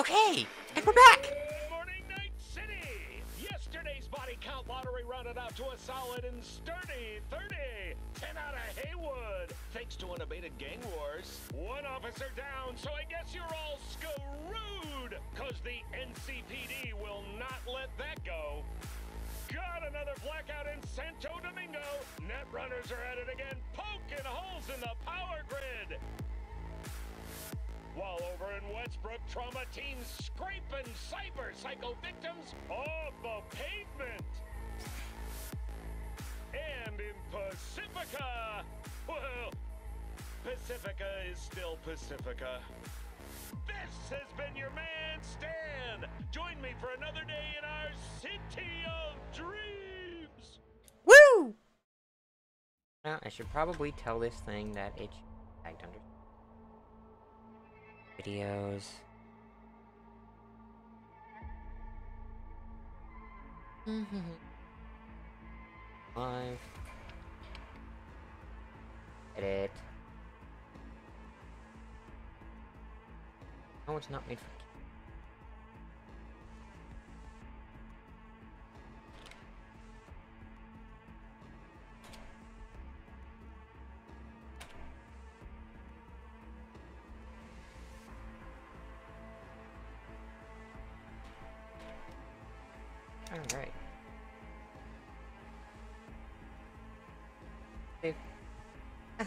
Okay, and we're back. Morning, Night City! Yesterday's body count lottery rounded out to a solid and sturdy 30. 10 out of Heywood, thanks to unabated gang wars. One officer down, so I guess you're all screwed, cause the NCPD will not let that go. Got another blackout in Santo Domingo. Are at it again, poking holes in the power grid. While over in Westbrook, trauma teams scraping cyber psycho victims off the pavement. And in Pacifica, well, Pacifica is still Pacifica. This has been your man, Stan. Join me for another day in our city of dreams. Woo! Now, I should probably tell this thing that it's tagged under videos. Mm-hmm. Live. Edit. No, it's not made for.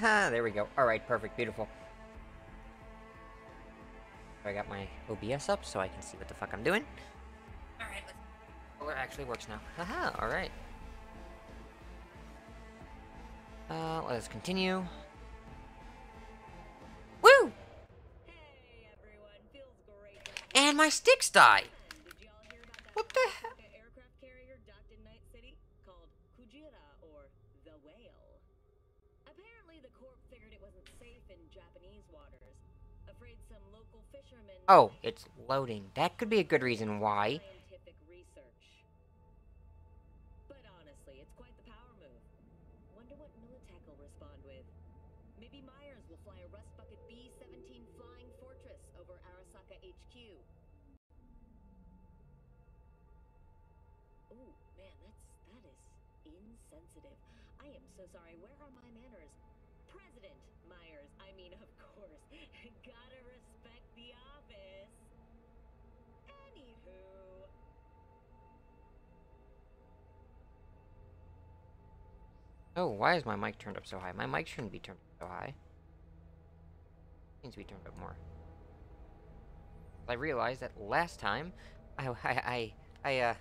Aha, there we go. Alright, perfect, beautiful. I got my OBS up so I can see what the fuck I'm doing. Alright, let's... Oh, it actually works now. Haha, alright. Uh, let us continue. Woo! Hey everyone, feels great. And my sticks die! Oh, it's loading. That could be a good reason why. Oh, why is my mic turned up so high? My mic shouldn't be turned up so high. It needs to be turned up more. I realized that last time, I, I, I, I uh,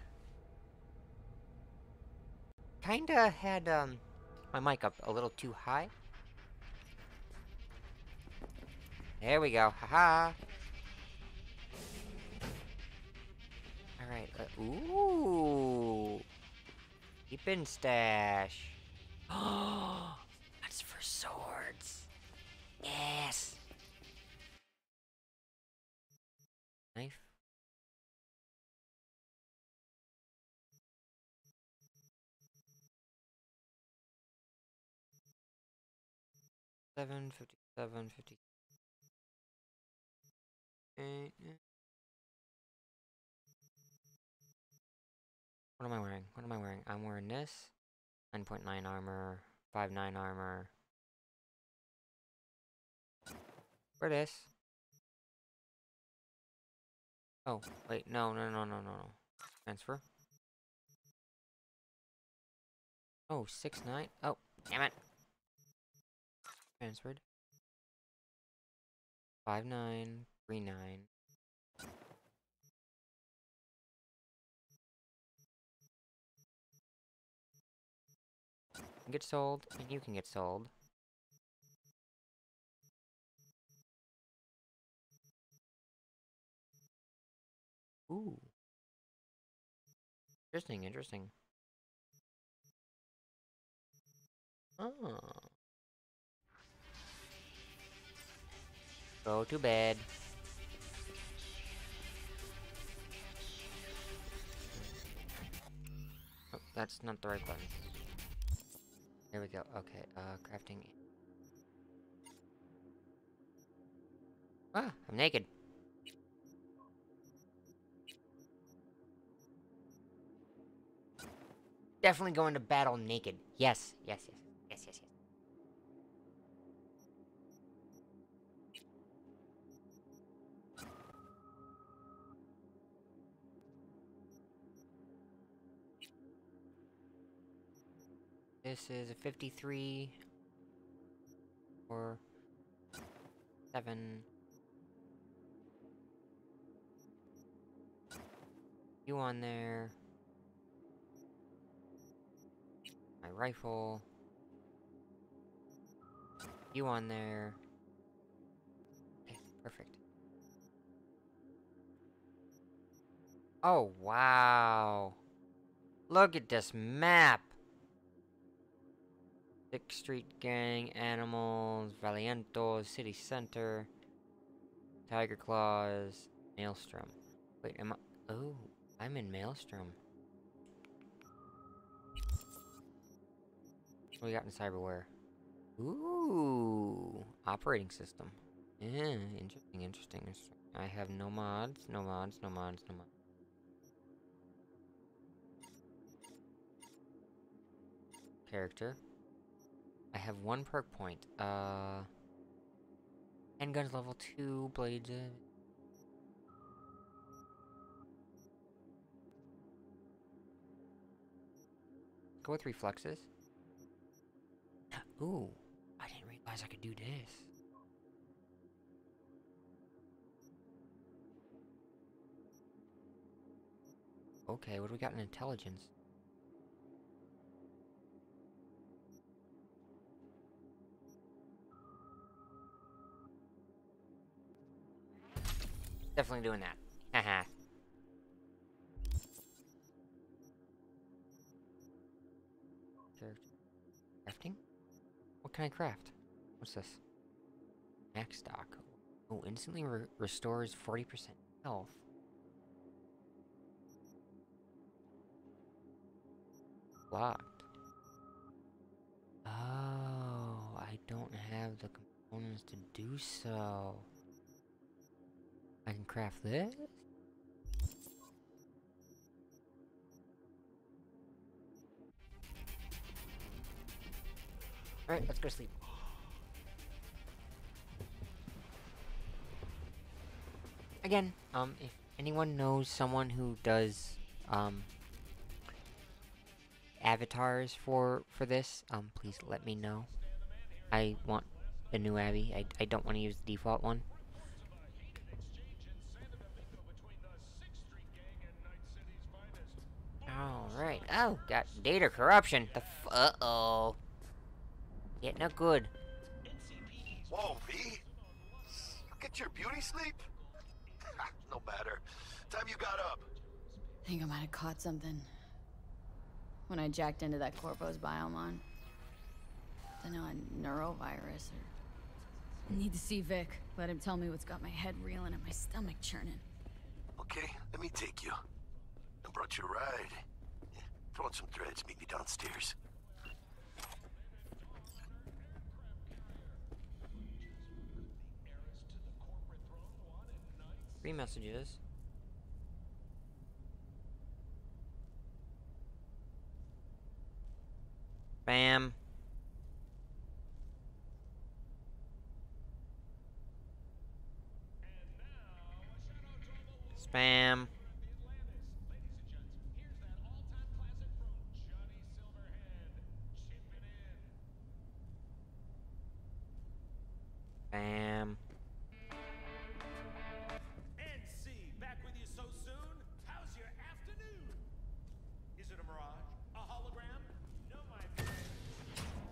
kinda had, um, my mic up a little too high. There we go, haha! Alright, uh, ooh! Keepin' stash. Oh, that's for swords. Yes. Knife. Seven fifty seven fifty eight. What am I wearing? What am I wearing? I'm wearing this. 9.9 armor, 5.9 armor. For this. Oh, wait, no, no, no, no, no, no. Transfer. Oh, six nine. Oh, damn it. Transferred. Five nine, three nine. Get sold, and you can get sold. Ooh. Interesting, interesting. Oh. Go to bed. Oh, that's not the right button. There we go. Okay, uh, crafting. Ah, I'm naked. Definitely going to battle naked. Yes, yes, yes. This is a 53 or 7 you on there. My rifle. You on there. Okay perfect. Oh wow. Look at this map Sixth Street Gang, Animals, Valentinos, City Center, Tiger Claws, Maelstrom. Wait, am I? Oh, I'm in Maelstrom. What we got in cyberware? Ooh, operating system. Yeah, interesting, interesting. I have no mods, no mods, no mods, no mods. Character. I have one perk point. Uh, handguns level two, blades. Go with reflexes. Ooh, I didn't realize I could do this. Okay, what do we got in intelligence? Definitely doing that. Haha. Crafting? What can I craft? What's this? Max stock. Oh, instantly re restores 40% health. Locked. Oh, I don't have the components to do so. I can craft this? Alright, let's go sleep. Again, um, if anyone knows someone who does, um, avatars for, for this, um, please let me know. I want the new Abby. I, I don't want to use the default one. Oh, got data corruption. The f- Uh-oh. Yeah, not good. Whoa, V. You get your beauty sleep? no matter. Time you got up. I Think I might have caught something. When I jacked into that Corpo's biomon. Don't know, a neurovirus or... Need to see Vik. Let him tell me what's got my head reeling and my stomach churning. Okay, let me take you. I brought you a ride. Throw on some threads, meet me downstairs. Three messages. Bam. Spam. Bam. NC, back with you so soon? How's your afternoon? Is it a mirage? A hologram? No, my friend.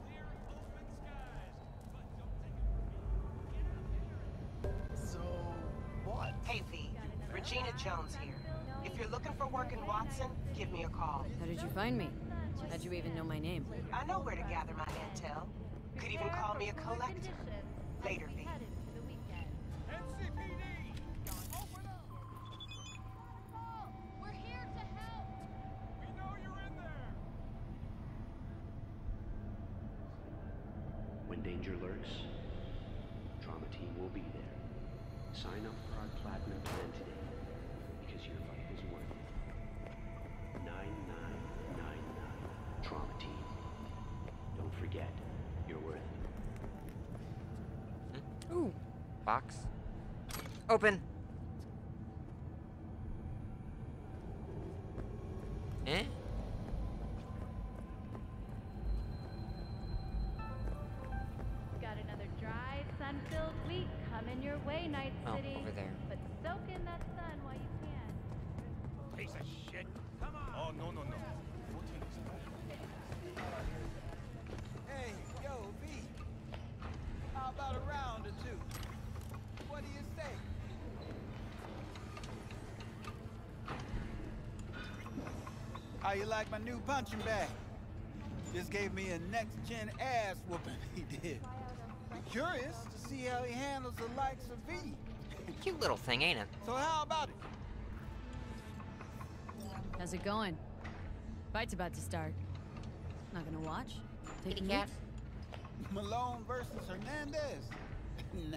Clear open skies. But don't take it from me. Get out there. So, what? Hey V, Regina Jones here. If you're looking for work in Watson, give me a call. How did you find me? How'd you even know my name? I know where to gather my intel. Could even call me a collector. Later, V. Box. Open. Like my new punching bag? Just gave me a next-gen ass whooping he did. Curious to see how he handles the likes of V. Cute little thing, ain't it? So how about it? How's it going? Fight's about to start. Not gonna watch? Take Kitty a cat. Malone versus Hernandez? nah.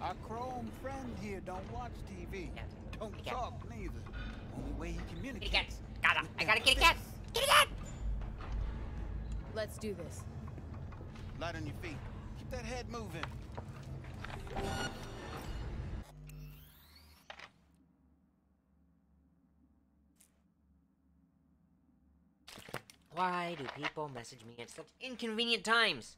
Our chrome friend here don't watch TV. Yeah. Don't Kitty cat. talk neither. Only way he communicates. Kitty. Got him. I got a with kitty them cat. Kitty cat. Let's do this. Light on your feet. Keep that head moving. Why do people message me at such inconvenient times?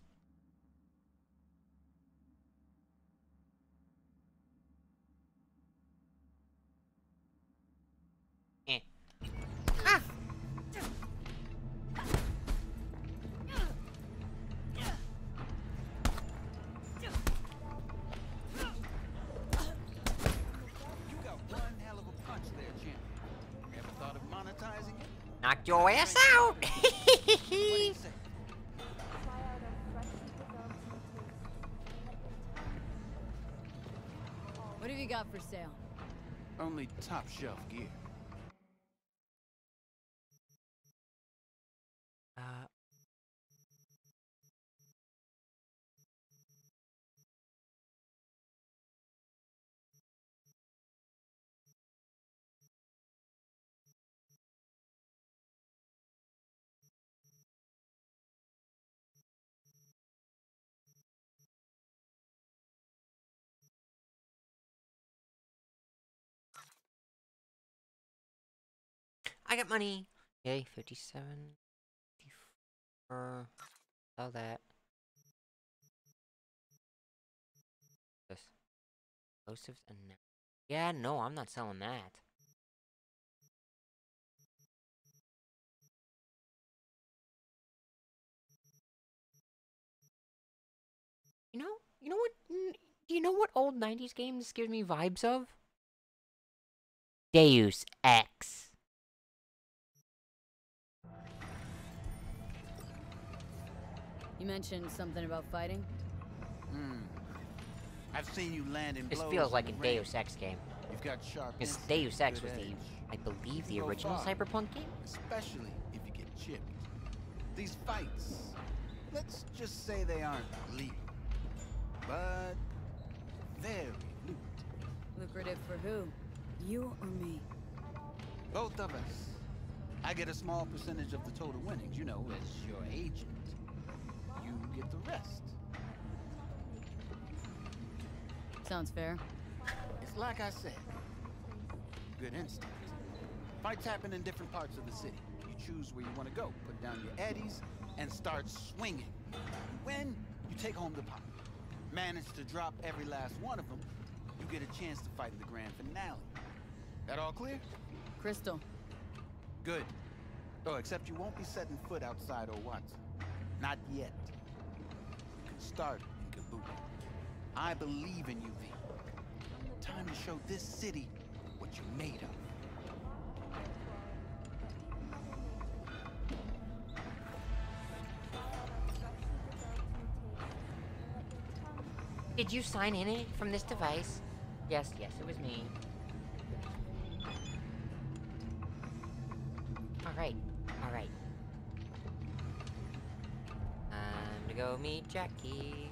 Top shelf gear. I got money. Yay, 57. 54. Sell that. This. Explosives and. Yeah, no, I'm not selling that. You know, you know what? You know what old '90s games gives me vibes of? Deus Ex. You mentioned something about fighting? Hmm. I've seen you landing This blows feels like a ring. Deus Ex game. You've got sharp Because Deus Ex was the, edge. I believe, the original far. Cyberpunk game. Especially if you get chipped. These fights, let's just say they aren't legal. But very lucrative. Lucrative for who? You or me? Both of us. I get a small percentage of the total winnings, you know, as your agent. Get the rest. Sounds fair. It's like I said. Good instinct. Fights happen in different parts of the city. You choose where you want to go, put down your eddies, and start swinging. When you take home the pot, manage to drop every last one of them, you get a chance to fight in the grand finale. That all clear? Crystal. Good. Oh, except you won't be setting foot outside Watson. Not yet. Start in Kabuki. I believe in you, V. Time to show this city what you're made of. Did you sign in it from this device? Yes, yes, it was me. Meet Jackie.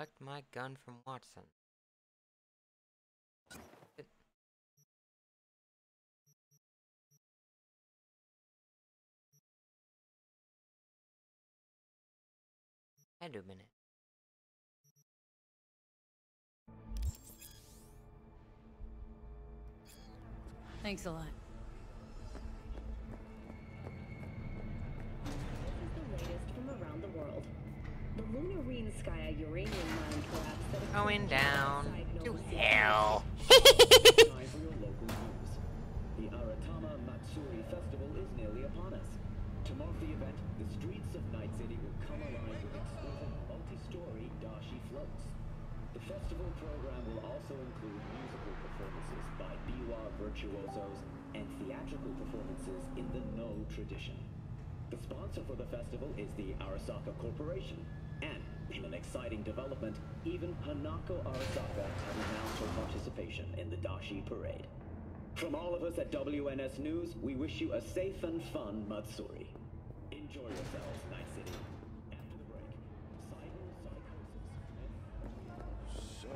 Collect my gun from Watson. It- Had to have been it. Thanks a lot. Lunarinskaya uranium mine collapse Going down to hell. The Aratama Matsuri Festival is nearly upon us. To mark the event, the streets of Night City will come alive with exquisite multi-story dashi floats. The festival program will also include musical performances by biwa virtuosos and theatrical performances in the Noh tradition. The sponsor for the festival is the Arasaka Corporation. And, in an exciting development, even Hanako Arasaka has announced her participation in the Dashi Parade. From all of us at WNS News, we wish you a safe and fun Matsuri. Enjoy yourselves, Night City. After the break, cyber psychosis. So,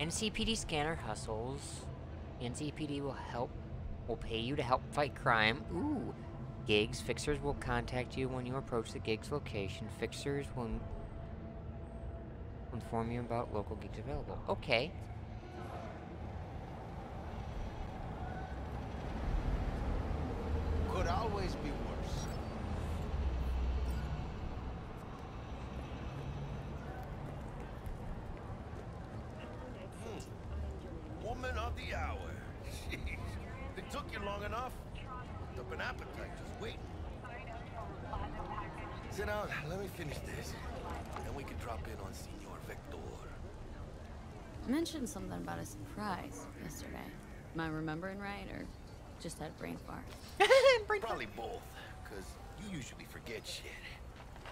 NCPD scanner hustles. NCPD will help, will pay you to help fight crime. Ooh. Gigs. Fixers will contact you when you approach the gig's location. Fixers will inform you about local gigs available. Okay. could always be worse. Hmm. Woman of the hour. Jeez. It took you long enough. Up an appetite just waiting. Sit down. Let me finish this. Then we can drop in on Senor Vektor. I mentioned something about a surprise yesterday. Am I remembering right, or just had a brain fart? Probably both, because you usually forget shit.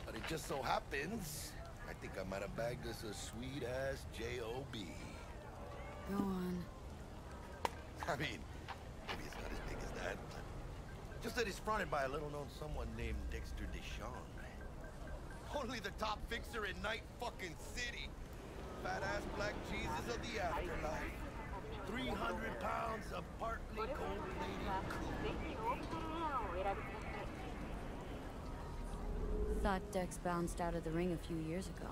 But it just so happens, I think I might have bagged us a sweet-ass J.O.B. Go on. I mean, maybe it's not as big as that, but just that it's fronted by a little-known someone named Dexter Deshawn. Only the top fixer in Night fucking City. Fat-ass black Jesus of the afterlife. 300 pounds of partly gold-plated Thought Dex bounced out of the ring a few years ago.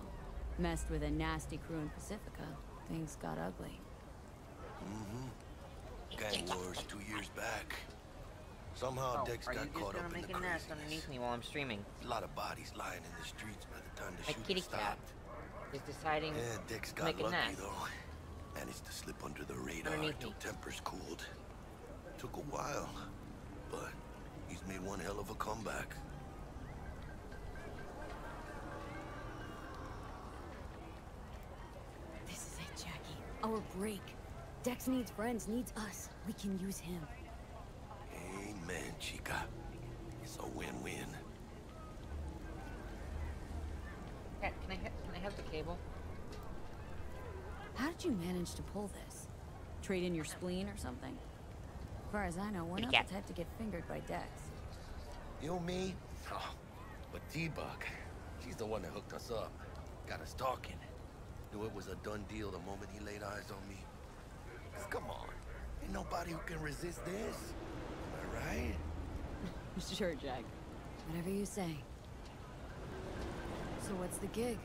Messed with a nasty crew in Pacifica. Things got ugly. Mm-hmm. Gang wars two years back. Somehow Dex Oh, are you got just caught gonna up in make the a nest underneath me while I'm streaming? A lot of bodies lying in the streets by the time the My shooting kitty cat stopped. is deciding Yeah, Dex to got make a lucky nest. though. Managed to slip under the radar until tempers cooled. Took a while, but he's made one hell of a comeback. This is it, Jackie. Our break. Dex needs friends, needs us. We can use him. Amen, chica. It's a win-win. Cat, can I ha- can I have the cable? How did you manage to pull this? Trade in your spleen or something? As far as I know, we're Kitty not cat. the type to get fingered by Dex. You, me? Oh, but T-Bug, she's the one that hooked us up. Got us talking. Knew it was a done deal the moment he laid eyes on me. come on, ain't nobody who can resist this. Am I right? Sure, Jack. Whatever you say. So what's the gig?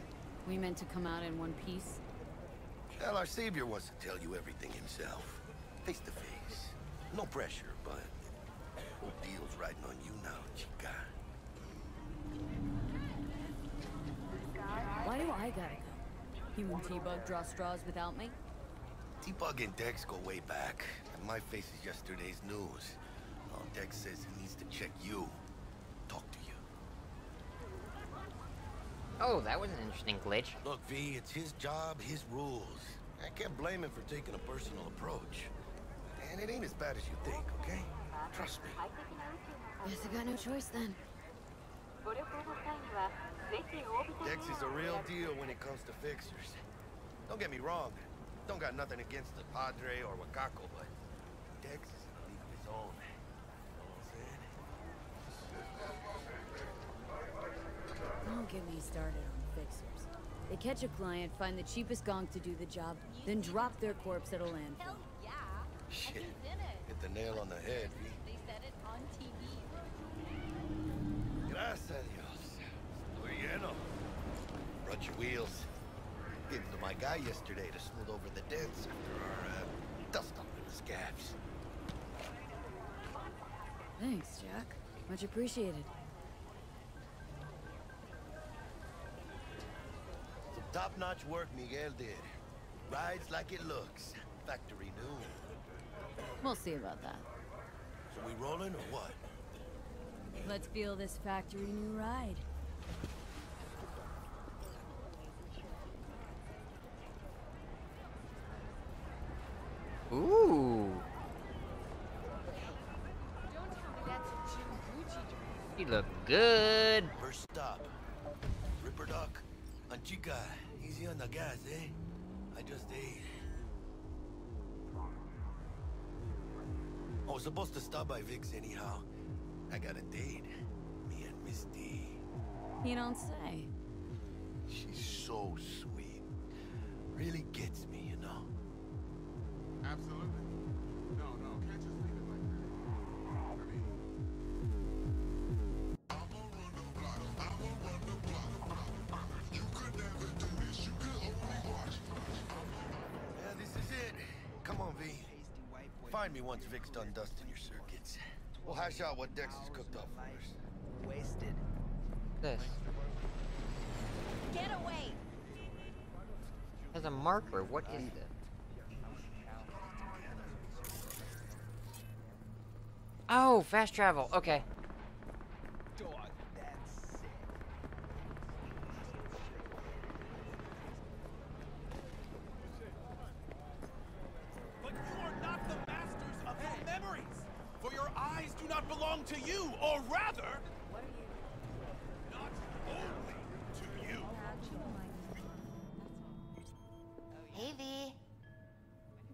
We meant to come out in one piece? Hell, our savior wants to tell you everything himself. Face to face. No pressure, but whole deal's riding on you now, chica. Why do I gotta go? You and T-Bug draw straws without me? T-Bug and Dex go way back. And my face is yesterday's news. All Dex says he needs to check you. Talk to you. Oh, that was an interesting glitch. Look, V, it's his job, his rules. I can't blame him for taking a personal approach. And it ain't as bad as you think, okay? Trust me. Guess I got no choice then. Dex is a real deal when it comes to fixers. Don't get me wrong. Don't got nothing against the Padre or Wakako, but Dex is in a league of his own. Know what I'm saying? Don't get me started on fixers. They catch a client, find the cheapest gong to do the job, then drop their corpse at a landfill. yeah. Shit. Hit the nail on the head, They said it on TV. Gracias a Dios. Estoy lleno. Brought your wheels. Gave them to my guy yesterday to smooth over the dents after our uh, dust up in the scabs. Thanks, Jack. Much appreciated. Top-notch work Miguel did. Rides like it looks. Factory new. We'll see about that. So we rolling or what? Let's feel this factory new ride. Ooh. You look good. First stop. Ripper Doc. Anchica. Easy on the gas, eh? I just ate. I was supposed to stop by Vik's anyhow. I got a date. Me and Miss D. You don't say. She's so sweet. Really gets me, you know? Absolutely. Me once Vik's done dusting your circuits. We'll hash out what Dex has cooked up for us. Wasted. This Get away! has a marker. What is this? Oh, fast travel. Okay. Dog, that's sick. But you are not the masters of your memories, for your eyes do not belong to you, or rather, not only to you. Hey, V.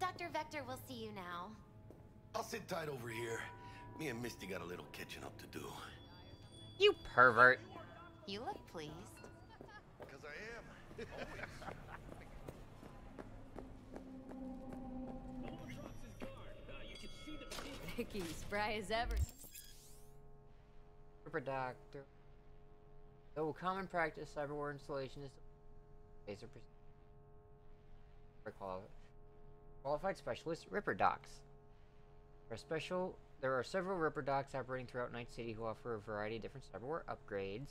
Dr. Vektor will see you now. I'll sit tight over here. Me and Misty got a little catching up to do. You pervert. You look pleased. Because I am. Always. Vicky, spry as ever. Ripper Doctor. Though common practice, cyberware installation is laser pre- for quali- qualified specialists, Ripper Docs. For special, there are several Ripper Docs operating throughout Night City who offer a variety of different cyberware upgrades.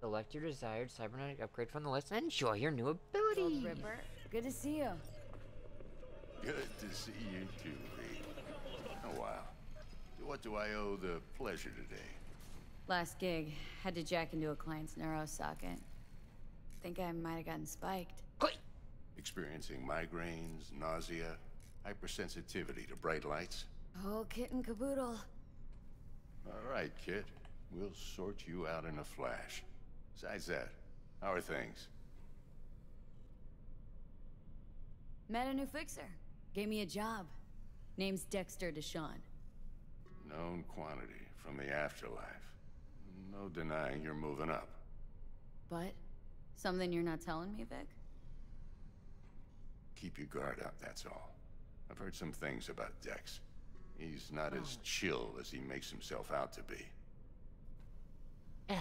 Select your desired cybernetic upgrade from the list and enjoy your new Old abilities. Ripper, good to see you. good to see you too, V. Oh, wow. What do I owe the pleasure today? Last gig, had to jack into a client's neuro socket. Think I might have gotten spiked. Experiencing migraines, nausea, hypersensitivity to bright lights? Oh, kit and caboodle. All right, kid. We'll sort you out in a flash. Besides that, how are things? Met a new fixer. Gave me a job. Name's Dexter Deshawn. Known quantity from the afterlife. No denying you're moving up. But something you're not telling me, Vik? Keep your guard up, that's all. I've heard some things about Dex. He's not as oh. chill as he makes himself out to be. Yeah.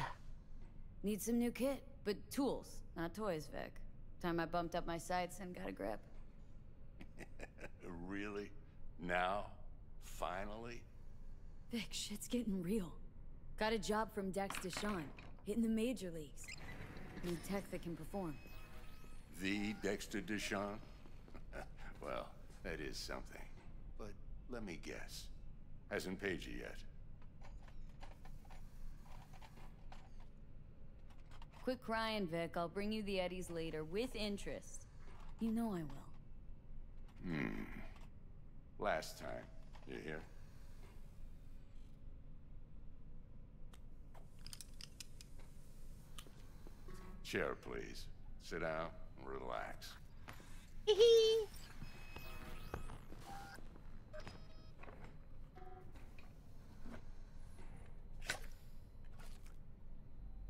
Need some new kit, but tools, not toys, Vik. Time I bumped up my sights and got a grip. really? Now? Finally? Vik, shit's getting real. Got a job from Dex Deshawn, hitting the major leagues. Need tech that can perform. The Dexter Deshawn? well, that is something. But let me guess. Hasn't paid you yet. Quit crying, Vik. I'll bring you the Eddies later, with interest. You know I will. Hmm. Last time. You hear? Chair, please. Sit down and relax.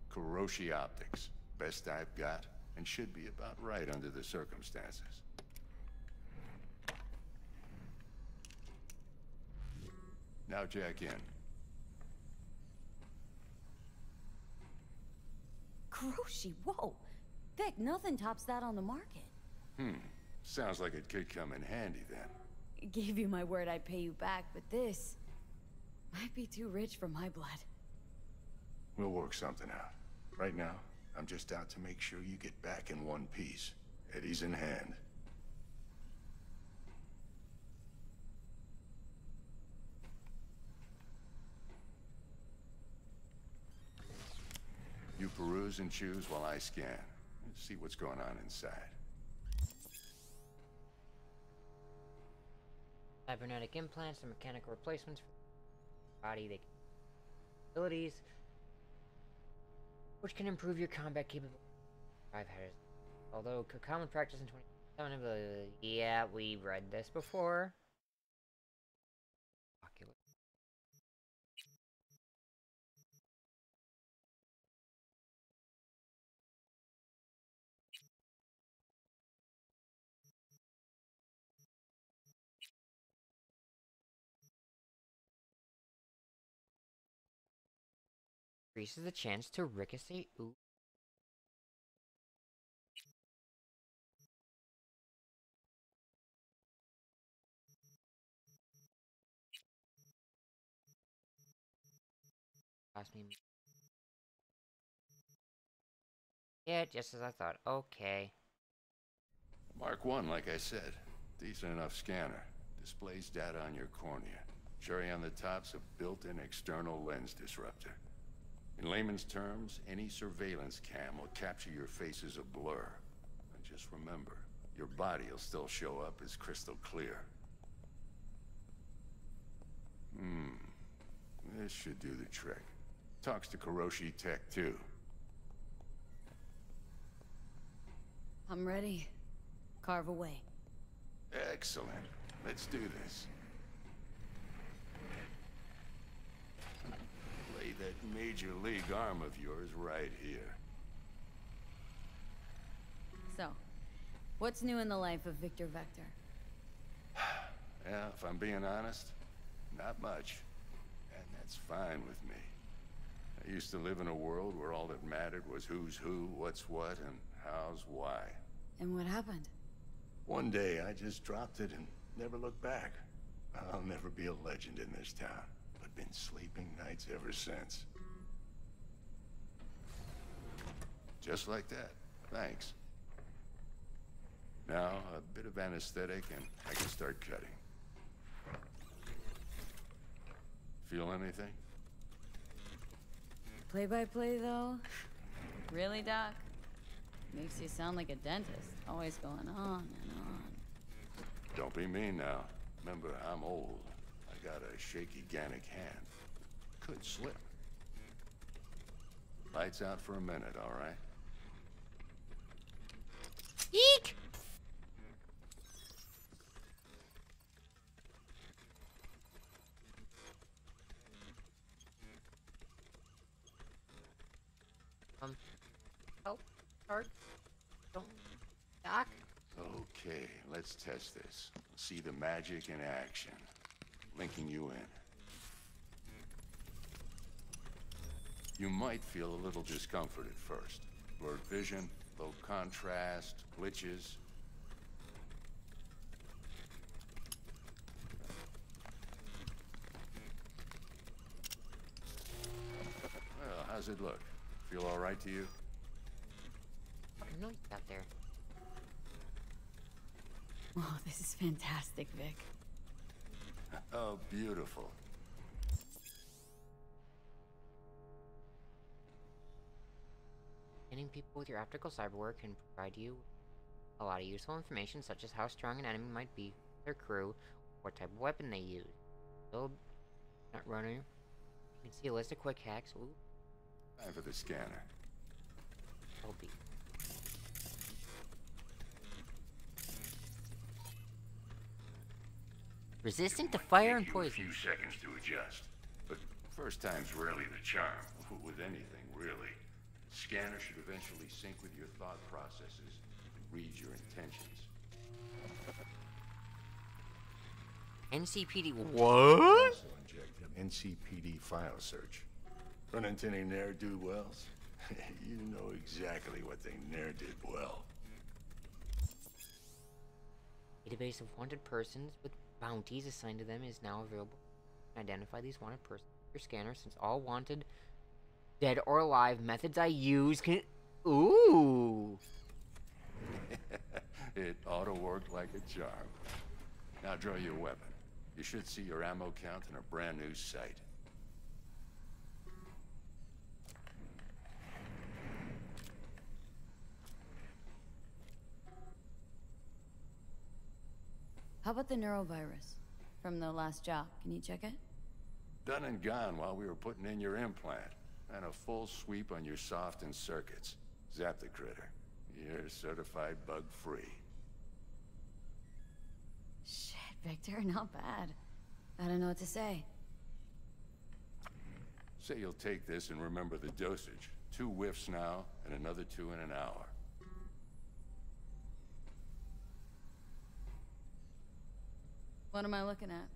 Kiroshi Optics. Best I've got, and should be about right under the circumstances. Now jack in. Kiroshi, whoa! Vik, nothing tops that on the market. Hmm. Sounds like it could come in handy then. Gave you my word I'd pay you back, but this... might be too rich for my blood. We'll work something out. Right now, I'm just out to make sure you get back in one piece. Eddie's in hand. You peruse and choose while I scan. See what's going on inside. Cybernetic implants and mechanical replacements for body. They abilities, which can improve your combat capability. I've had, although common practice in 27 of the uh, yeah, we read this before. Increases the chance to ricochet. Ooh. Me. Yeah, just as I thought. Okay. Mark 1, like I said. Decent enough scanner. Displays data on your cornea. Cherry on the top's a built-in external lens disruptor. In layman's terms, any surveillance cam will capture your face as a blur. And just remember, your body will still show up as crystal clear. Hmm. This should do the trick. Talks to Kiroshi Tech, too. I'm ready. Carve away. Excellent. Let's do this. Lay that major league arm of yours right here. So, what's new in the life of Viktor Vektor? Yeah, if I'm being honest, not much. And that's fine with me. I used to live in a world where all that mattered was who's who, what's what, and how's why. And what happened? One day I just dropped it and never looked back. I'll never be a legend in this town, but been sleeping nights ever since. Just like that. Thanks. Now, a bit of anesthetic and I can start cutting. Feel anything? Play by play, though? Really, Doc? Makes you sound like a dentist. Always going on and on. Don't be mean now. Remember, I'm old. I got a shaky Gannic hand. Could slip. Lights out for a minute, all right? Eek! Um, help, start, don't, doc. Okay, let's test this. See the magic in action. Linking you in. You might feel a little discomfort at first. Blurred vision, low contrast, glitches. Well, how's it look? Feel all right to you? Fucking noise out there. Oh, this is fantastic, Vic. oh, beautiful. Hitting people with your optical cyberware can provide you a lot of useful information, such as how strong an enemy might be, their crew, what type of weapon they use. Build, not running. You can see a list of quick hacks. Ooh, Time for the scanner. LB. Resistant to fire and you a poison. few seconds to adjust. But first time's rarely the charm. With anything, really. Scanner should eventually sync with your thought processes and read your intentions. NCPD. What? Also inject an NCPD file search. Run into any ne'er-do-wells? you know exactly what they ne'er did well. A database of wanted persons with bounties assigned to them is now available. Identify these wanted persons your scanner since all wanted, dead or alive methods I use can. Ooh! it auto worked like a charm. Now draw your weapon. You should see your ammo count in a brand new sight. How about the neurovirus from the last job? Can you check it? Done and gone while we were putting in your implant. And a full sweep on your soft and circuits. Zap the critter. You're certified bug-free. Shit, Viktor, not bad. I don't know what to say. Say you'll take this and remember the dosage. Two whiffs now, and another two in an hour. What am I looking at?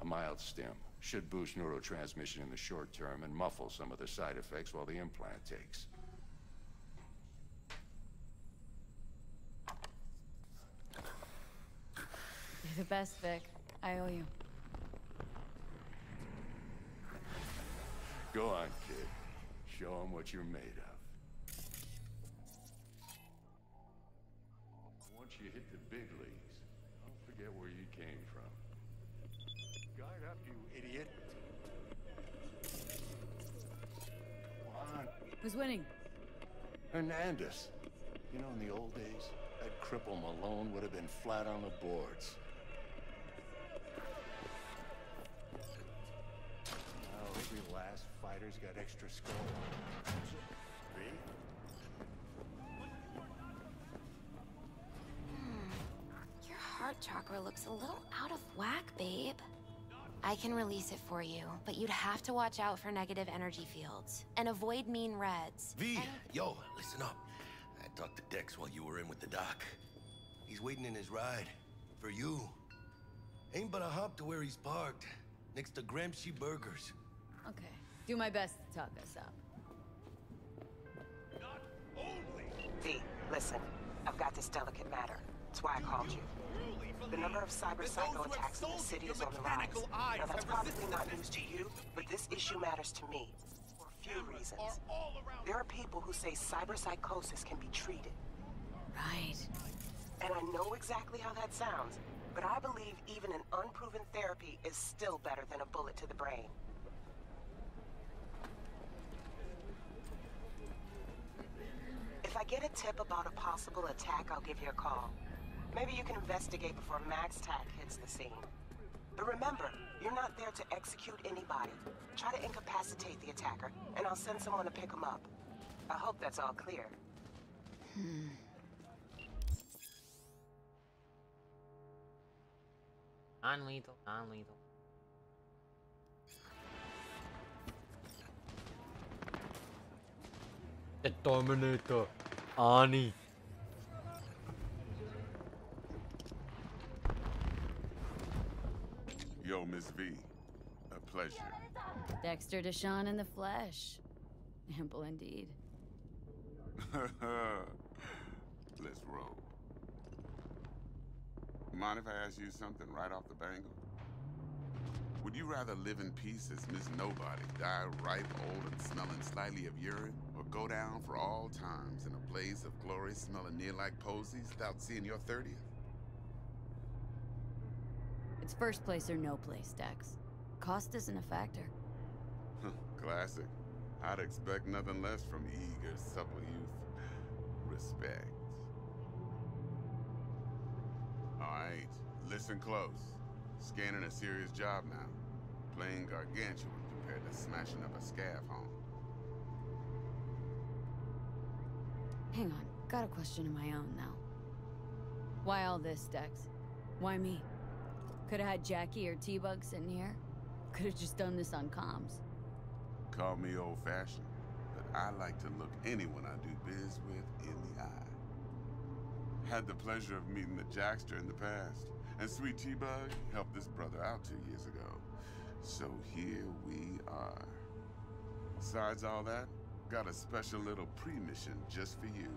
A mild stim. Should boost neurotransmission in the short term and muffle some of the side effects while the implant takes. You're the best, Vik. I owe you. Go on, kid. Show them what you're made of. Who's winning? Hernandez. You know, in the old days, that cripple Malone would have been flat on the boards. Now every last fighter's got extra skull. Me? Hmm. Your heart chakra looks a little out of whack, babe. I can release it for you, but you'd have to watch out for negative energy fields and avoid mean reds. V, yo, listen up. I talked to Dex while you were in with the doc. He's waiting in his ride. For you. Ain't but a hop to where he's parked. Next to Gramsci Burgers. Okay. Do my best to talk us up. Not only. V, listen. I've got this delicate matter. That's why I called you. The number of cyber psycho attacks in the city is on the rise. Now, that's probably not news to you, but this issue matters to me. For a few reasons. There are people who say cyber psychosis can be treated. Right. And I know exactly how that sounds, but I believe even an unproven therapy is still better than a bullet to the brain. If I get a tip about a possible attack, I'll give you a call. Maybe you can investigate before MaxTac hits the scene. But remember, you're not there to execute anybody. Try to incapacitate the attacker, and I'll send someone to pick him up. I hope that's all clear. Hmm. Non-lethal, non-lethal. The Terminator, Ani. Yo, Miss V. A pleasure. Dexter DeShawn in the flesh. Ample indeed. Let's roll. Mind if I ask you something right off the bangle? Would you rather live in peace as Miss Nobody, die ripe, old, and smelling slightly of urine, or go down for all times in a blaze of glory smelling near like posies without seeing your 30th? It's first place or no place, Dex. Cost isn't a factor. Classic. I'd expect nothing less from eager, supple youth. Respect. Alright, listen close. Scanning a serious job now. Playing gargantuan compared to smashing up a scav home. Hang on, got a question of my own now. Why all this, Dex? Why me? Could've had Jackie or T-Bug sitting here. Could've just done this on comms. Call me old-fashioned, but I like to look anyone I do biz with in the eye. Had the pleasure of meeting the Jackster in the past, and Sweet T-Bug helped this brother out two years ago. So here we are. Besides all that, got a special little pre-mission just for you.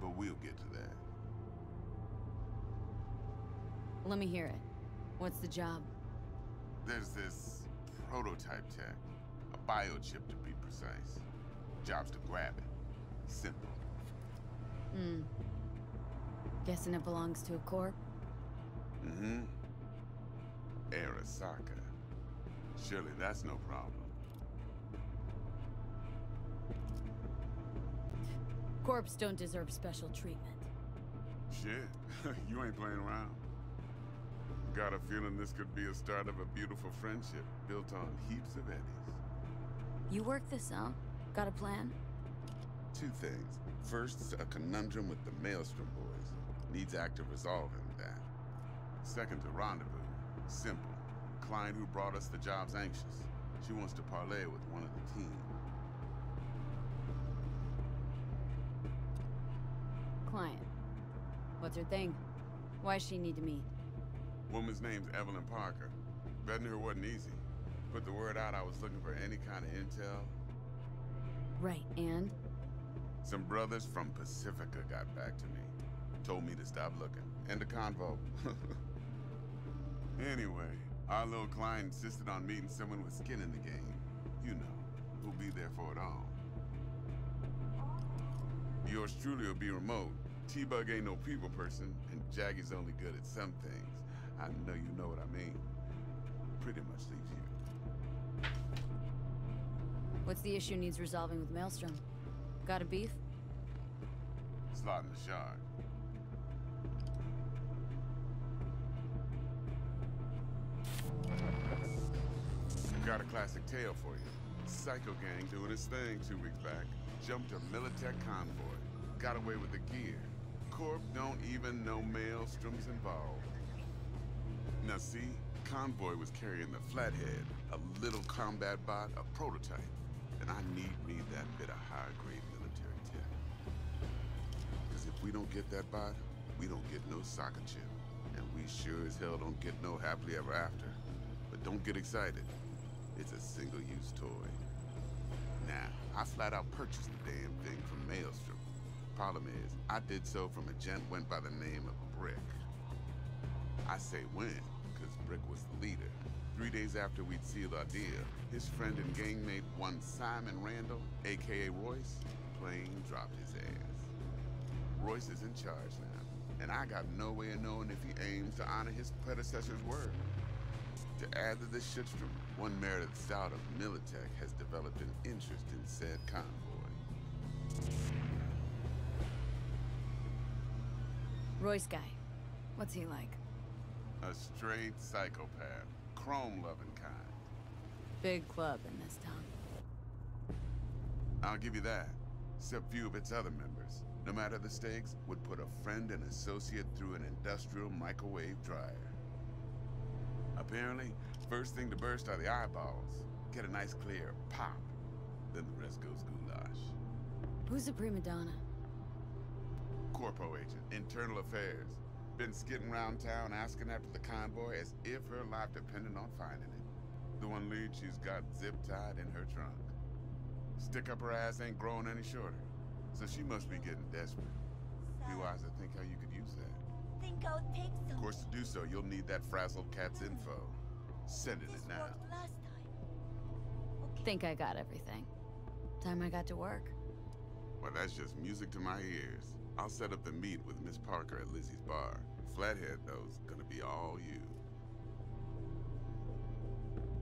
But we'll get to that. Let me hear it. What's the job? There's this prototype tech. A biochip to be precise. Job's to grab it. Simple. Hmm. Guessing it belongs to a corp? Mm-hmm. Arasaka. Surely that's no problem. Corps don't deserve special treatment. Shit, you ain't playing around. Got a feeling this could be a start of a beautiful friendship built on heaps of eddies. You work this out? Got a plan? Two things. First, a conundrum with the Maelstrom boys. Needs active resolving that. Second, a rendezvous. Simple. Client who brought us the job's anxious. She wants to parlay with one of the team. Client. What's her thing? Why does she need to meet? Woman's name's Evelyn Parker. Betting her wasn't easy. Put the word out I was looking for any kind of intel. Right, and? Some brothers from Pacifica got back to me. Told me to stop looking. End of convo. anyway, our little client insisted on meeting someone with skin in the game. You know, who'll be there for it all. Yours truly will be remote. T-Bug ain't no people person, and Jackie's only good at some things. I know you know what I mean. Pretty much leaves you. What's the issue needs resolving with Maelstrom? Got a beef? Slot in the shard. Got a classic tale for you. Psycho Gang doing its thing two weeks back. Jumped a Militech convoy. Got away with the gear. Corp don't even know Maelstrom's involved. Now see, Convoy was carrying the Flathead, a little combat bot, a prototype. And I need me that bit of high-grade military tech. Because if we don't get that bot, we don't get no soccer chip. And we sure as hell don't get no happily ever after. But don't get excited. It's a single-use toy. Now, I flat out purchased the damn thing from Maelstrom. Problem is, I did so from a gent went by the name of Brick. I say when, because Brick was the leader. Three days after we'd sealed our deal, his friend and gangmate, one Simon Randall, aka Royce, plain dropped his ass. Royce is in charge now, and I got no way of knowing if he aims to honor his predecessor's word. To add to this shitstorm, one Meredith Stout of Militech has developed an interest in said convoy. Royce guy. What's he like? A straight psychopath, chrome-loving kind. Big club in this town. I'll give you that. Except few of its other members, no matter the stakes, would put a friend and associate through an industrial microwave dryer. Apparently, first thing to burst are the eyeballs. Get a nice clear pop. Then the rest goes goulash. Who's the prima donna? Corpo agent, internal affairs. Been skidding around town asking after the convoy as if her life depended on finding it. The one lead she's got zip-tied in her trunk. Stick up her ass ain't growing any shorter. So she must be getting desperate. Be wise to think how you could use that. Think I'll take some. Of course, to do so, you'll need that frazzled cat's info. Sending it now. Last time. Think I got everything. Time I got to work. Well, that's just music to my ears. I'll set up the meet with Miss Parker at Lizzie's bar. Flathead, though, is gonna be all you.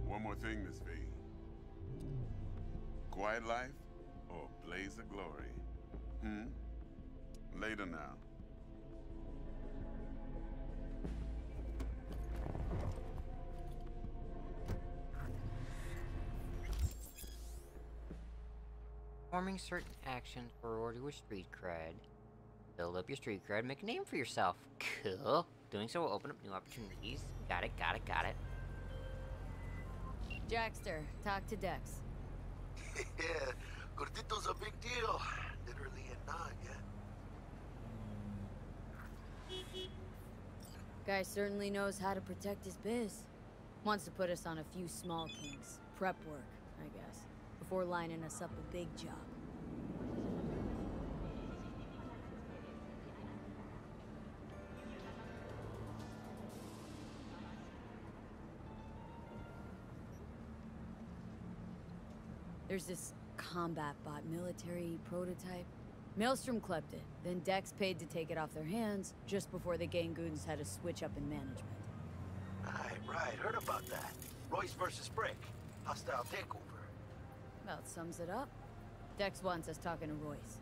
One more thing, Miss V. Quiet life or blaze of glory? Hmm? Later now. Performing certain actions for reward your street cred. Build up your street cred, make a name for yourself. Cool. Doing so will open up new opportunities. Got it, got it, got it. Jackster, talk to Dex. yeah, Gordito's a big deal. Literally and not, yeah. Guy certainly knows how to protect his biz. Wants to put us on a few small kings. Prep work, I guess. Before lining us up a big job. There's this combat bot military prototype. Maelstrom clept it, then Dex paid to take it off their hands just before the Gangoons had a switch up in management. Right, right. Heard about that. Royce versus Brick. Hostile takeover. About sums it up. Dex wants us talking to Royce.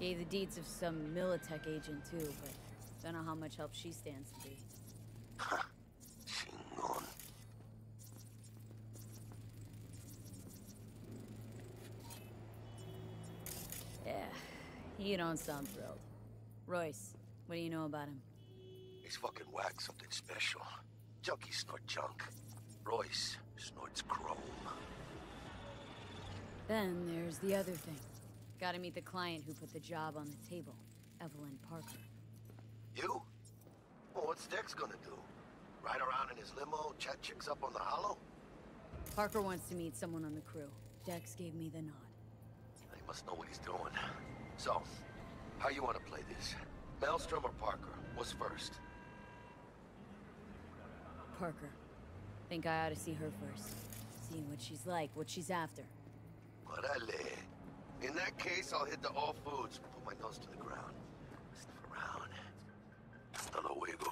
Gave the deeds of some Militech agent too, but don't know how much help she stands to be. You don't sound thrilled. Royce, what do you know about him? He's fucking whack something special. Junkies snort junk. Royce snorts chrome. Then there's the other thing. Gotta meet the client who put the job on the table, Evelyn Parker. You? Well, what's Dex gonna do? Ride around in his limo, chat chicks up on the holo? Parker wants to meet someone on the crew. Dex gave me the nod. He must know what he's doing. So, how you want to play this? Maelstrom or Parker? What's first? Parker. Think I ought to see her first. See what she's like, what she's after. Órale. In that case, I'll hit the all foods. Put my nose to the ground. Sniff around. Hasta luego.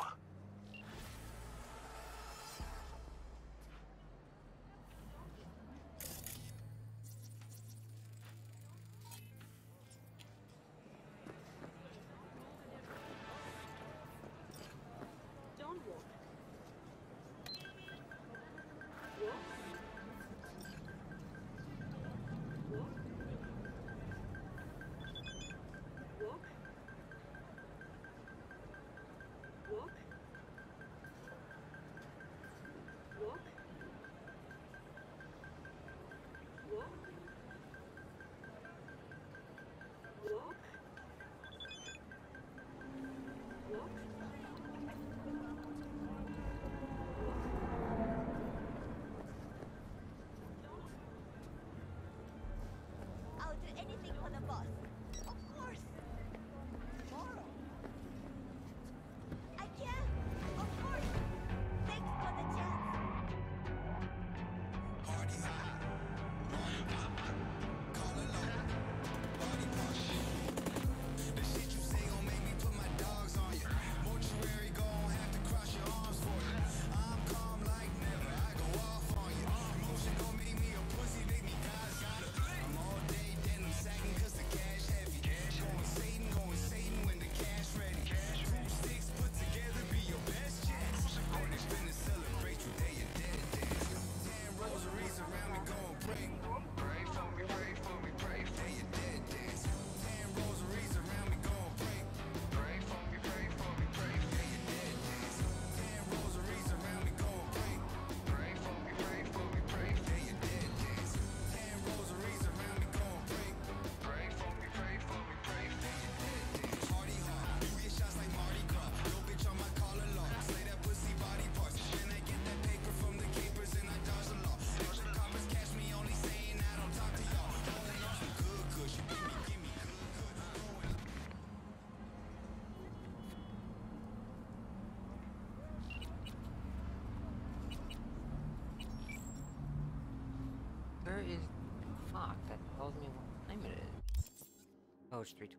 College Street.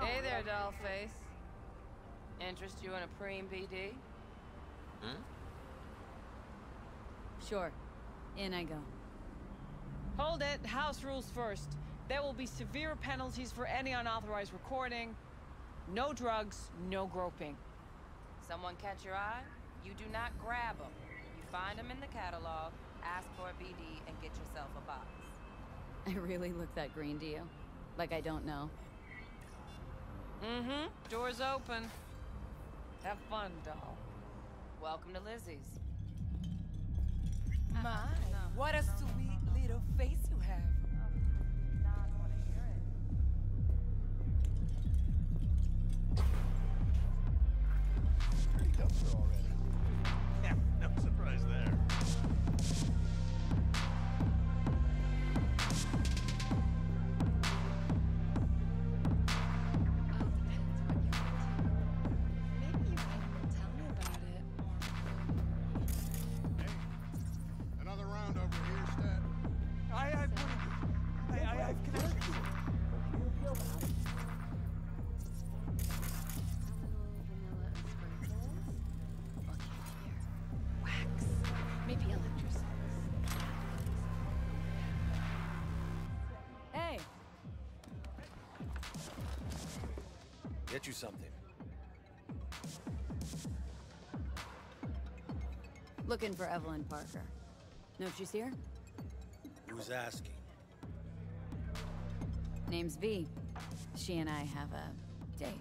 Hey there, dollface. Interest you in a preem BD? Huh? Hmm? Sure. In I go. Hold it. House rules first. There will be severe penalties for any unauthorized recording. No drugs, no groping. Someone catch your eye? You do not grab them. You find them in the catalog, ask for a BD, and get yourself a box. I really look that green to you? Like I don't know. Mm-hmm. Door's open. Have fun, doll. Welcome to Lizzie's. What a looking for Evelyn Parker. Know if she's here? Who's asking? Name's V. She and I have a date.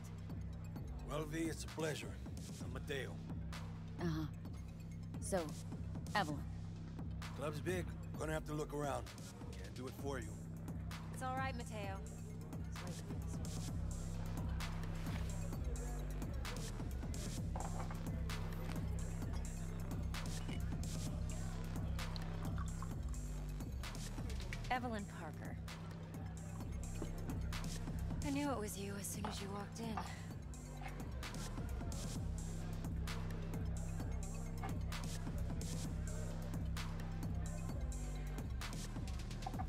Well, V, it's a pleasure. I'm Mateo. Uh-huh. So, Evelyn. Club's big. Gonna have to look around. Can't do it for you. It's all right, Mateo. Evelyn Parker. I knew it was you as soon as you walked in.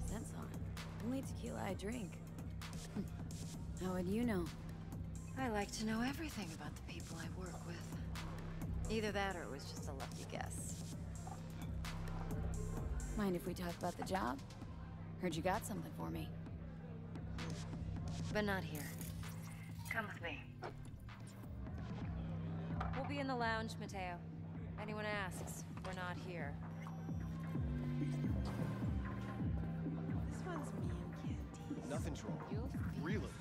Sense on. Only tequila I drink. Hmm. How would you know? I like to know everything about the people I work with. Either that or it was just a lucky guess. Mind if we talk about the job? Heard you got something for me. But not here. Come with me. We'll be in the lounge, Mateo. Anyone asks, we're not here. This one's me and Candy. Nothing's wrong. Really?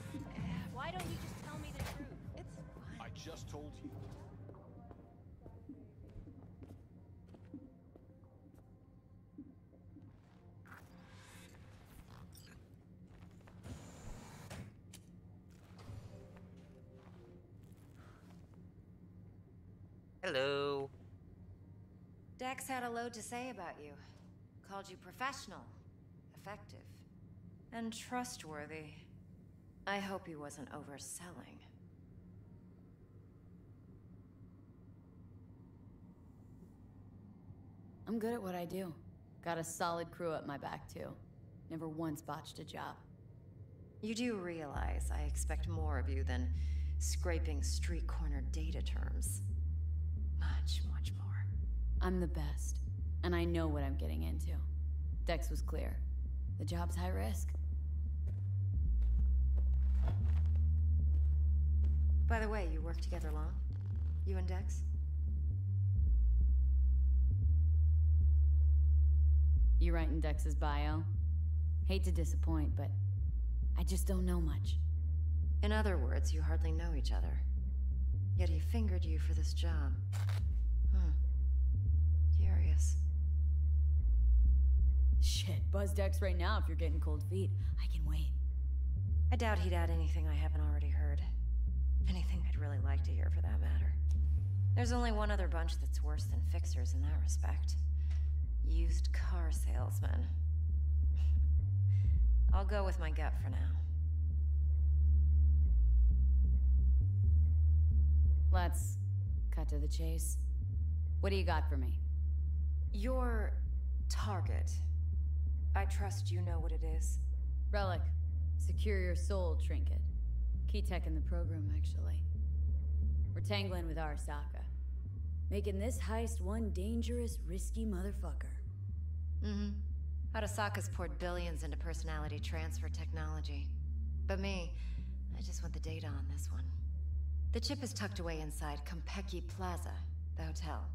Why don't you just tell me the truth? It's fine. I just told you. Hello. Dex had a load to say about you. Called you professional, effective, and trustworthy. I hope he wasn't overselling. I'm good at what I do. Got a solid crew at my back, too. Never once botched a job. You do realize I expect more of you than scraping street corner data terms. Much, much more. I'm the best, and I know what I'm getting into. Dex was clear. The job's high risk. By the way, you work together long? You and Dex? You writing Dex's bio? Hate to disappoint, but I just don't know much. In other words, you hardly know each other. Yet he fingered you for this job. Hmm. Curious. Shit, buzz Dex right now if you're getting cold feet. I can wait. I doubt he'd add anything I haven't already heard. Anything I'd really like to hear for that matter. There's only one other bunch that's worse than fixers in that respect. Used car salesmen. I'll go with my gut for now. Let's cut to the chase. What do you got for me? Your target. I trust you know what it is. Relic. Secure your soul trinket. Key tech in the program, actually. We're tangling with Arasaka. Making this heist one dangerous, risky motherfucker. Mm-hmm. Arasaka's poured billions into personality transfer technology. But me, I just want the data on this one. The chip is tucked away inside Konpeki Plaza, the hotel.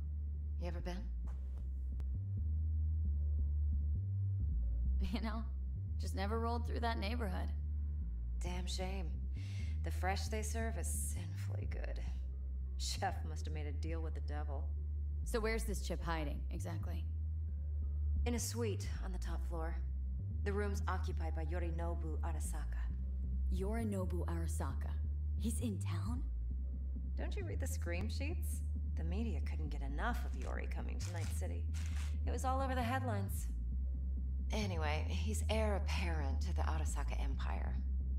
You ever been? You know, just never rolled through that neighborhood. Damn shame. The fresh they serve is sinfully good. Chef must have made a deal with the devil. So where's this chip hiding, exactly? In a suite on the top floor. The room's occupied by Yorinobu Arasaka. Yorinobu Arasaka. He's in town? Don't you read the scream sheets? The media couldn't get enough of Yori coming to Night City. It was all over the headlines. Anyway, he's heir apparent to the Arasaka Empire.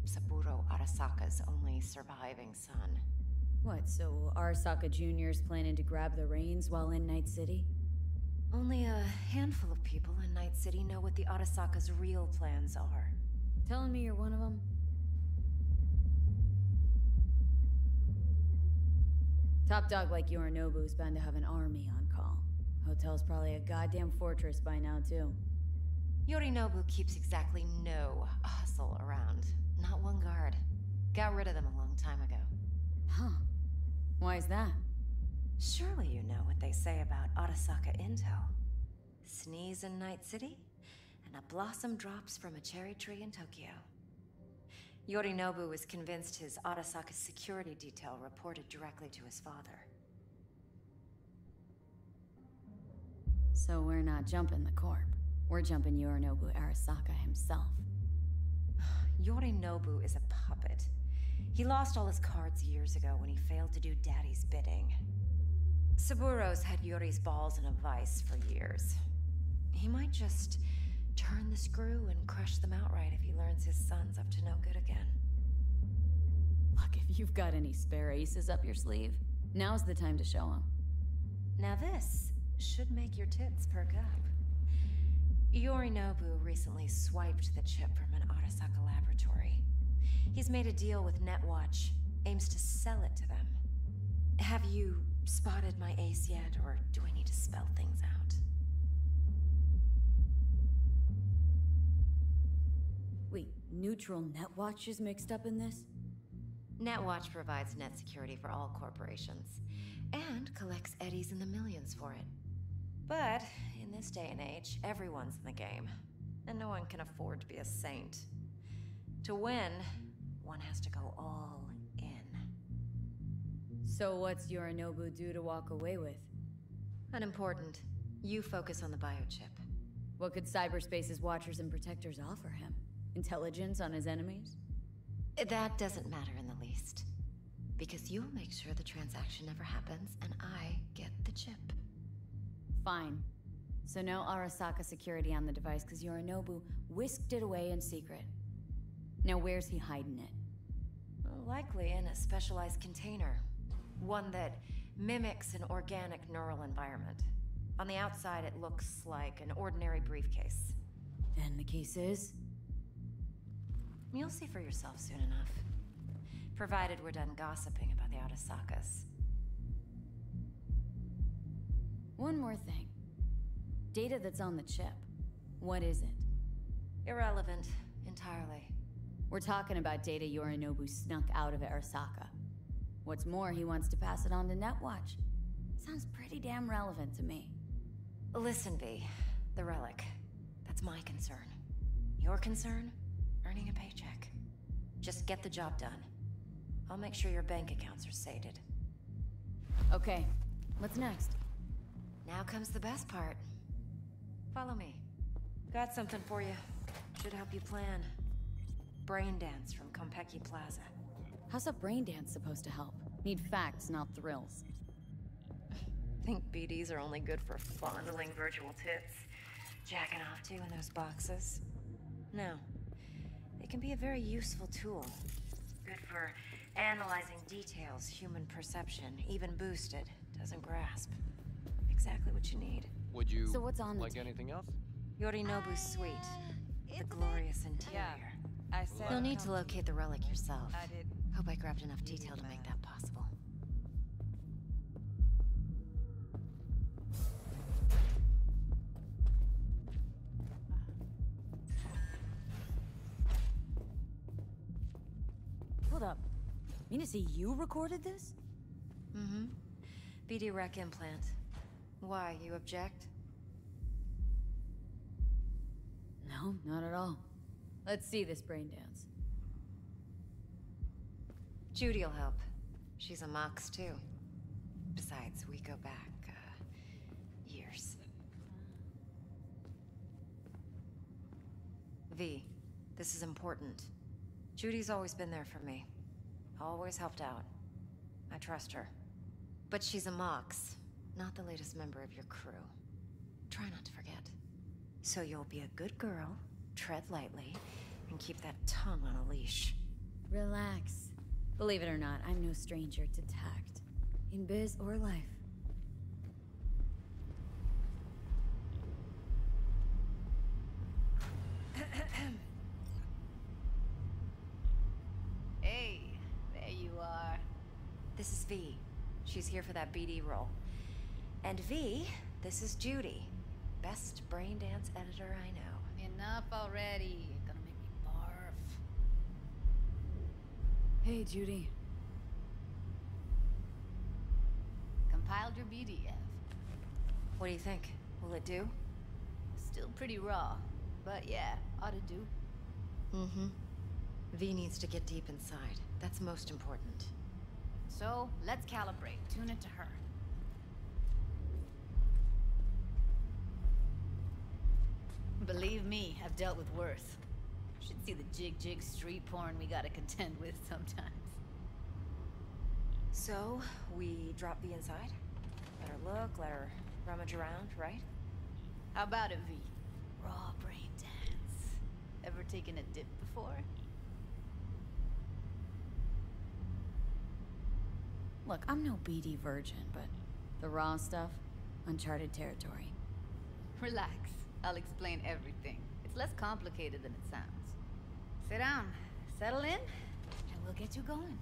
Saburo Arasaka's only surviving son. What, so Arasaka Jr.'s planning to grab the reins while in Night City? Only a handful of people in Night City know what the Arasaka's real plans are. Telling me you're one of them? Top dog like you or Yorinobu's bound to have an army on call. Hotel's probably a goddamn fortress by now, too. Yorinobu keeps exactly no hustle around. Not one guard. Got rid of them a long time ago. Huh. Why is that? Surely you know what they say about Arasaka intel. Sneeze in Night City, and a blossom drops from a cherry tree in Tokyo. Yorinobu was convinced his Arasaka security detail reported directly to his father. So we're not jumping the corp. We're jumping Yorinobu Arasaka himself. Yorinobu is a puppet. He lost all his cards years ago when he failed to do Daddy's bidding. Saburo's had Yori's balls in a vice for years. He might just turn the screw and crush them outright if he learns his son's up to no good again. Look, if you've got any spare aces up your sleeve, now's the time to show them. Now this should make your tits perk up. Yorinobu recently swiped the chip from an Arasaka laboratory. He's made a deal with Netwatch, aims to sell it to them. Have you spotted my ace yet, or do I need to spell things out? Wait, Neutral Netwatch is mixed up in this? Netwatch provides net security for all corporations, and collects eddies in the millions for it. But in this day and age, everyone's in the game, and no one can afford to be a saint. To win, one has to go all in. So what's Yorinobu due to walk away with? Unimportant. You focus on the biochip. What could cyberspace's watchers and protectors offer him? Intelligence on his enemies? That doesn't matter in the least. Because you'll make sure the transaction never happens, and I get the chip. Fine. So no Arasaka security on the device because Yorinobu whisked it away in secret. Now where's he hiding it? Likely in a specialized container. One that mimics an organic neural environment. On the outside, it looks like an ordinary briefcase. And the case is? You'll see for yourself soon enough. Provided we're done gossiping about the Arasakas. One more thing. Data that's on the chip. What is it? Irrelevant, entirely. We're talking about data Yorinobu snuck out of Arasaka. What's more, he wants to pass it on to Netwatch. Sounds pretty damn relevant to me. Listen, V. The relic. That's my concern. Your concern? Earning a paycheck. Just get the job done. I'll make sure your bank accounts are sated. Okay, what's next? Now comes the best part. Follow me. Got something for you. Should help you plan. Brain dance from Konpeki Plaza. How's a brain dance supposed to help? Need facts, not thrills. Think BDs are only good for fondling virtual tits, jacking off to in those boxes? No. They can be a very useful tool. Good for analyzing details human perception, even boosted, doesn't grasp. Exactly what you need. Would you So what's on the like anything else? Yorinobu's suite. The glorious interior. Yeah, I said You'll need to locate the relic yourself. I did. Hope I grabbed enough detail to make that possible. Hold up. Mean to say you recorded this? Mm-hmm. BD rec implant. Why, you object? No, not at all. Let's see this brain dance. Judy'll help. She's a Mox, too. Besides, we go back, uh, years. V, this is important. Judy's always been there for me. Always helped out. I trust her. But she's a Mox, not the latest member of your crew. Try not to forget. So you'll be a good girl, tread lightly, and keep that tongue on a leash. Relax. Believe it or not, I'm no stranger to tact. In biz or life. Hey, there you are. This is V. She's here for that BD role. And V, this is Judy. Best brain dance editor I know. Enough already. You're gonna make me barf. Hey, Judy. Compiled your BDF. What do you think? Will it do? Still pretty raw, but yeah, ought to do. Mm-hmm. V needs to get deep inside. That's most important. So, let's calibrate. Tune it to her. Believe me, I've dealt with worse. Should see the jig-jig street porn we gotta contend with sometimes. So, we drop V inside? Let her look, let her rummage around, right? How about it, V? Raw brain dance. Ever taken a dip before? Look, I'm no BD virgin, but the raw stuff, uncharted territory. Relax. I'll explain everything. It's less complicated than it sounds. Sit down, settle in, and we'll get you going.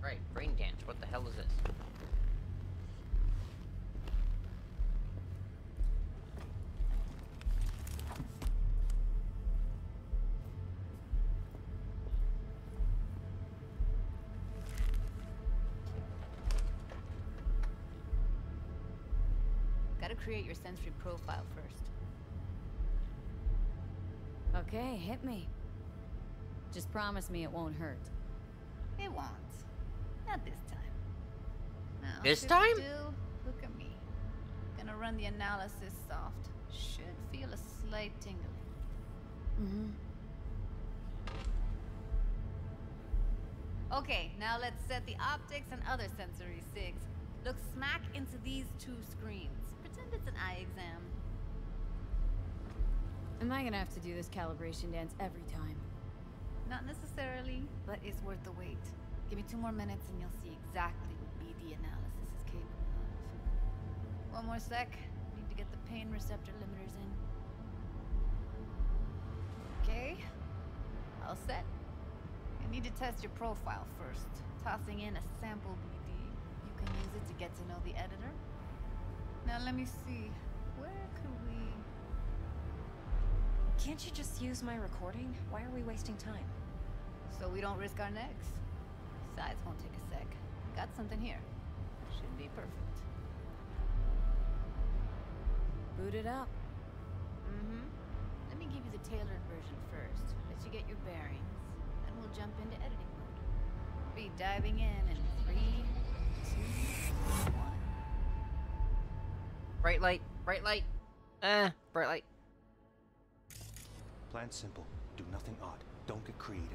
Right, brain dance. What the hell is this? Create your sensory profile first. Okay, hit me. Just promise me it won't hurt. It won't. Not this time. Now, This time? Still, look at me. Gonna run the analysis soft. Should feel a slight tingling. Mm-hmm. Okay, now let's set the optics and other sensory sigs. Look smack into these two screens. It's an eye exam. Am I gonna have to do this calibration dance every time? Not necessarily, but it's worth the wait. Give me two more minutes and you'll see exactly what BD analysis is capable of. One more sec. Need to get the pain receptor limiters in. Okay. All set. I need to test your profile first. Tossing in a sample BD. You can use it to get to know the editor. Now let me see. Where could we... Can't you just use my recording? Why are we wasting time? So we don't risk our necks. Besides, won't take a sec. Got something here. Should be perfect. Boot it up. Mm-hmm. Let me give you the tailored version first. Let you get your bearings. Then we'll jump into editing mode. Be diving in in three, two, one. Bright light, bright light. Eh, bright light. Plan simple. Do nothing odd. Don't get creative.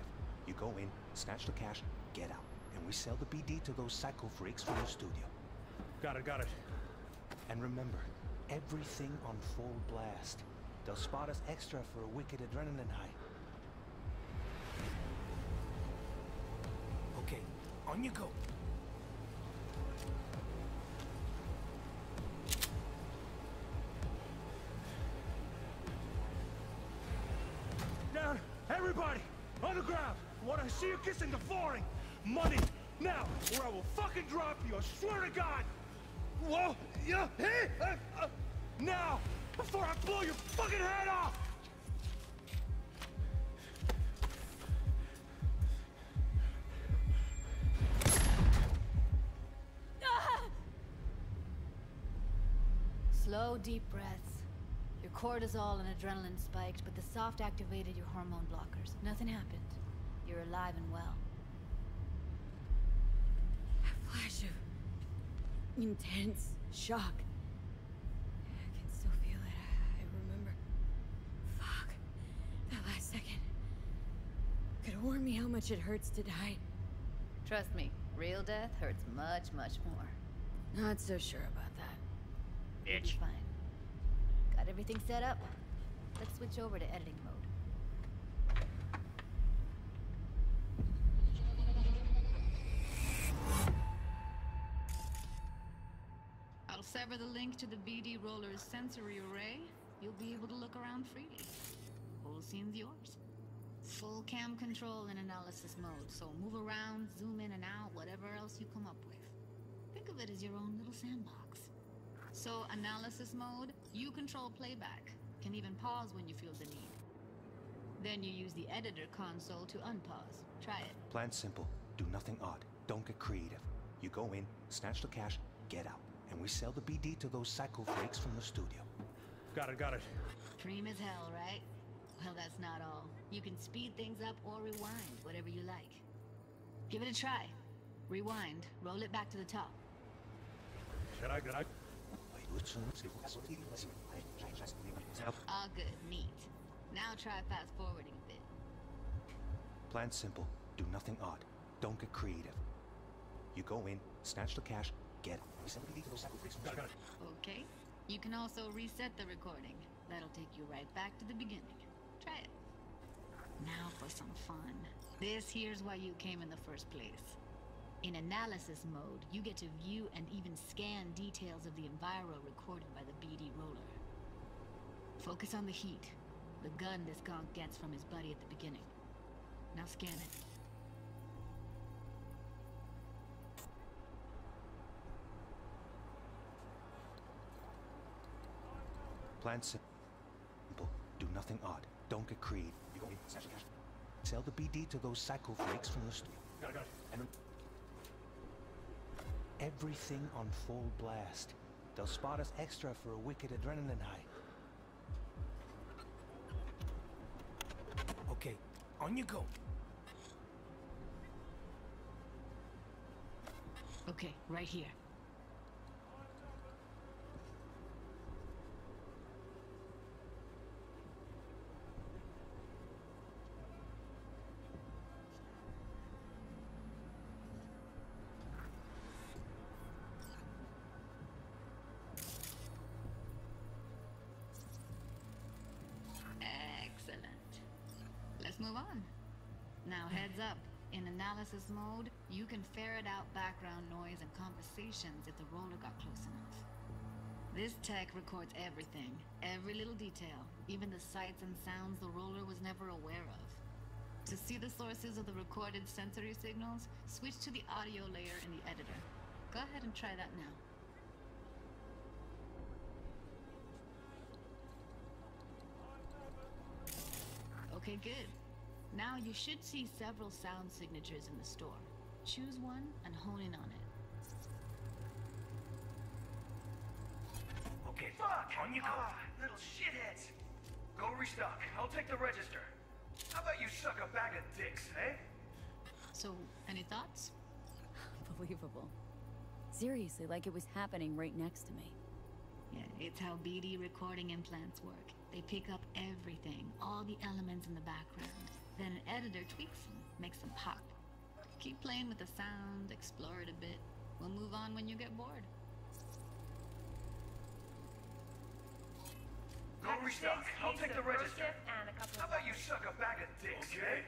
You go in, snatch the cash, get out. And we sell the BD to those psycho freaks from the studio. Got it, got it. And remember, everything on full blast. They'll spot us extra for a wicked adrenaline high. Okay, on you go. Everybody, on the ground. I see you kissing the flooring. Money, now, or I will fucking drop you. I swear to God. Whoa, yeah, hey, uh, uh, now, before I blow your fucking head off. Slow, deep breaths. Your cortisol and adrenaline spiked, but the soft activated your hormone blockers. Nothing happened. You're alive and well. A flash of intense shock. I can still feel it. I remember. Fuck. That last second. Could warn me how much it hurts to die. Trust me, real death hurts much, much more. Not so sure about that. You'll fine. Got everything set up? Let's switch over to editing mode. I'll sever the link to the BD Roller's sensory array. You'll be able to look around freely. Whole scene's yours. Full cam control in analysis mode, so move around, zoom in and out, whatever else you come up with. Think of it as your own little sandbox. So, analysis mode, you control playback. Can even pause when you feel the need. Then you use the editor console to unpause. Try it. Plan simple. Do nothing odd. Don't get creative. You go in, snatch the cash, get out. And we sell the BD to those psycho freaks from the studio. Got it, got it. Preem as hell, right? Well, that's not all. You can speed things up or rewind, whatever you like. Give it a try. Rewind, roll it back to the top. Should I, could I? All good, neat. Now try fast forwarding a bit. Plan simple. Do nothing odd. Don't get creative. You go in, snatch the cash, get out. We sell the BD to those psycho freaks from the studio. Okay. You can also reset the recording. That'll take you right back to the beginning. Try it. Now for some fun. This here's why you came in the first place. In analysis mode, you get to view and even scan details of the enviro recorded by the BD roller. Focus on the heat, the gun this gonk gets from his buddy at the beginning. Now scan it. Plan simple. Do nothing odd. Don't get creative. You go in, snatch the. Sell the BD to those psycho freaks from the street. Got it, got it. Everything on full blast. They'll spot us extra for a wicked adrenaline high. Okay, on you go. Okay, right here. Excellent. Let's move on. Now heads up. In analysis mode, you can ferret out background noise and conversations if the roller got close enough. This tech records everything, every little detail, even the sights and sounds the roller was never aware of. To see the sources of the recorded sensory signals, switch to the audio layer in the editor. Go ahead and try that now. Okay, good. Now you should see several sound signatures in the store. Choose one and hone in on it. Okay, fuck, on you go. little shitheads. Go restock. I'll take the register. How about you suck a bag of dicks, eh? So, any thoughts? Unbelievable. Seriously, like it was happening right next to me. Yeah, it's how BD recording implants work. They pick up everything, all the elements in the background. Then an editor tweaks them, makes them pop. Keep playing with the sound, explore it a bit. We'll move on when you get bored. Go restock. I'll take the register. How about you suck a bag of dicks, okay? Eh?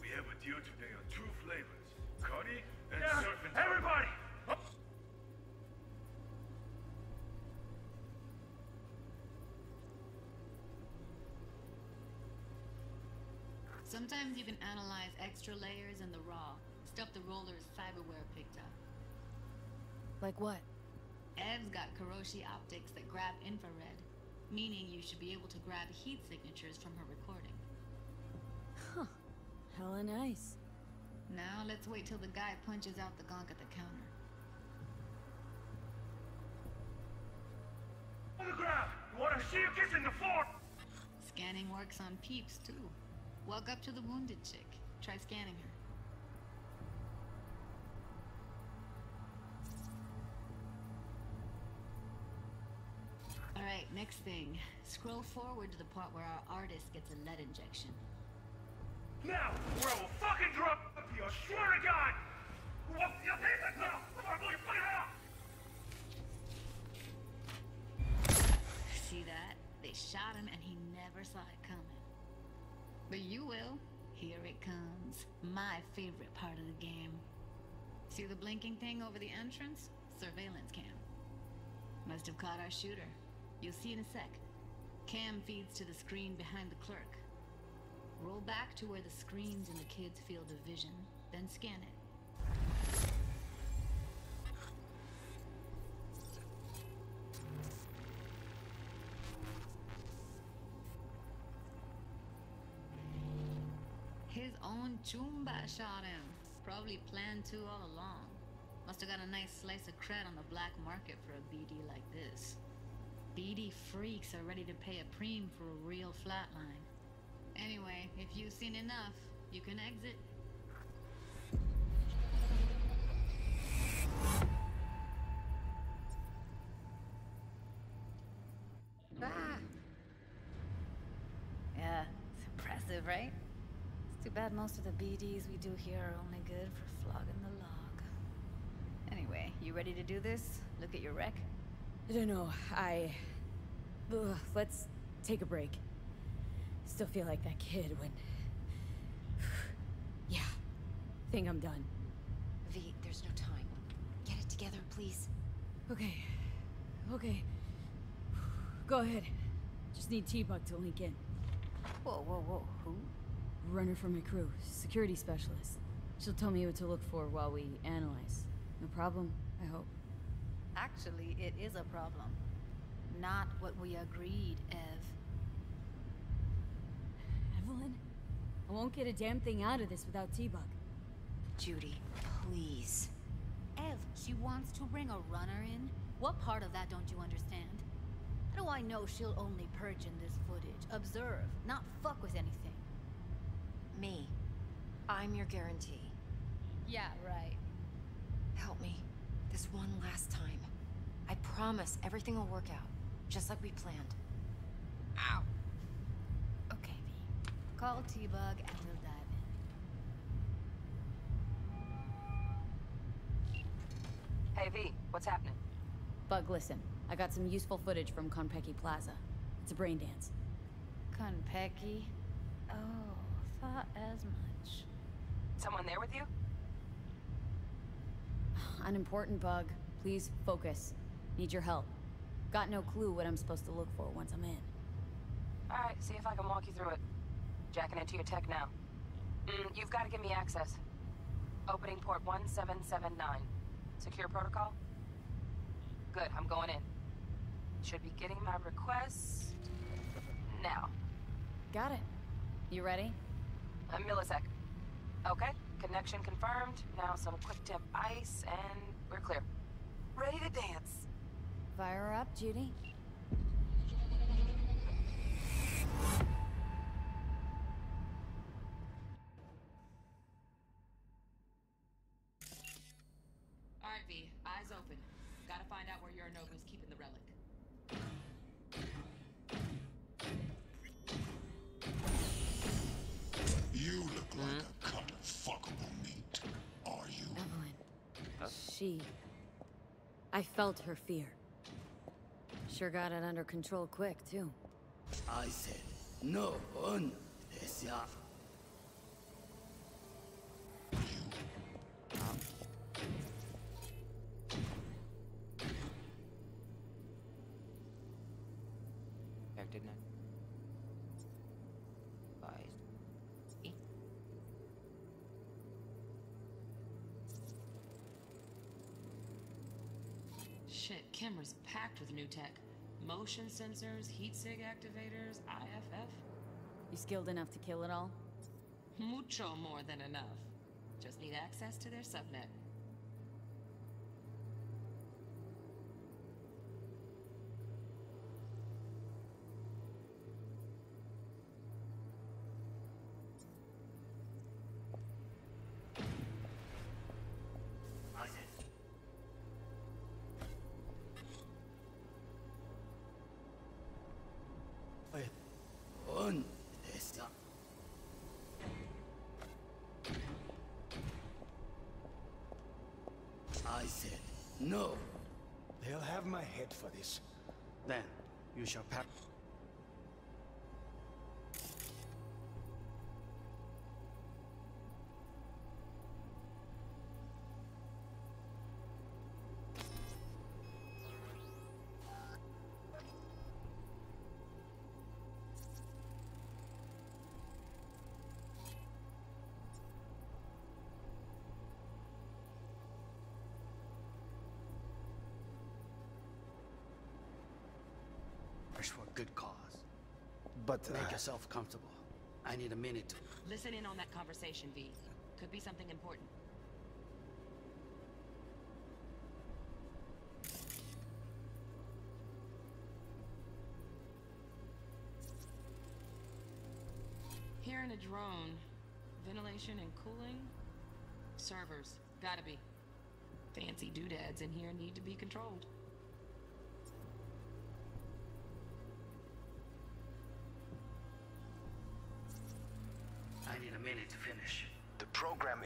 We have a deal today on two flavors. Cuddy and Yeah, surf and Everybody! So, Sometimes you can analyze extra layers in the raw, stuff the roller's cyberware picked up. Like what? Ev's got Kiroshi optics that grab infrared, meaning you should be able to grab heat signatures from her recording. Huh. Hella nice. Now let's wait till the guy punches out the gonk at the counter. On the ground! Wanna see you kissing the floor? Scanning works on peeps too. Walk up to the wounded chick. Try scanning her. Alright, next thing. Scroll forward to the part where our artist gets a lead injection. Now, or I will fucking drop you, I swear to God! Well, you take it now! I'm going to fucking! See that? They shot him and he never saw it coming. But you will. Here it comes. My favorite part of the game. See the blinking thing over the entrance? Surveillance cam. Must have caught our shooter. You'll see in a sec. Cam feeds to the screen behind the clerk. Roll back to where the screen's in the kid's field of vision, then scan it. Choomba shot him. Probably planned to all along. Must have got a nice slice of cred on the black market for a BD like this. BD freaks are ready to pay a preem for a real flatline. Anyway, if you've seen enough, you can exit. Ah! Yeah, it's impressive, right? It's too bad most of the BDs we do here are only good for flogging the log. Anyway, you ready to do this? Look at your wreck? I don't know. I. Ugh, let's take a break. Still feel like that kid when. yeah. Think I'm done. V, there's no time. Get it together, please. Okay. Okay. Go ahead. Just need T-Bug to link in. Whoa, whoa, whoa. Who? Runner for my crew. Security specialist. She'll tell me what to look for while we analyze. No problem, I hope. Actually, it is a problem. Not what we agreed, Ev. Evelyn? I won't get a damn thing out of this without T-Bug. Judy, please. Ev, she wants to bring a runner in? What part of that don't you understand? How do I know she'll only purge in this footage? Observe, not fuck with anything. Me. I'm your guarantee. Yeah, right. Help me. This one last time. I promise everything will work out. Just like we planned. Ow. Okay, V. Call T-Bug and we'll dive in. Hey, V, what's happening? Bug, listen. I got some useful footage from Konpeki Plaza. It's a brain dance. in. Konpeki? Oh, thought as much. Someone there with you? An important bug. Please focus. Need your help. Got no clue what I'm supposed to look for once I'm in. Alright, see if I can walk you through it. Jacking into your tech now. Mm, you've got to give me access. Opening port 1779. Secure protocol? Good, I'm going in. Should be getting my request now. Got it. You ready? A millisec. Okay, connection confirmed. Now some quick tip ice, and we're clear. Ready to dance. Fire her up, Judy. Alright, V, eyes open. Gotta find out where Yorinobu's keeping the relic. You look like a cut of fuckable meat. Are you? Evelyn. She. I felt her fear. Sure got it under control quick, too. I said no one yeah. Back, didn't I? Lies. Shit, Kimmer's packed with new tech. Motion sensors, heat sig activators, IFF. You skilled enough to kill it all? Mucho more than enough. Just need access to their subnet. Said no. They'll have my head for this. Then you shall pack. Good cause. But make uh, yourself comfortable. I need a minute to. Listen in on that conversation, V. Could be something important. Here in a drone, ventilation and cooling, servers, gotta be. Fancy doodads in here need to be controlled.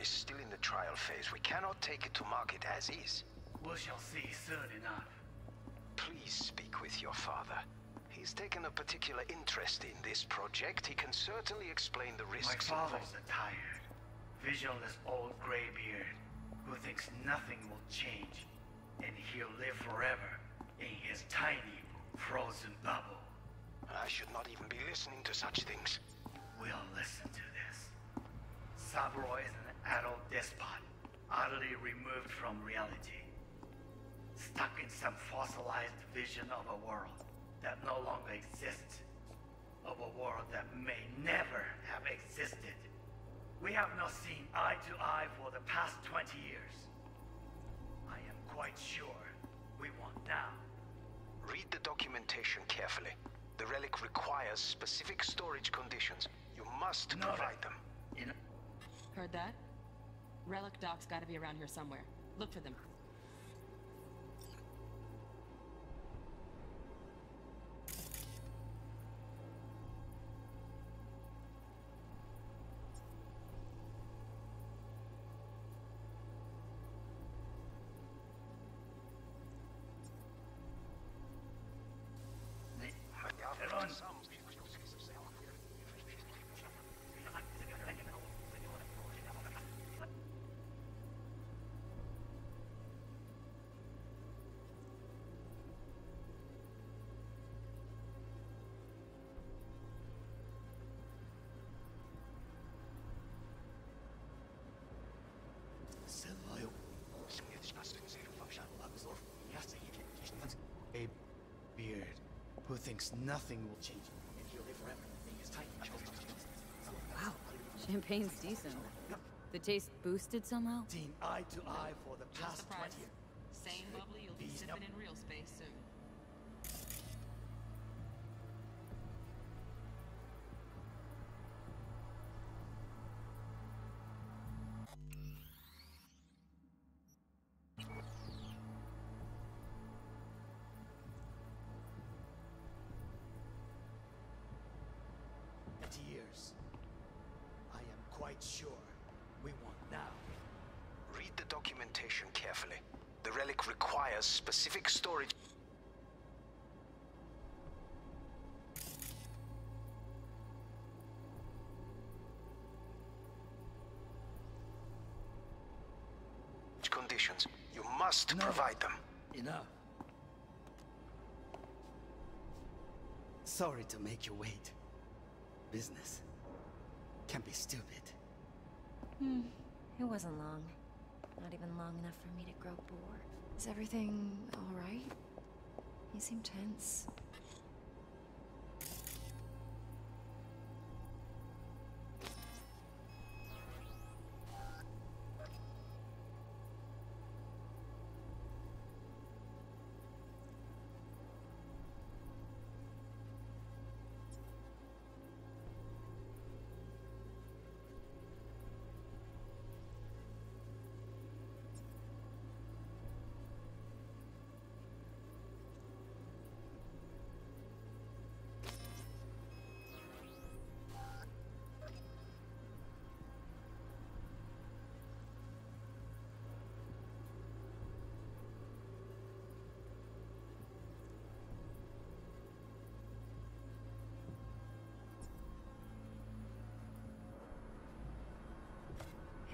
Is still in the trial phase. We cannot take it to market as is. We shall see soon enough. Please speak with your father. He's taken a particular interest in this project. He can certainly explain the My risks father's involved. a tired, visionless old graybeard who thinks nothing will change, and he'll live forever in his tiny, frozen bubble. I should not even be listening to such things. We'll listen to this. Saburo is adult despot, utterly removed from reality. Stuck in some fossilized vision of a world that no longer exists. Of a world that may never have existed. We have not seen eye to eye for the past 20 years. I am quite sure we want now. Read the documentation carefully. The relic requires specific storage conditions. You must No, provide them. Heard that? Relic docs gotta be around here somewhere. Look for them. Who thinks nothing will change, and he'll live forever in his tiny. Wow, champagne's decent. The taste boosted somehow? Seen eye to eye for the past 20 years. Same bubbly you'll be sipping in real space soon. Documentation carefully. The relic requires specific storage. Conditions. You must No. provide them. Enough. Sorry to make you wait. Business Can't be stupid. Hmm, it wasn't long. Not even long enough for me to grow bored. Is everything alright? You seem tense.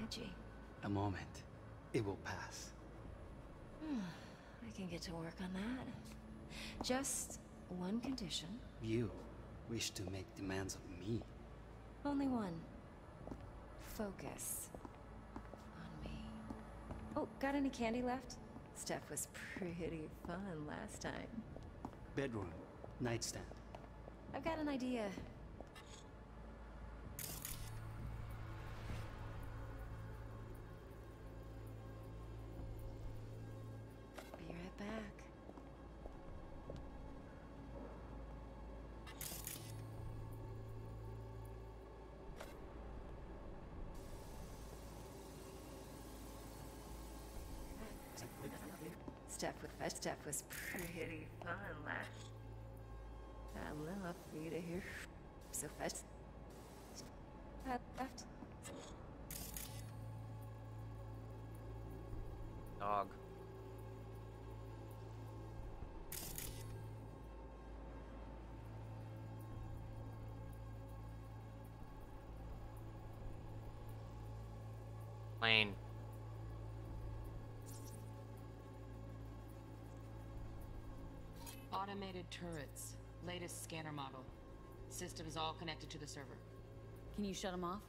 Edgy. A moment. It will pass. Hmm, I can get to work on that. Just one condition. You wish to make demands of me. Only one. Focus. On me. Oh, got any candy left? Stuff was pretty fun last time. Bedroom. Nightstand. I've got an idea. Stuff was pretty fun last. I love you to hear so fast. Left. Dog. Plane. Automated turrets. Latest scanner model. System is all connected to the server. Can you shut them off?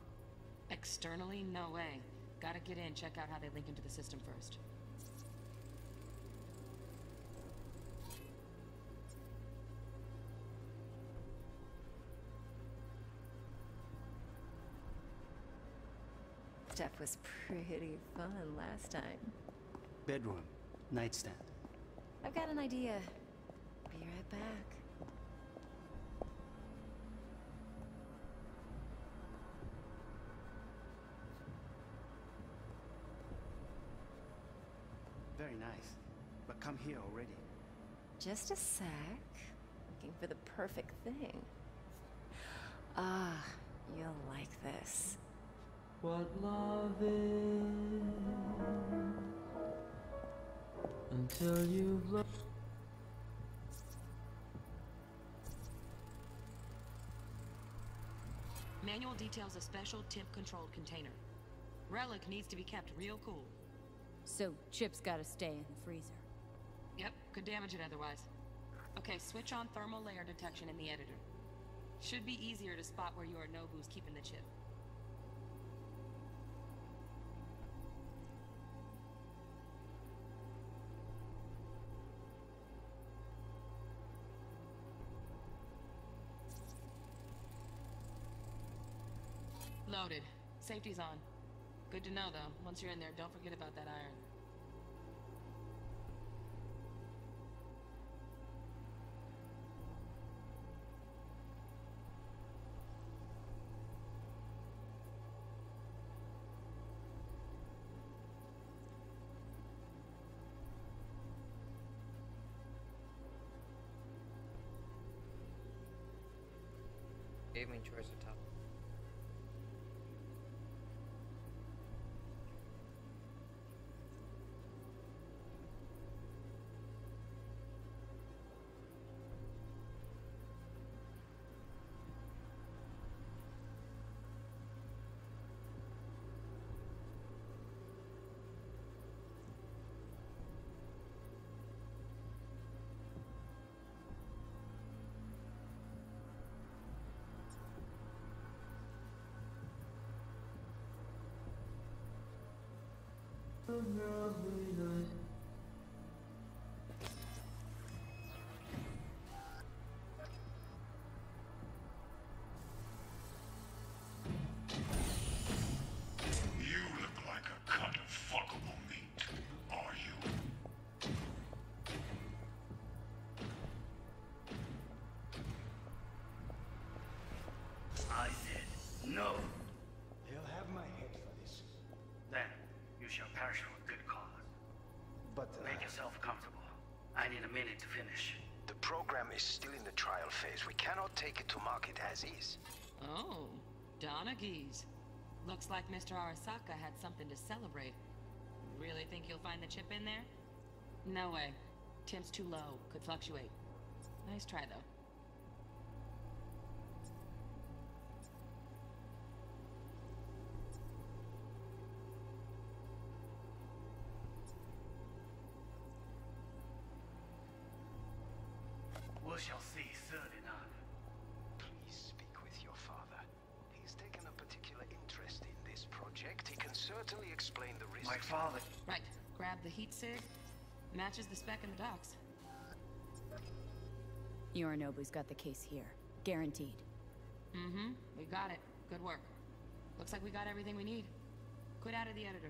Externally, no way. Gotta get in, check out how they link into the system first. Stuff was pretty fun last time. Bedroom. Nightstand. I've got an idea. Be right back. Very nice. But come here already. Just a sec. Looking for the perfect thing. Ah, you'll like this. What love is until you've loved. Details a special temp-controlled container. Relic needs to be kept real cool. So, Chip's gotta stay in the freezer. Yep, could damage it otherwise. Okay, switch on thermal layer detection in the editor. Should be easier to spot where Yorinobu's keeping the chip. Safety's on. Good to know, though. Once you're in there, don't forget about that iron. Gave me choice of top. You is still in the trial phase. We cannot take it to market as is. Oh, Donaghy's. Looks like Mr. Arasaka had something to celebrate. Really think you'll find the chip in there? No way. Temp's too low. Could fluctuate. Nice try, though. Yorinobu's got the case here. Guaranteed. Mm-hmm. We got it. Good work. Looks like we got everything we need. Quit out of the editor.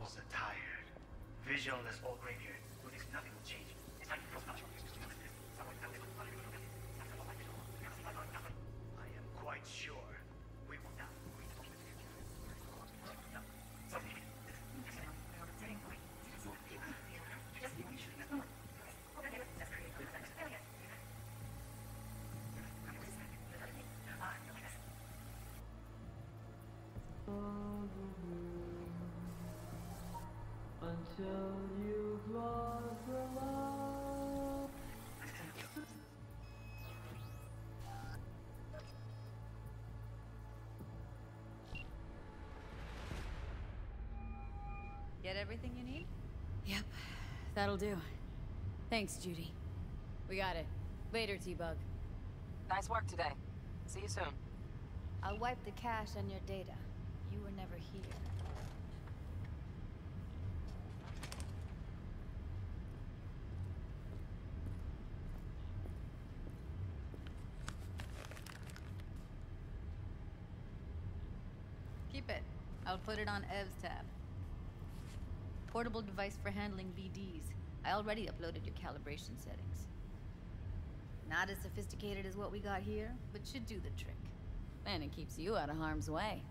Also tired. Visual is all great here, but if nothing will change. It's time for I am quite sure we will not. Until you've lost the love. Get everything you need? Yep, that'll do. Thanks, Judy. We got it. Later, T-Bug. Nice work today. See you soon. I'll wipe the cache on your data. You were never here. Keep it. I'll put it on Ev's tab. Portable device for handling BDs. I already uploaded your calibration settings. Not as sophisticated as what we got here, but should do the trick. And it keeps you out of harm's way.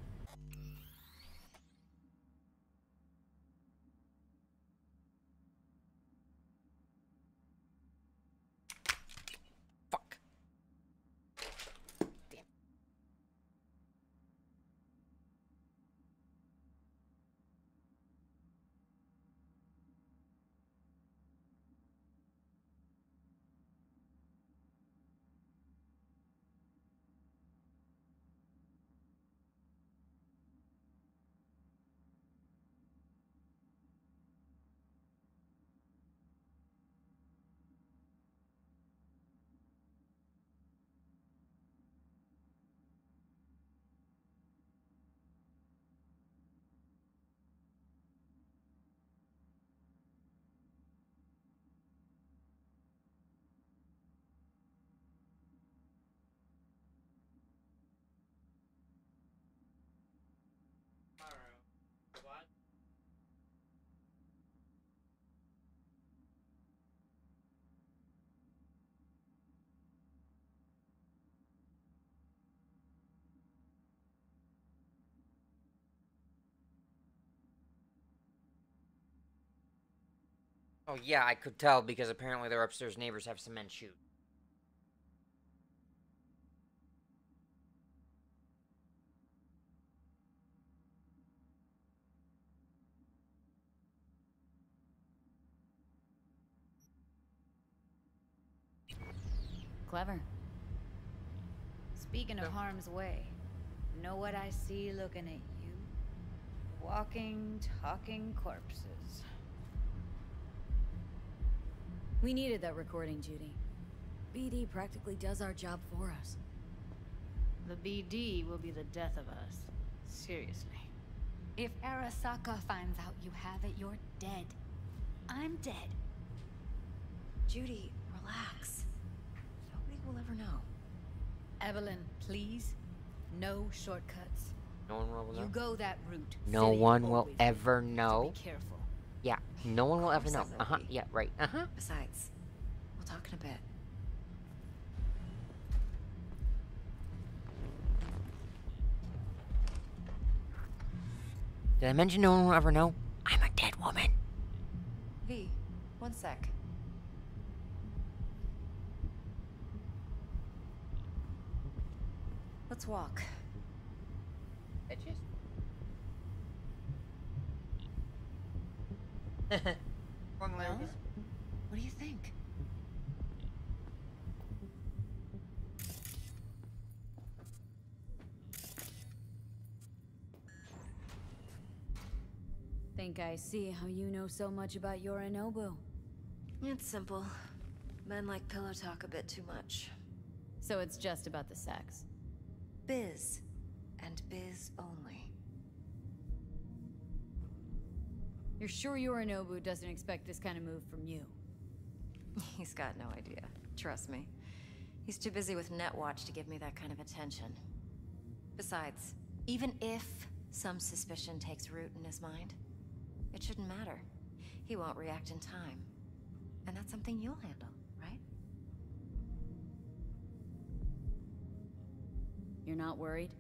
Oh yeah, I could tell because apparently their upstairs neighbors have cement shoot. Clever. Speaking of harm's way, know what I see looking at you? Walking, talking corpses. We needed that recording, Judy. BD practically does our job for us. The BD will be the death of us. Seriously. If Arasaka finds out you have it, you're dead. I'm dead. Judy, relax. Nobody will ever know. Evelyn, please. No shortcuts. No one will ever know. You go that route. No City one will ever know. So be careful. Yeah, no one will ever know. Uh huh. Yeah, right. Uh huh. Besides, we'll talk in a bit. Did I mention no one will ever know? I'm a dead woman. V, one sec. Let's walk. Bitches. Wrong Well, what do you think? Think I see how you know so much about Yorinobu. It's simple. Men like pillow talk a bit too much. So it's just about the sex. Biz. And biz only. You're sure Yorinobu doesn't expect this kind of move from you? He's got no idea. Trust me. He's too busy with Netwatch to give me that kind of attention. Besides, even if some suspicion takes root in his mind, it shouldn't matter. He won't react in time. And that's something you'll handle, right? You're not worried?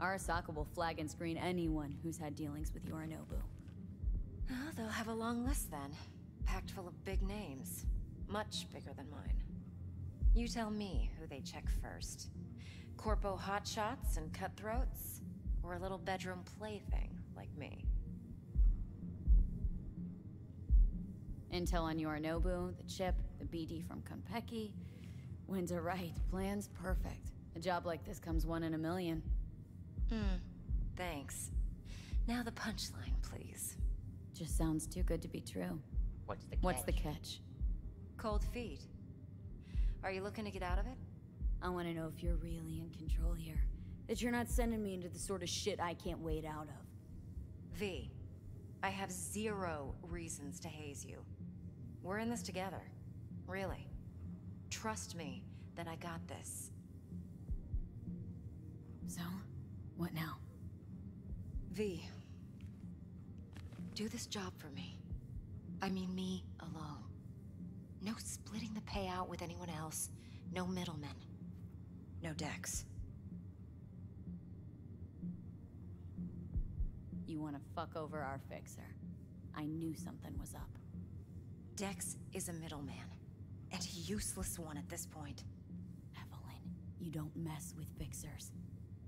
Arasaka will flag and screen anyone who's had dealings with Yorinobu. Oh, they'll have a long list then. Packed full of big names. Much bigger than mine. You tell me who they check first. Corpo hotshots and cutthroats? Or a little bedroom plaything like me? Intel on Yorinobu, the chip, the BD from Konpeki. Winter right, plan's perfect. A job like this comes one in a million. Hmm. Thanks. Now the punchline, please. Just sounds too good to be true. What's the catch? What's the catch? Cold feet. Are you looking to get out of it? I want to know if you're really in control here. That you're not sending me into the sort of shit I can't wait out of. V, I have zero reasons to haze you. We're in this together. Really. Trust me that I got this. So, what now? V, do this job for me. I mean me alone. No splitting the payout with anyone else. No middlemen. No Dex. You want to fuck over our fixer. I knew something was up. Dex is a middleman. And a useless one at this point. Evelyn, you don't mess with fixers.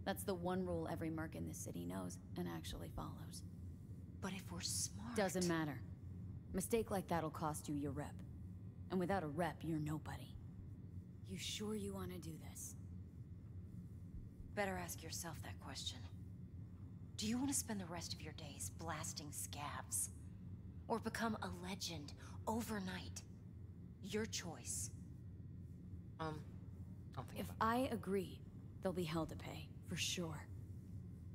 That's the one rule every merc in this city knows and actually follows. But if we're smart... Doesn't matter. Mistake like that'll cost you your rep. And without a rep, you're nobody. You sure you want to do this? Better ask yourself that question. Do you want to spend the rest of your days blasting scabs? Or become a legend overnight? Your choice. Um, I'll think If I agree, there'll be hell to pay, for sure.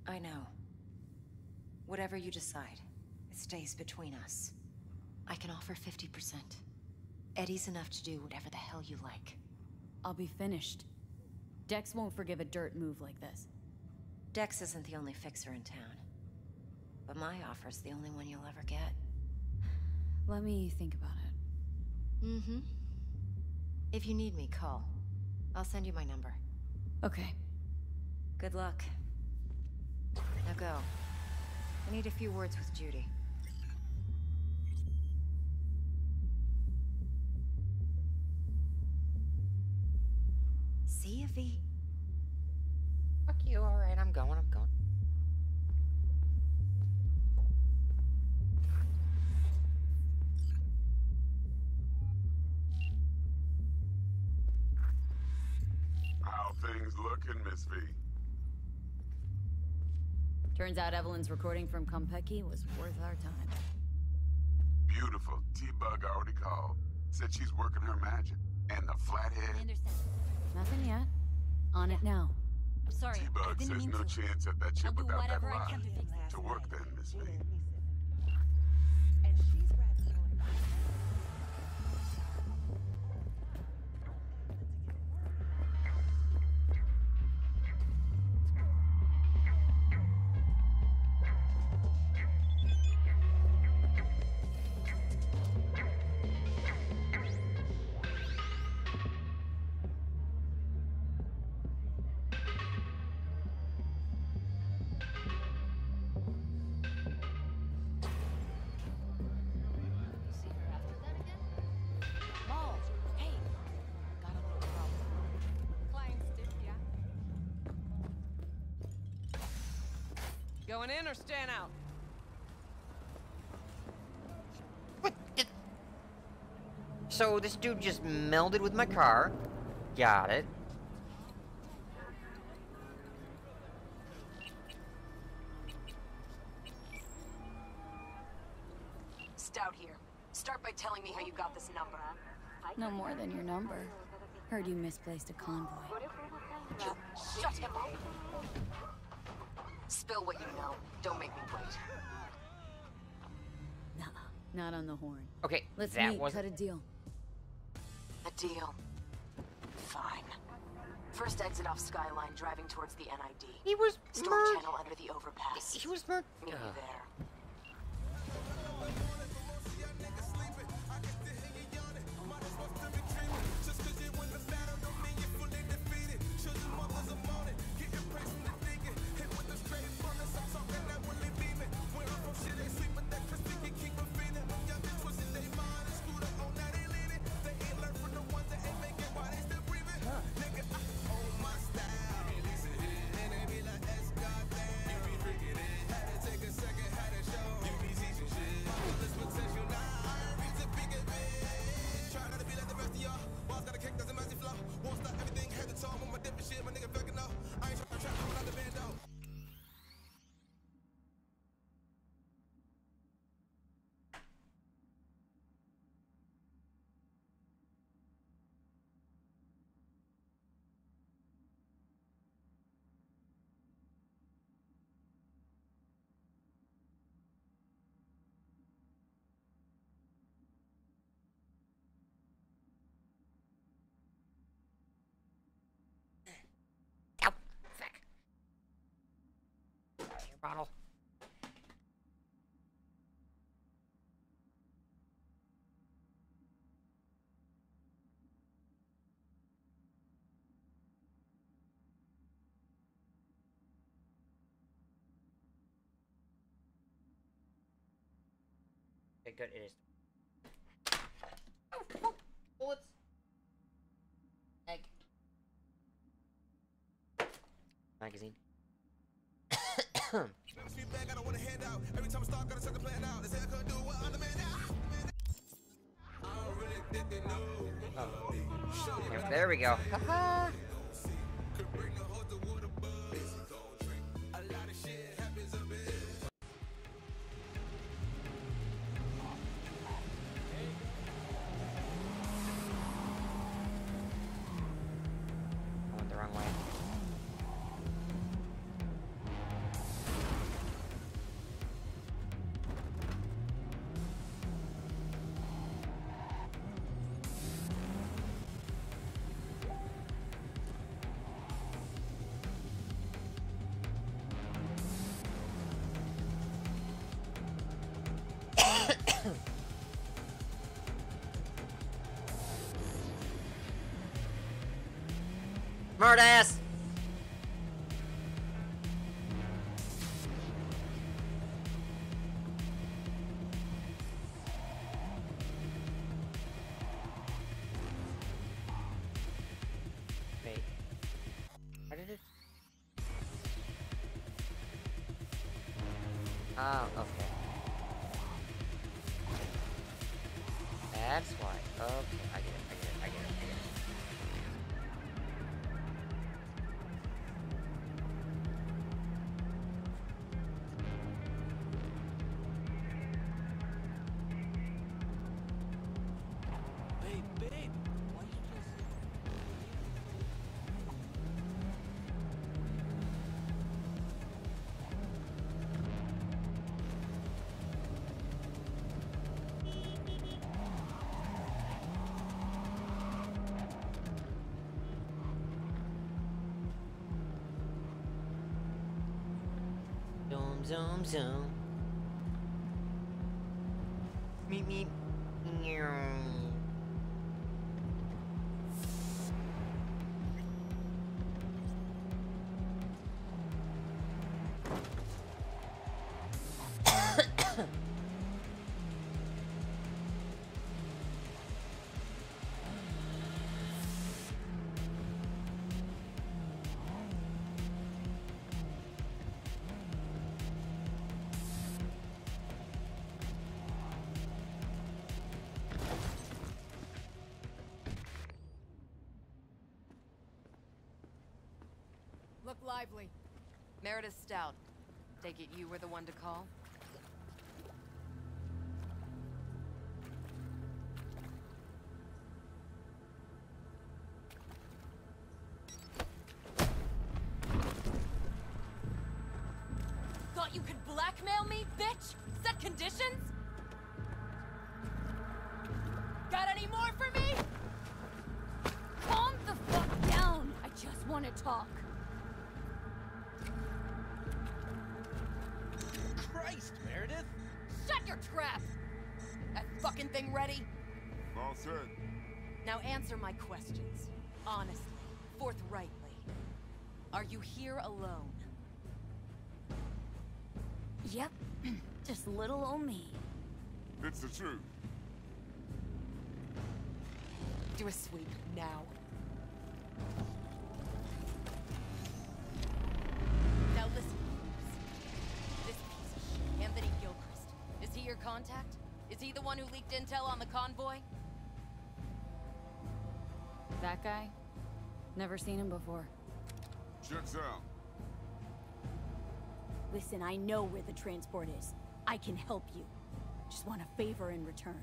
I know. Whatever you decide, it stays between us. I can offer 50%. Eddie's enough to do whatever the hell you like. I'll be finished. Dex won't forgive a dirt move like this. Dex isn't the only fixer in town. But my offer's the only one you'll ever get. Let me think about it. Mm-hmm. If you need me, call. I'll send you my number. Okay. Good luck. Now go. I need a few words with Judy. See you, V. Fuck you, alright, I'm going, I'm going. How things looking, Miss V? Turns out Evelyn's recording from Konpeki was worth our time. Beautiful. T-Bug already called. Said she's working her magic. And the flathead. Nothing yet. On it now. Sorry, I T-Bug didn't says mean no to. chance at that I'll without that whatever lie. to. To work then, Miss V. So this dude just melded with my car. Got it. Stout here. Start by telling me how you got this number. No more than your number. Heard you misplaced a convoy. You shut him up. Spill what you know. Don't make me wait. Not on the horn. Okay, Let's that meet, wasn't- cut a deal. A deal. Fine. First exit off Skyline, driving towards the NID. He was Storm channel under the overpass. He was murdered. Meet me ah. there. Beer bottle. Okay, good. It is. Oh, oh, bullets. Egg. Magazine. Oh. There we go. Smart ass. Zoom, zoom, Look lively. Meredith Stout. Take it you were the one to call? Thought you could blackmail me, bitch? Set conditions? Got any more for me? Calm the fuck down. I just want to talk. Thing ready? All set. Now answer my questions. Honestly, forthrightly. Are you here alone? Yep. just little old me. It's the truth. Do a sweep, now. Now listen, This piece of shit, Anthony Gilchrist. Is he your contact? Is he the one who leaked intel on the convoy? That guy? Never seen him before. Checks out. Listen, I know where the transport is. I can help you. Just want a favor in return.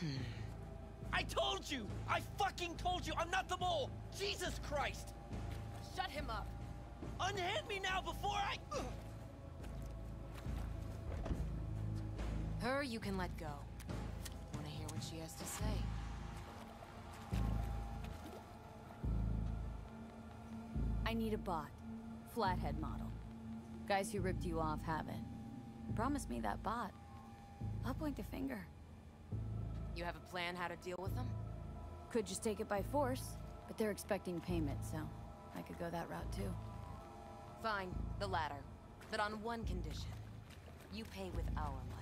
I told you! I fucking told you! I'm not the mole! Jesus Christ! Shut him up! Unhand me now before I... Her you can let go. Wanna hear what she has to say? I need a bot. Flathead model. Guys who ripped you off haven't. Promise me that bot. I'll point the finger. You have a plan how to deal with them? Could just take it by force, but they're expecting payment, so I could go that route too. Fine, the latter. But on one condition. You pay with our money.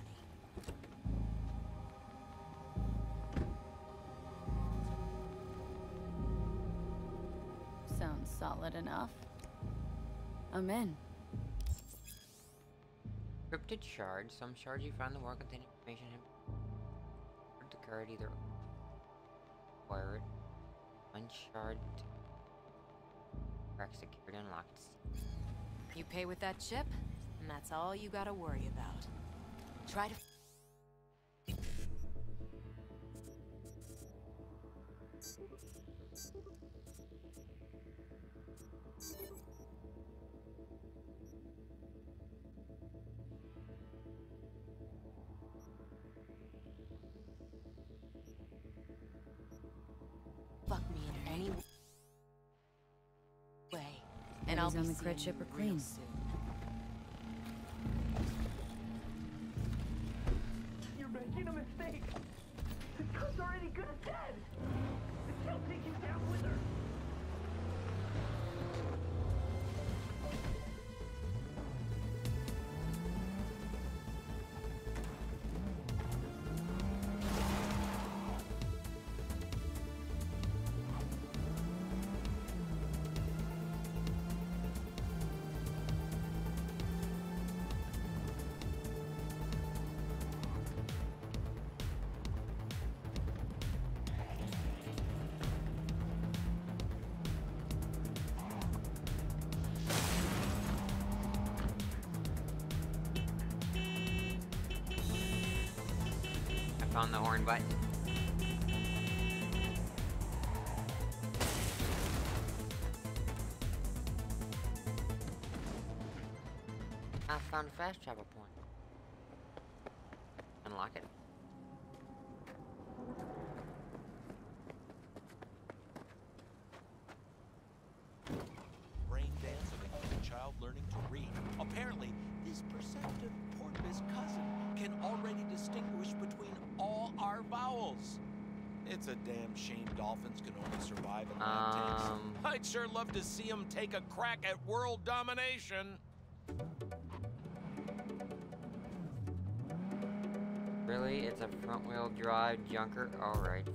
Sounds enough. I'm in. Cryptid shard. Some shards you found in the world contain information. Hard to card either acquire it. One shard crack security unlocked. You pay with that chip, and that's all you gotta worry about. Try to... I'll on the cred chip are clean. Fast travel point. Unlock it. brain dance of a child learning to read. Apparently, this His perceptive porpoise cousin can already distinguish between all our vowels. It's a damn shame dolphins can only survive in lab tanks. Um. I'd sure love to see them take a crack at world domination. Really? It's a front wheel drive junker? Alright.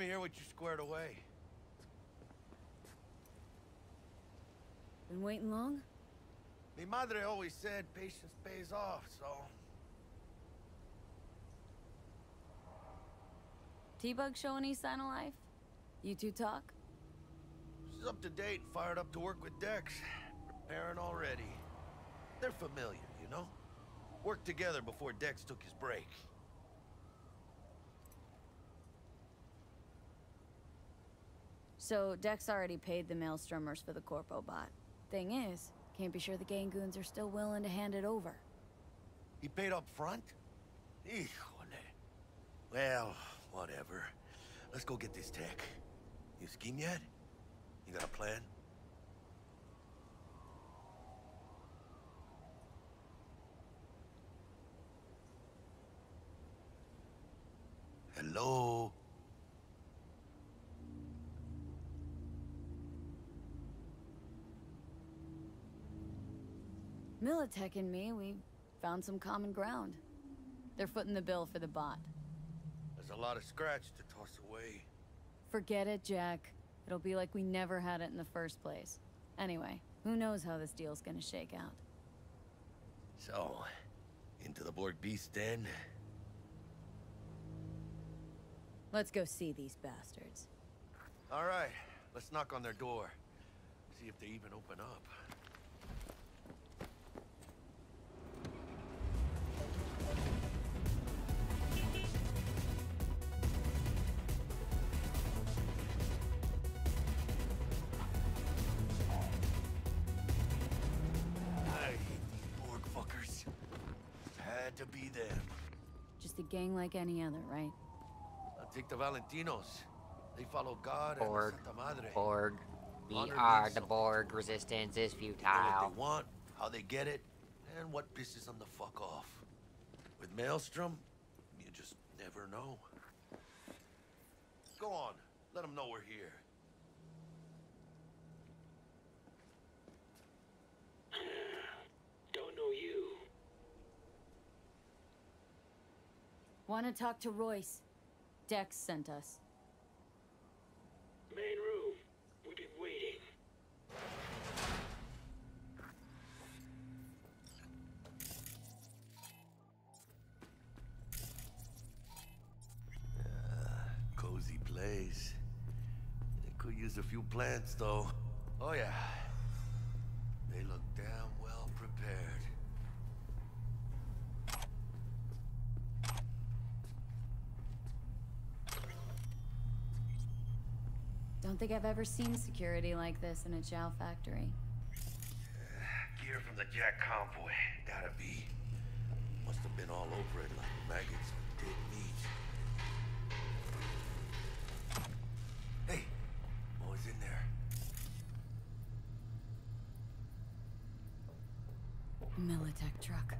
Me hear what you squared away. Been waiting long? Mi madre always said patience pays off, so... T-Bug show any sign of life? You two talk? She's up to date and fired up to work with Dex. Preparing already. They're familiar, you know? Worked together before Dex took his break. So Dex already paid the Maelstromers for the Corpo bot. Thing is, can't be sure the Gangoons are still willing to hand it over. He paid up front? Híjole. Well, whatever. Let's go get this tech. You scheme yet? You got a plan? Hello? Militech and me, we found some common ground. They're footing the bill for the bot. There's a lot of scratch to toss away. Forget it, Jack. It'll be like we never had it in the first place. Anyway, who knows how this deal's gonna shake out. So, into the Borg Beast Den? Let's go see these bastards. All right, let's knock on their door. See if they even open up. Gang like any other, right? I'll take the Valentinos. They follow God Borg. and Santa Madre. Borg. We Honor are the. Borg. Resistance is They know what they want, how they get it, and what pisses them the fuck off. With Maelstrom, you just never know. Go on, let them know we're here. Want to talk to Royce. Dex sent us. Main room. We've been waiting. Uh, cozy place. Could use a few plants, though. Oh, yeah. They look damn think I've ever seen security like this in a chow factory. Gear from the Jack convoy. Gotta be. Must have been all over it like maggots on dead meat. Hey, what was in there? Militech truck.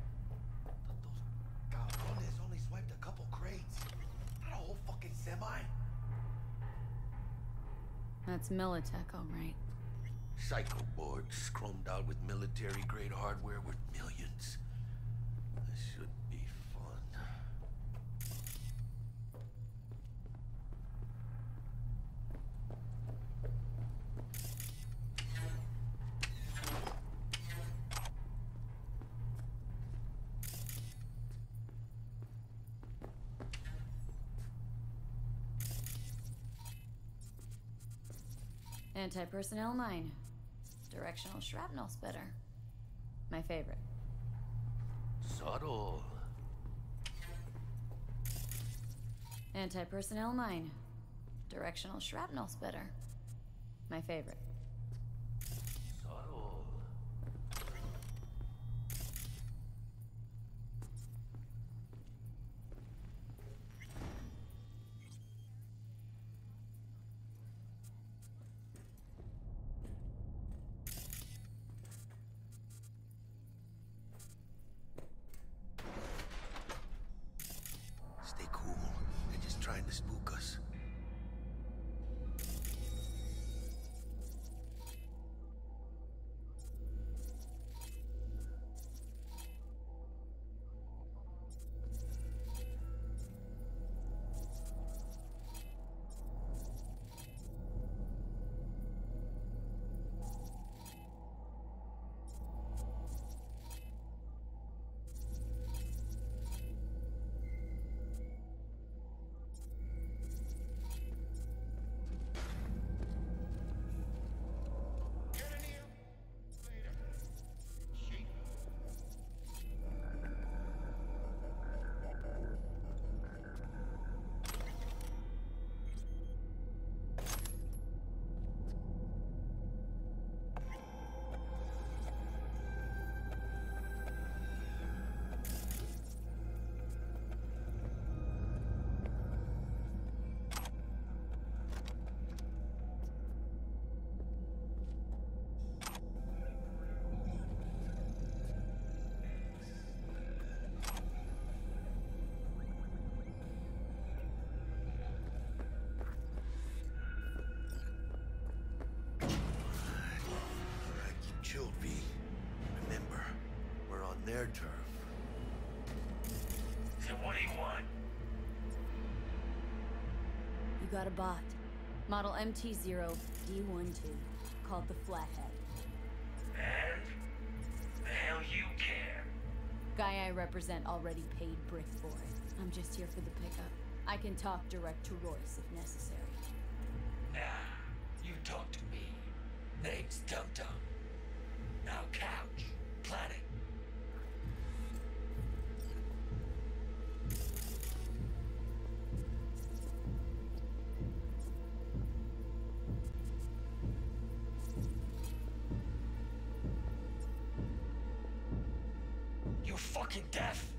That's Militech, all right. Psycho boards chromed out with military grade hardware worth millions. This should be fun. Anti-personnel mine. Directional shrapnel spitter. My favorite. Subtle. Anti-personnel mine. Directional shrapnel spitter. My favorite. Their turf. So what do you want? You got a bot. Model MT0D12, called the Flathead. And? The hell you care? Guy I represent already paid Brick for it. I'm just here for the pickup. I can talk direct to Royce if necessary. Nah, you talk to me. Name's Dum Dum. Now couch, fucking deaf?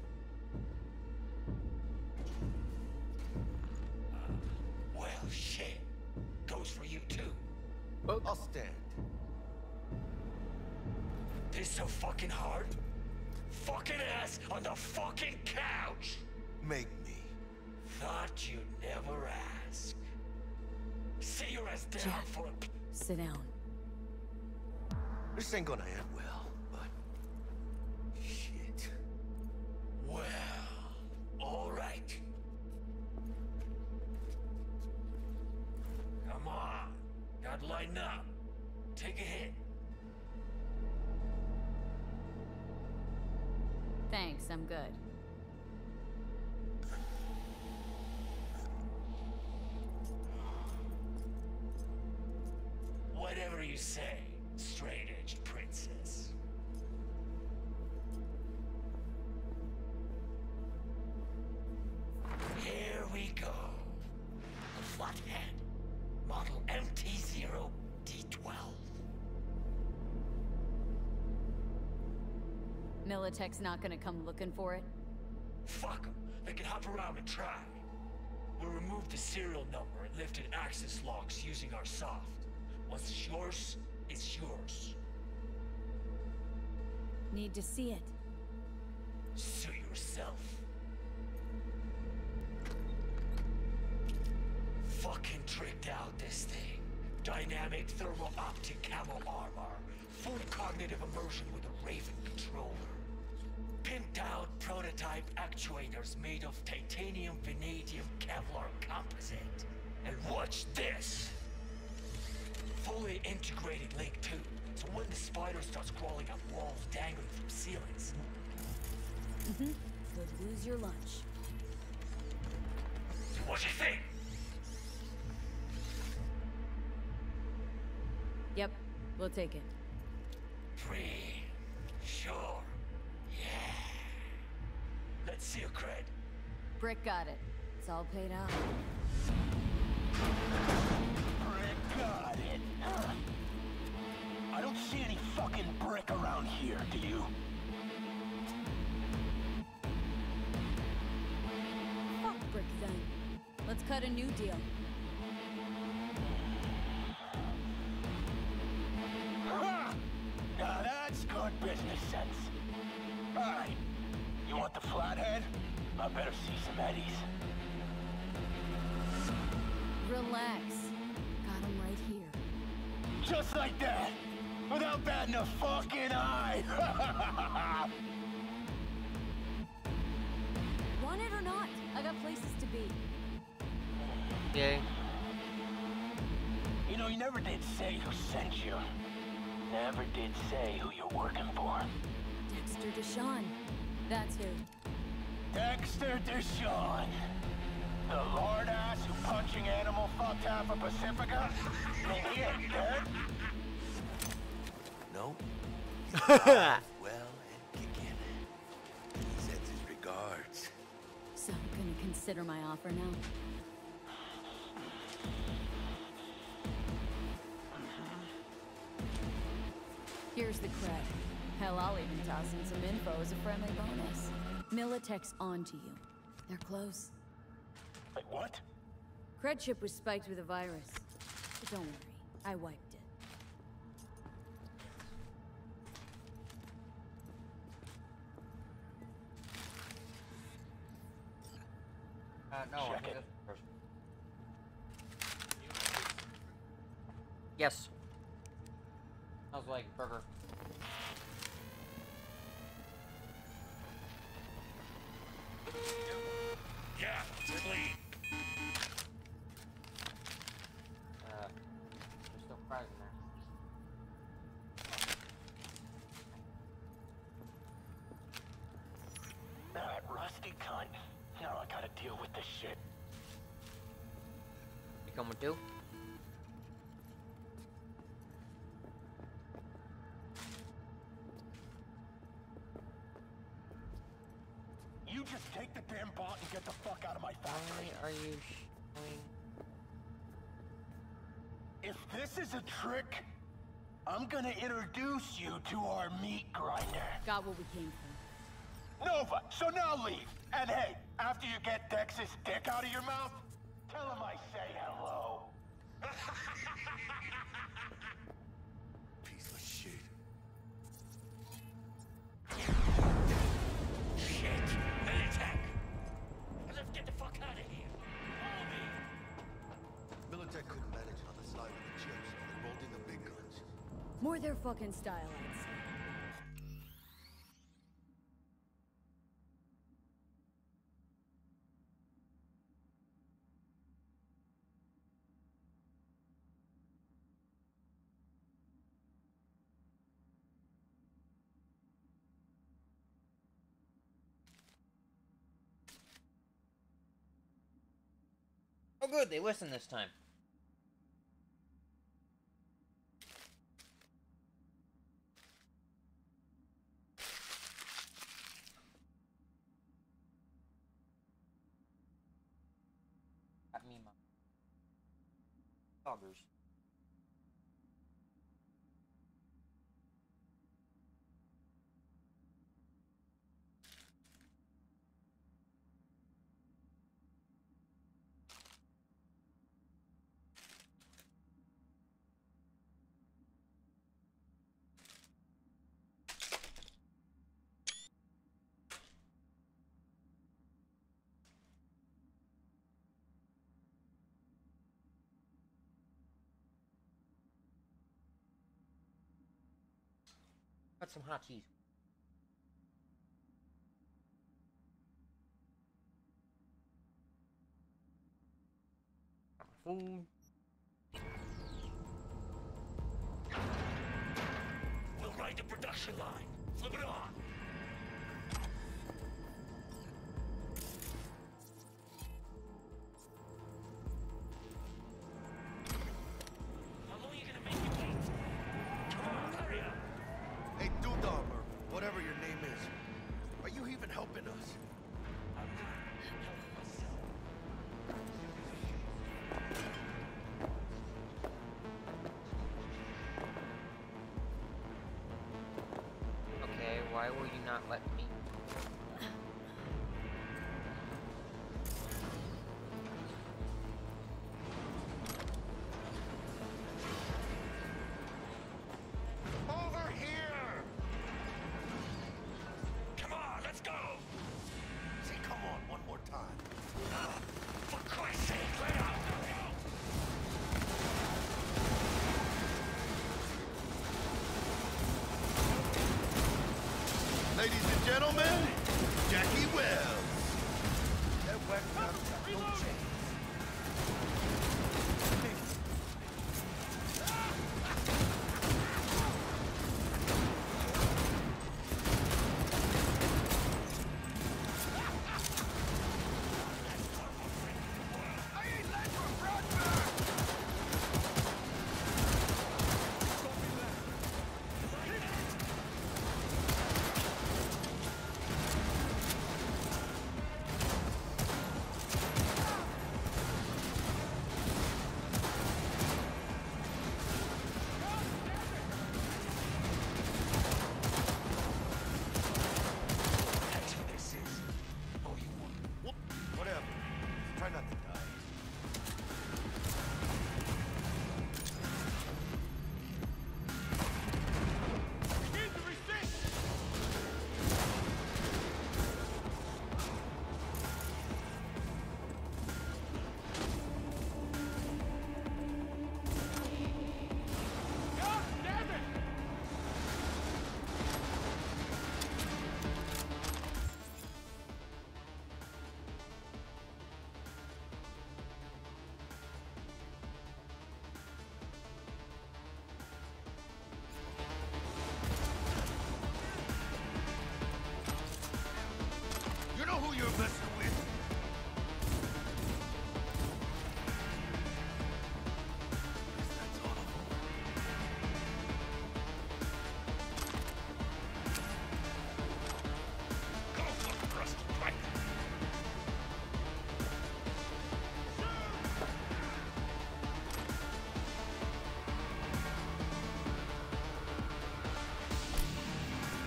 I'm good. Whatever you say, Militech's not gonna come looking for it? Fuck them. They can hop around and try. We removed the serial number and lifted access locks using our soft. What's yours is yours. Need to see it. Suit yourself. Fucking tricked out this thing. Dynamic thermal optic camo armor. Full cognitive immersion with a Raven controller. Pimped out prototype actuators made of titanium vanadium Kevlar composite. And watch this! Fully integrated link tube, so when the spider starts crawling up walls dangling from ceilings, Mm-hmm. Could lose your lunch. what you think? Yep, we'll take it. Free. Sure. Yeah. Let's see your cred. Brick got it. It's all paid out. Brick got it. I don't see any fucking brick around here, do you? Fuck Brick then. Let's cut a new deal. Now that's good business sense. Alright. You want the flathead? I better see some eddies. Relax. Got him right here. Just like that! Without batting a fucking eye! Want it or not? I got places to be. Yay. you know, you never did say who sent you. Never did say who you're working for. Dexter DeShawn. That's who. Dexter DeShawn. The lord ass who punching animal fucked half of Pacifica? And he ain't dead? No? well and kicking. He sends his regards. So, gonna consider my offer now? Mm-hmm. Here's the cred. Hell, I'll even toss in some info as a friendly bonus. Militech's on to you. They're close. Wait, what? Cred chip was spiked with a virus. But don't worry, I wiped it. Uh, no, I think that's the person. Yes. Smells like burger. Yeah, clean. Uh, there's still fries in there. That rusty cunt. Now I gotta deal with this shit. You coming too? My factory. Why are you showing? If this is a trick, I'm gonna introduce you to our meat grinder. Got what we came for. Nova, so now leave. And hey, after you get Dex's dick out of your mouth, style, Oh, good, they listened this time. others. That's some hot cheese. Food. We'll ride the production line. Flip it on. why will you not let man. Jackie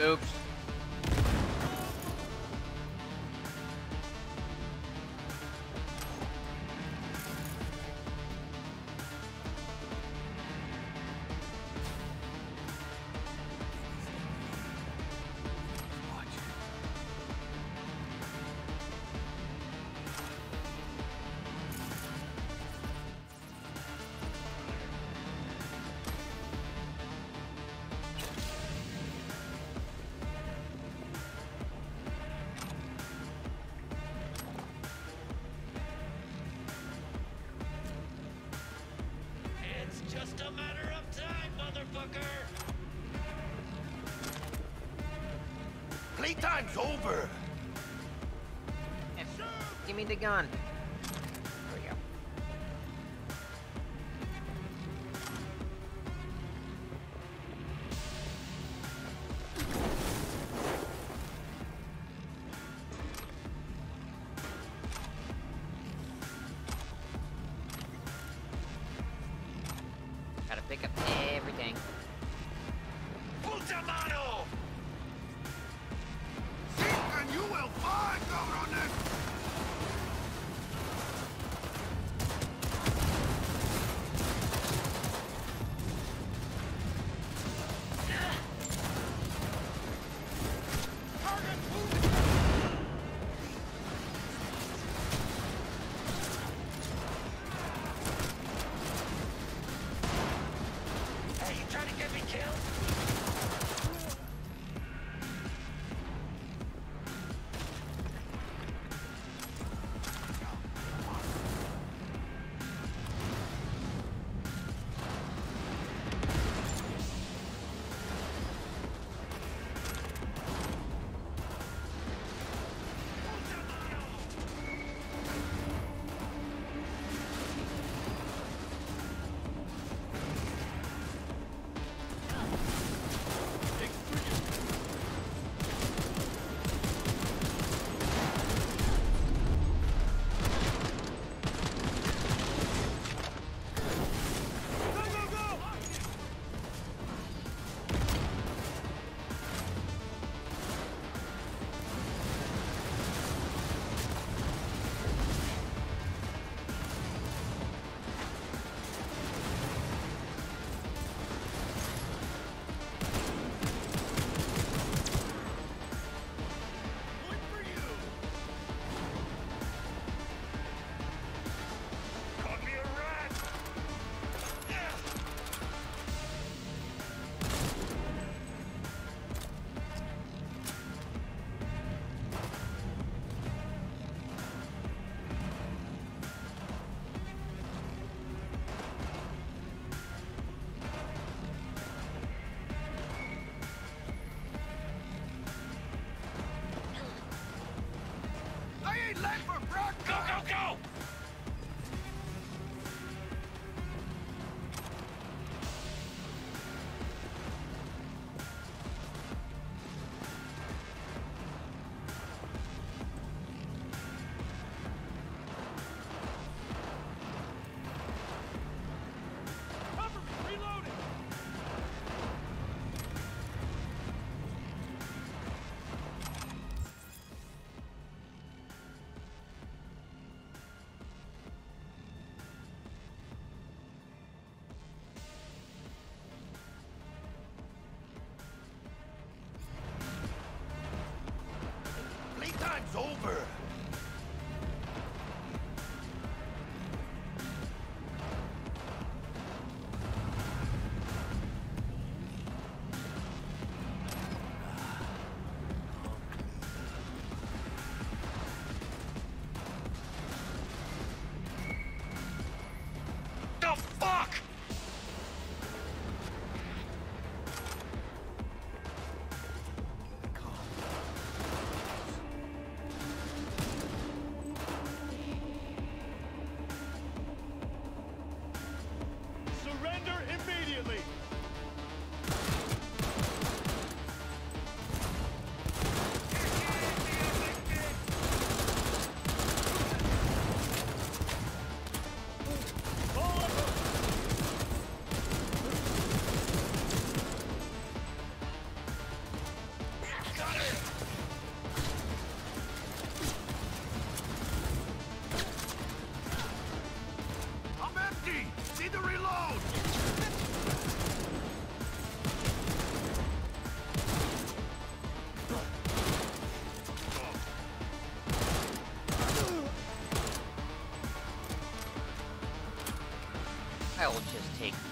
Oops. Playtime's over! Give me the gun. Over.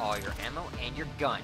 All your ammo and your gun.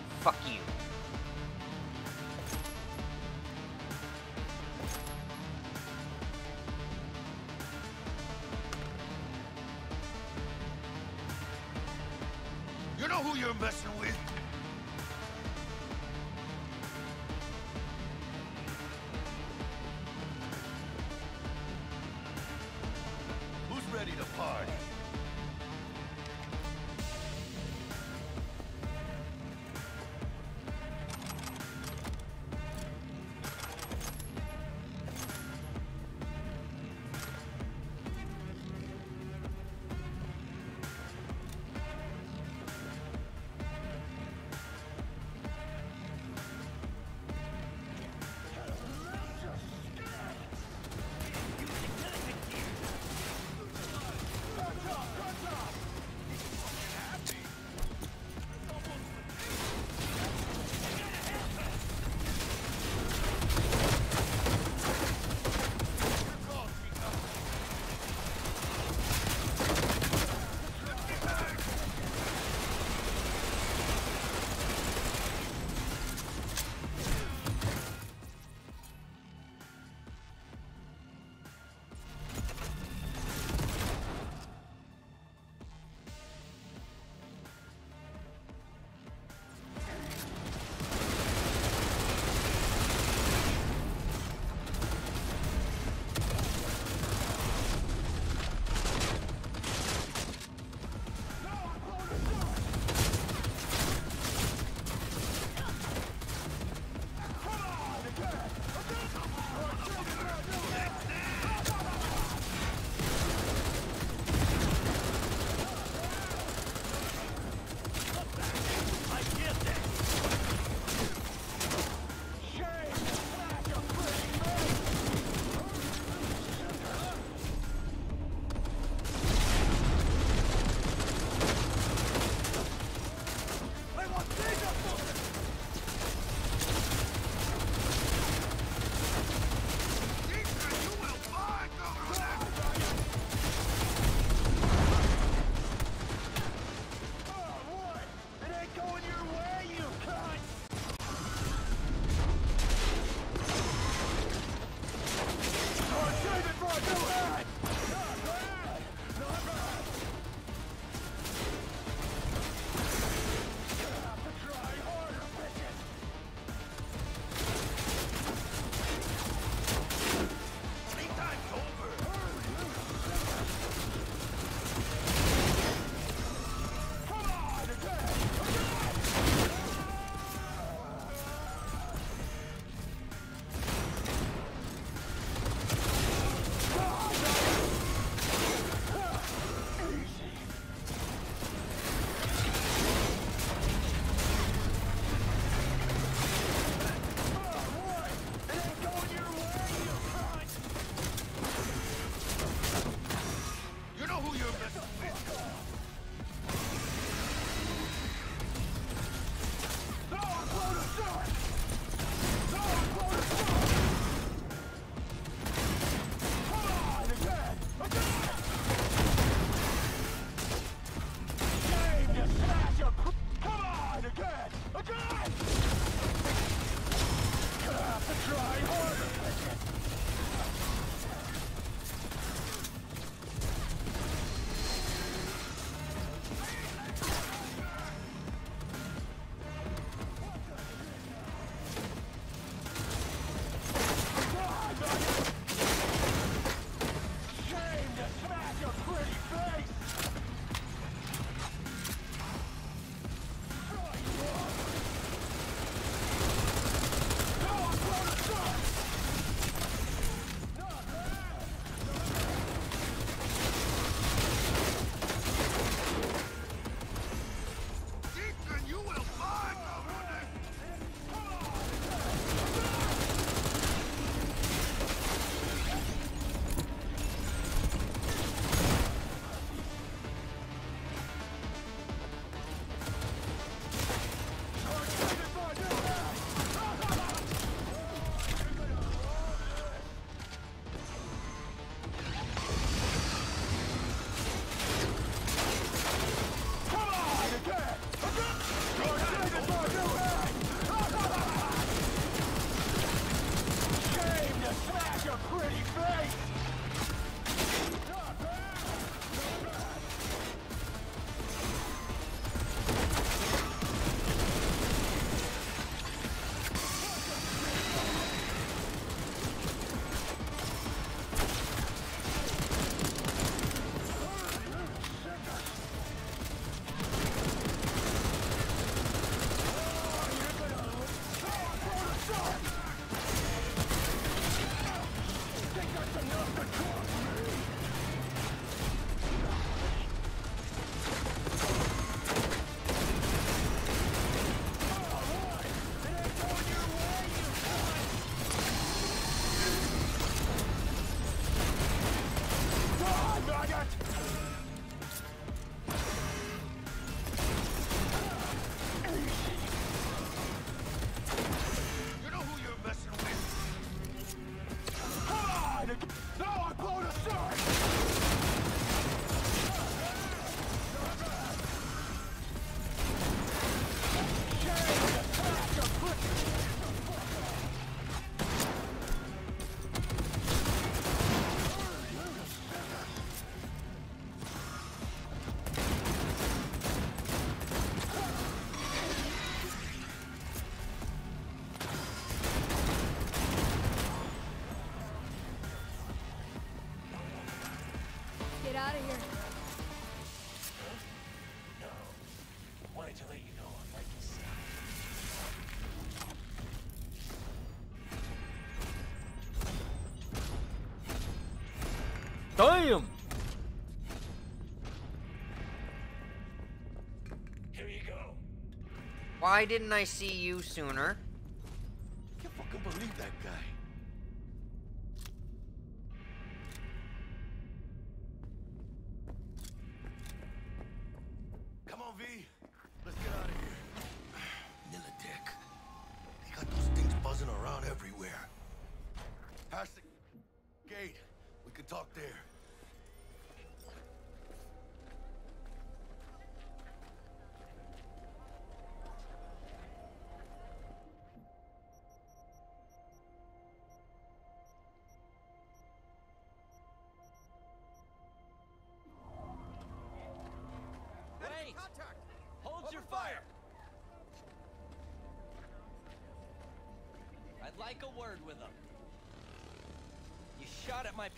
Why didn't I see you sooner?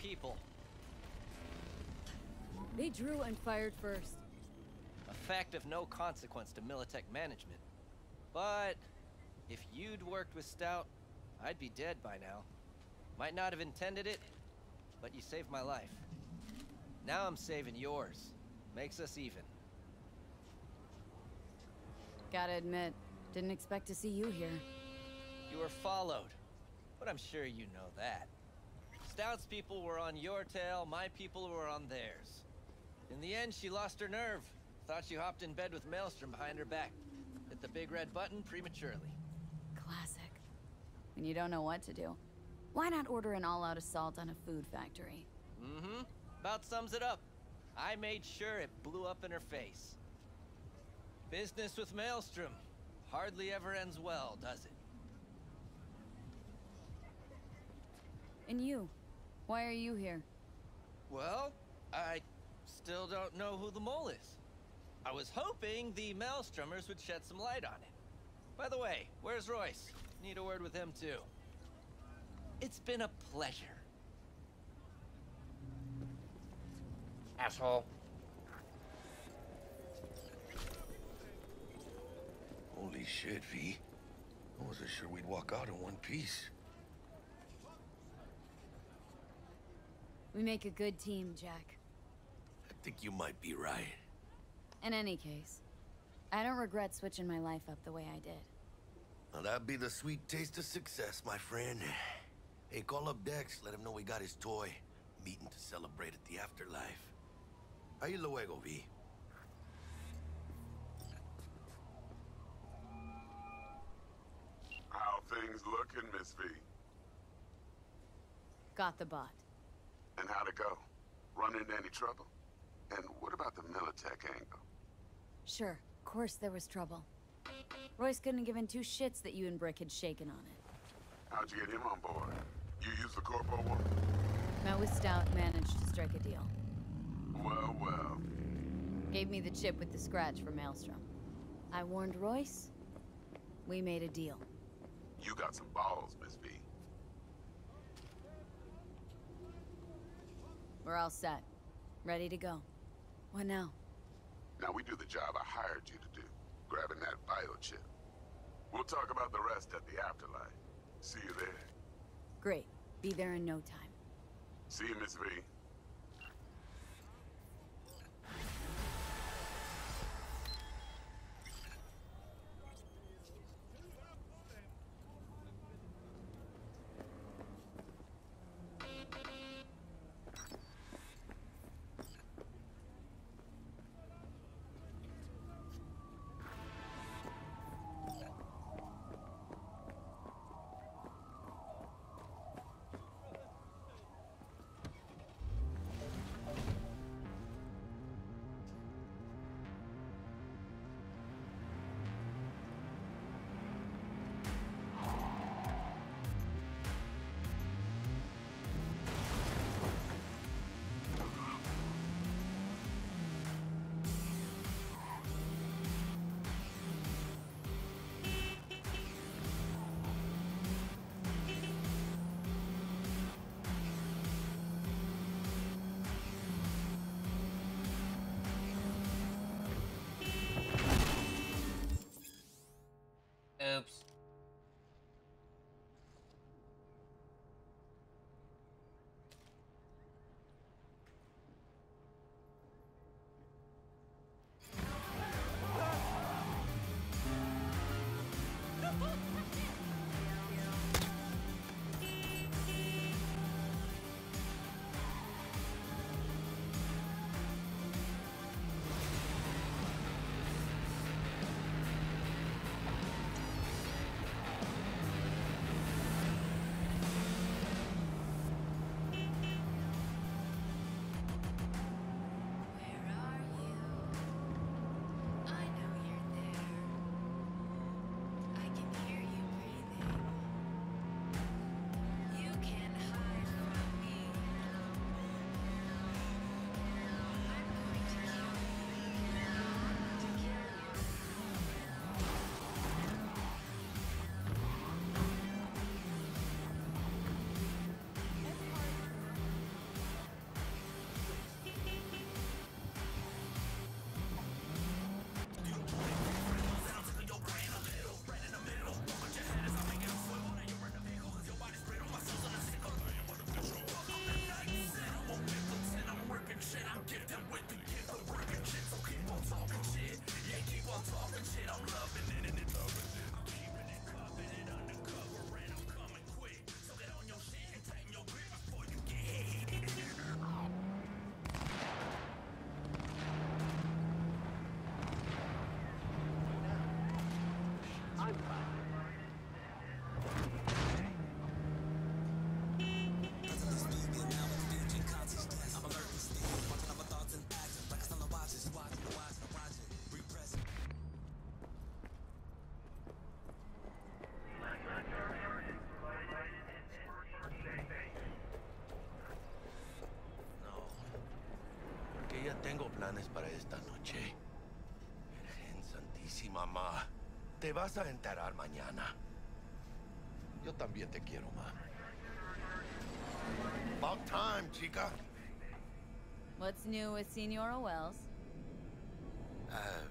People. They drew and fired first. A fact of no consequence to Militech management. But if you'd worked with Stout, I'd be dead by now. Might not have intended it, but you saved my life. Now I'm saving yours. Makes us even. Gotta admit, didn't expect to see you here. You were followed, but I'm sure you know that. Stout's people were on your tail, my people were on theirs. In the end, she lost her nerve. Thought she hopped in bed with Maelstrom behind her back. Hit the big red button prematurely. Classic. When you don't know what to do. Why not order an all-out assault on a food factory? Mm-hmm. About sums it up. I made sure it blew up in her face. Business with Maelstrom. Hardly ever ends well, does it? And you? Why are you here? Well, I still don't know who the mole is. I was hoping the Maelstromers would shed some light on it. By the way, where's Royce? Need a word with him too. It's been a pleasure. Asshole. Holy shit, V. I wasn't sure we'd walk out in one piece. We make a good team, Jack. I think you might be right. In any case, I don't regret switching my life up the way I did. Now that'd be the sweet taste of success, my friend. Hey, call up Dex, let him know we got his toy. Meeting to celebrate at the afterlife. Ahí luego, V. How things looking, Miss V? Got the bot. And how'd it go? Run into any trouble? And what about the Militech angle? Sure, of course there was trouble. Royce couldn't have given two shits that you and Brick had shaken on it. How'd you get him on board? You used the Corpo one? Met with Stout, managed to strike a deal. Well, well. Gave me the chip with the scratch for Maelstrom. I warned Royce. We made a deal. You got some balls, Miss V. We're all set. Ready to go. What now? Now we do the job I hired you to do, grabbing that biochip. We'll talk about the rest at the afterlife. See you there. Great. Be there in no time. See you, Miss V. tengo planes para esta noche. Virgen Santísima, ma. Te vas a enterar mañana. Yo también te quiero, ma. About time, chica. What's new with Senora Wells? Uh,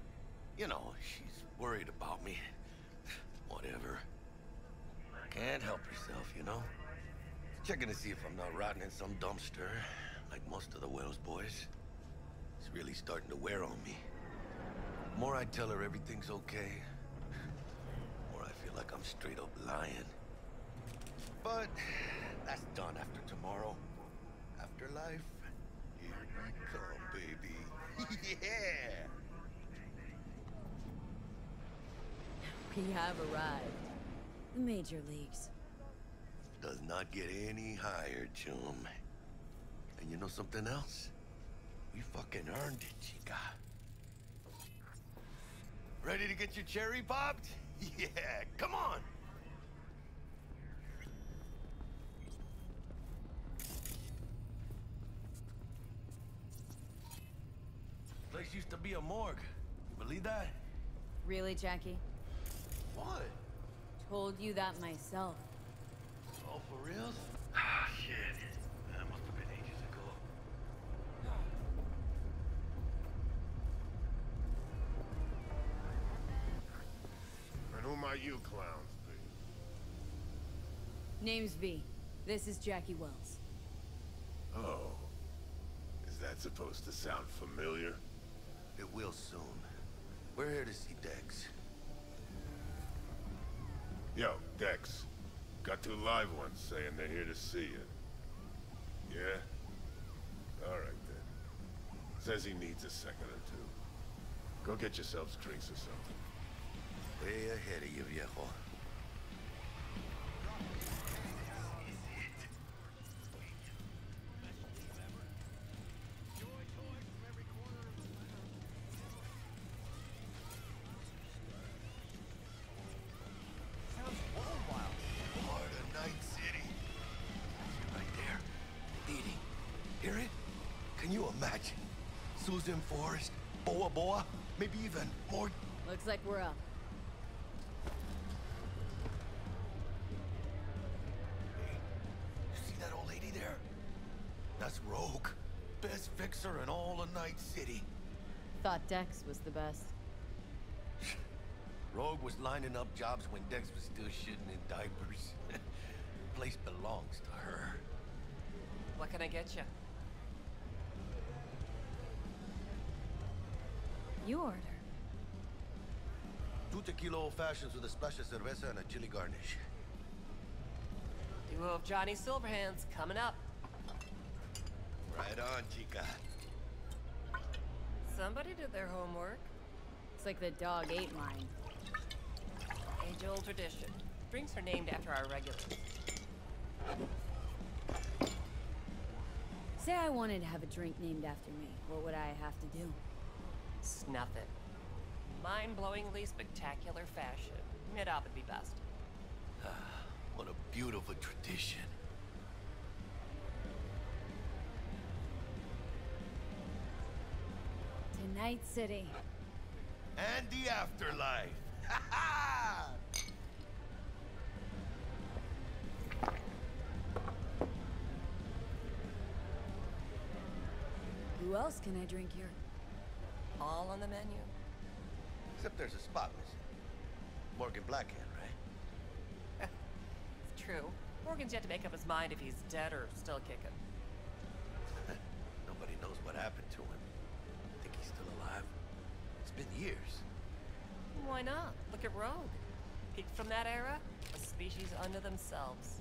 you know, she's worried about me. Whatever. Can't help herself, you know? Checking to see if I'm not rotting in some dumpster, like most of the Wells boys. It's really starting to wear on me. The more I tell her everything's okay, the more I feel like I'm straight up lying. But that's done after tomorrow. After Afterlife, here we come, baby. yeah! We have arrived. The major leagues. Does not get any higher, chum. And you know something else? Fucking earned it, chica. Ready to get your cherry popped? Yeah, come on! Place used to be a morgue. You believe that? Really, Jackie? What? Told you that myself. Oh, for real? Who clowns be? Name's V. This is Jackie Wells. Oh. Is that supposed to sound familiar? It will soon. We're here to see Dex. Yo, Dex. Got two live ones saying they're here to see you. Yeah? Alright then. Says he needs a second or two. Go get yourselves drinks or something. Way ahead of you, viejo. Sounds wild. What a night city. Right there. Eating. Hear it? Can you imagine? Susan Forrest, Boa Boa, maybe even more. Looks like we're up. Thought Dex was the best. Rogue was lining up jobs when Dex was still shitting in diapers. The place belongs to her. What can I get you? You order. Two tequila old fashions with a splash of cerveza and a chili garnish. Duo of Johnny Silverhands coming up. Right on, chica. Somebody did their homework. It's like the dog ate mine. Age-old tradition. Drinks are named after our regulars. Say I wanted to have a drink named after me. What would I have to do? Snuff it. Mind-blowingly spectacular fashion. It ought to be best. Ah, What a beautiful tradition. Night City. And the afterlife. Ha ha! Who else can I drink here? All on the menu. Except there's a spot missing. Morgan Blackhand, right? It's true. Morgan's yet to make up his mind if he's dead or still kicking. Nobody knows what happened to him. Think he's still alive? It's been years. Why not? Look at Rogue. Peaked from that era, a species unto themselves.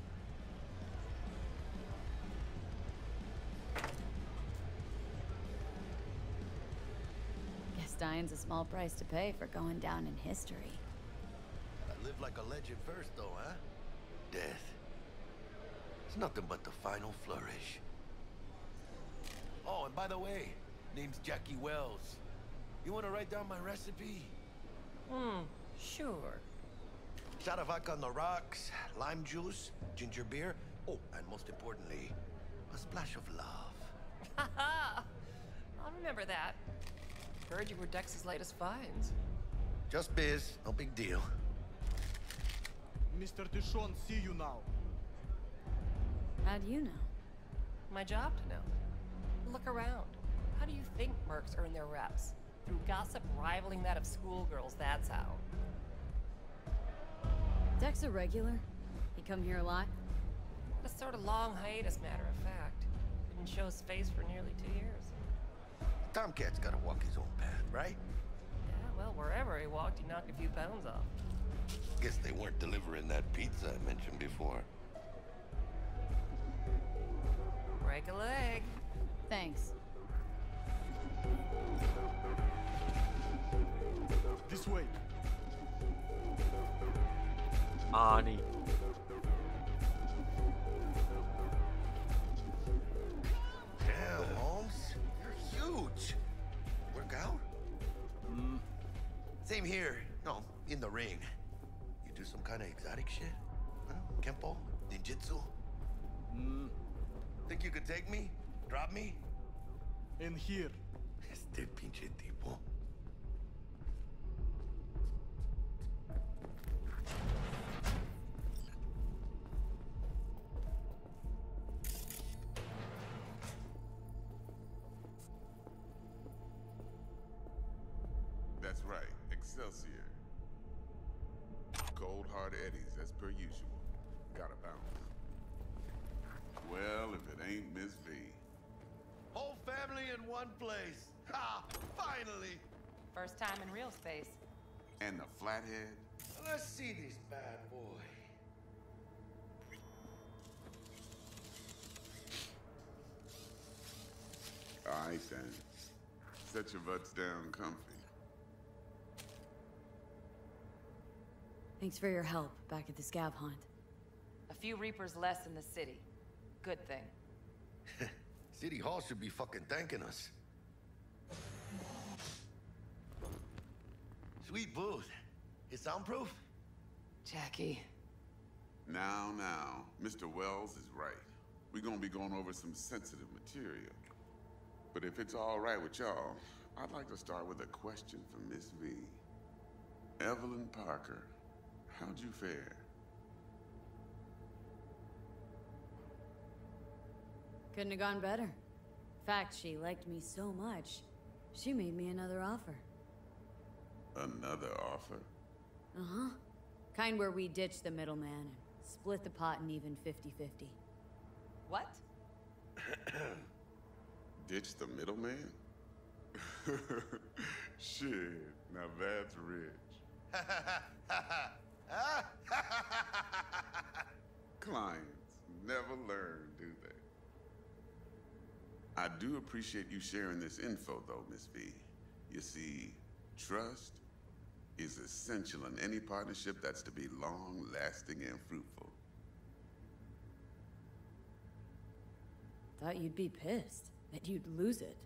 Guess dying's a small price to pay for going down in history. I live like a legend first, though, huh? Death. It's nothing but the final flourish. Oh, and by the way, name's Jackie Wells. You want to write down my recipe? Hmm, sure. Shot of vodka on the rocks, lime juice, ginger beer. Oh, and most importantly, a splash of love. Haha! I'll remember that. Heard you were Dex's latest finds. Just biz, no big deal. Mr. DeShawn, see you now. How do you know? My job to know. Look around. How do you think mercs earn their reps? Through gossip rivaling that of schoolgirls, that's how. Dex a regular? He come here a lot? A sort of long hiatus, matter of fact. Didn't show his face for nearly two years. Tomcat's gotta walk his own path, right? Yeah, well, wherever he walked, he knocked a few pounds off. Guess they weren't delivering that pizza I mentioned before. Break a leg. Thanks. This way. Ani. Damn, Holmes. You're huge. Work out? Mm. Same here. No, in the ring. You do some kind of exotic shit? Huh? Kempo? Ninjutsu? Mm. Think you could take me? Drop me? In here. Este pinche tipo. That's right, Excelsior. Cold hard eddies as per usual. Gotta bounce. Well, if it ain't Miss V. Whole family in one place. Ha! Finally! First time in real space. And the flathead? Let's see this bad boy. Alright then. Set your butts down comfy. Thanks for your help back at the scav hunt. A few Reapers less in the city. Good thing. City Hall should be fucking thanking us. Sweet booth. It's soundproof? Jackie. Now, now, Mr. Wells is right. We're gonna be going over some sensitive material. But if it's all right with y'all, I'd like to start with a question for Miss V. Evelyn Parker, how'd you fare? Couldn't have gone better. In fact, she liked me so much, she made me another offer. Another offer? Uh-huh. Kind where we ditch the middleman and split the pot in even 50-50. What? Ditch the middleman? Shit, now that's rich. Clients never learn, do they? I do appreciate you sharing this info, though, Miss V. You see, trust is essential in any partnership that's to be long lasting and fruitful. Thought you'd be pissed. That you'd lose it.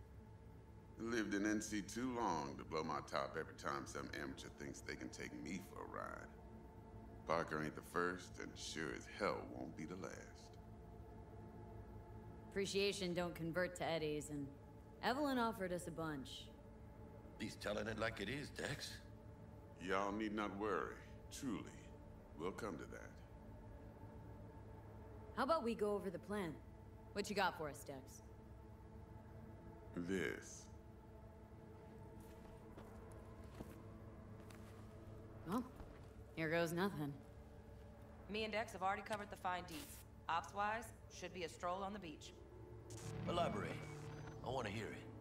Lived in NC too long to blow my top every time some amateur thinks they can take me for a ride. Parker ain't the first, and sure as hell won't be the last. Appreciation don't convert to eddies, and Evelyn offered us a bunch. He's telling it like it is, Dex. Y'all need not worry. Truly, we'll come to that. How about we go over the plan? What you got for us, Dex? This. Well, here goes nothing. Me and Dex have already covered the fine deeds. Ops-wise, should be a stroll on the beach. Elaborate. I want to hear it.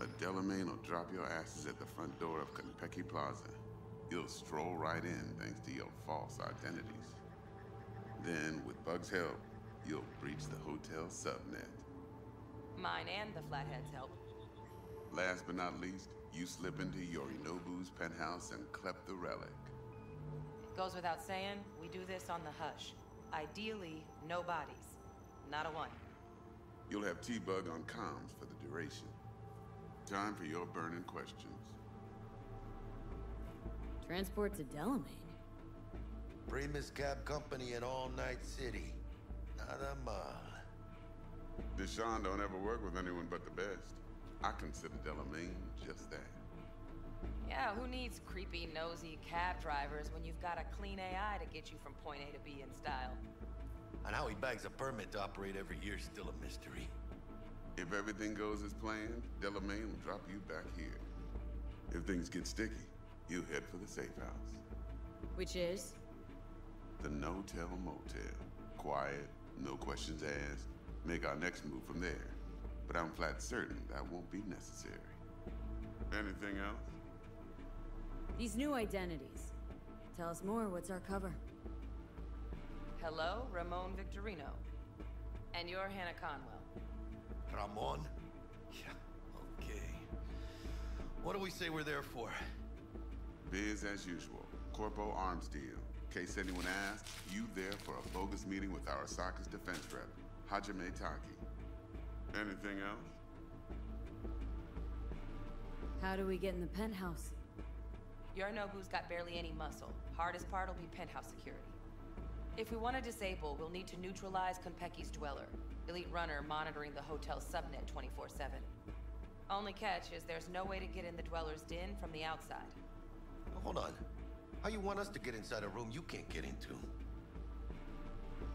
A Delamain will drop your asses at the front door of Konpeki Plaza. You'll stroll right in thanks to your false identities. Then, with Bug's help, you'll breach the hotel subnet. Mine and the Flathead's help. Last but not least, you slip into Yorinobu's penthouse and clep the relic. It goes without saying, we do this on the hush. Ideally, no bodies. Not a one. You'll have T-Bug on comms for the duration. Time for your burning questions. Transport to Delamain. Primus Cab Company in All Night City. Not a mile. DeShawn don't ever work with anyone but the best. I consider Delamain just that. Yeah, who needs creepy, nosy cab drivers when you've got a clean AI to get you from point A to B in style? And how he bags a permit to operate every year is still a mystery. If everything goes as planned, Delamain will drop you back here. If things get sticky, you head for the safe house. Which is? The No-Tell Motel. Quiet, no questions asked. Make our next move from there. But I'm flat certain that won't be necessary. Anything else? These new identities. Tell us more, what's our cover? Hello, Ramon Victorino. And you're Hannah Conwell. Ramon? Yeah, okay. What do we say we're there for? Biz as usual. Corpo arms deal. In case anyone asks, you there for a bogus meeting with Arasaka's defense rep, Hajime Taki. Anything else? How do we get in the penthouse? Yorinobu's got barely any muscle. Hardest part will be penthouse security. If we want to disable, we'll need to neutralize Konpeki's dweller. Elite runner monitoring the hotel subnet 24-7. Only catch is there's no way to get in the dweller's den from the outside. Hold on. How you want us to get inside a room you can't get into?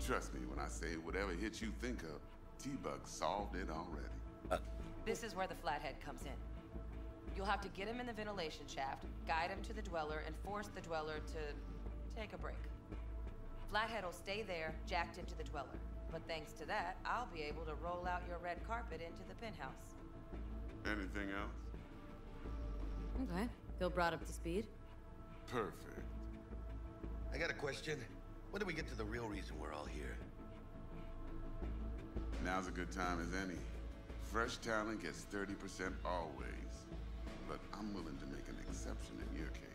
Trust me when I say whatever hit you think of, T-Bug solved it already. Uh, This is where the flathead comes in. You'll have to get him in the ventilation shaft, guide him to the dweller, and force the dweller to take a break. Flathead will stay there, jacked into the dweller. But thanks to that, I'll be able to roll out your red carpet into the penthouse. Anything else? Okay. Feel brought up to speed? Perfect. I got a question. When do we get to the real reason we're all here? Now's a good time as any. Fresh talent gets 30% always. But I'm willing to make an exception in your case.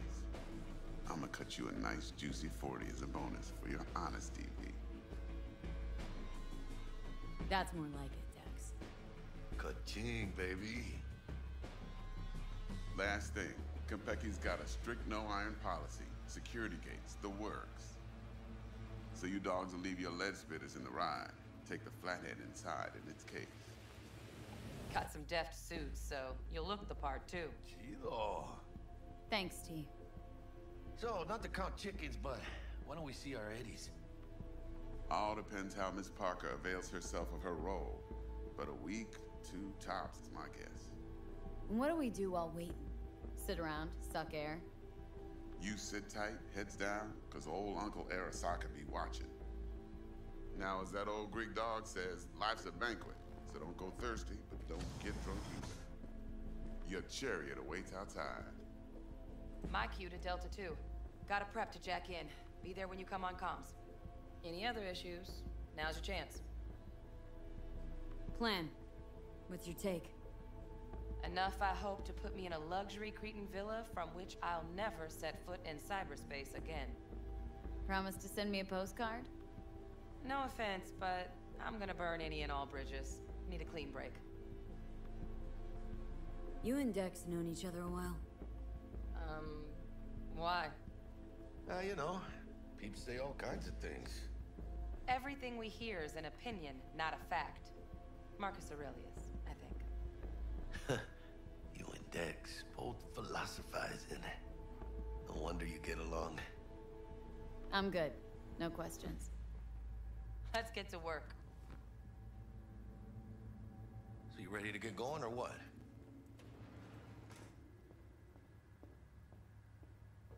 I'm gonna cut you a nice juicy 40 as a bonus for your honesty, V. That's more like it, Dex. Ka-ching, baby. Last thing, Konpeki's got a strict no-iron policy. Security gates, the works. So you dogs will leave your lead spitters in the ride. Take the flathead inside in its case. Got some deft suits, so you'll look the part too. Gee, Chido. Thanks, T. So, not to count chickens, but why don't we see our Eddies? All depends how Miss Parker avails herself of her role. But a week, two tops is my guess. And what do we do while waiting? Sit around, suck air? You sit tight, heads down, cause old Uncle Arasaka be watching. Now, as that old Greek dog says, life's a banquet, so don't go thirsty, but don't get drunk either. Your chariot awaits outside. My cue to Delta 2. Gotta prep to jack in. Be there when you come on comms. Any other issues? Now's your chance. Plan. What's your take? Enough, I hope, to put me in a luxury Cretan villa from which I'll never set foot in cyberspace again. Promise to send me a postcard? No offense, but I'm gonna burn any and all bridges. Need a clean break. You and Dex known each other a while. Um, why? Uh, you know, peeps say all kinds of things. Everything we hear is an opinion, not a fact. Marcus Aurelius, I think. you and Dex both philosophizing. No wonder you get along. I'm good. No questions. Let's get to work. So you ready to get going or what?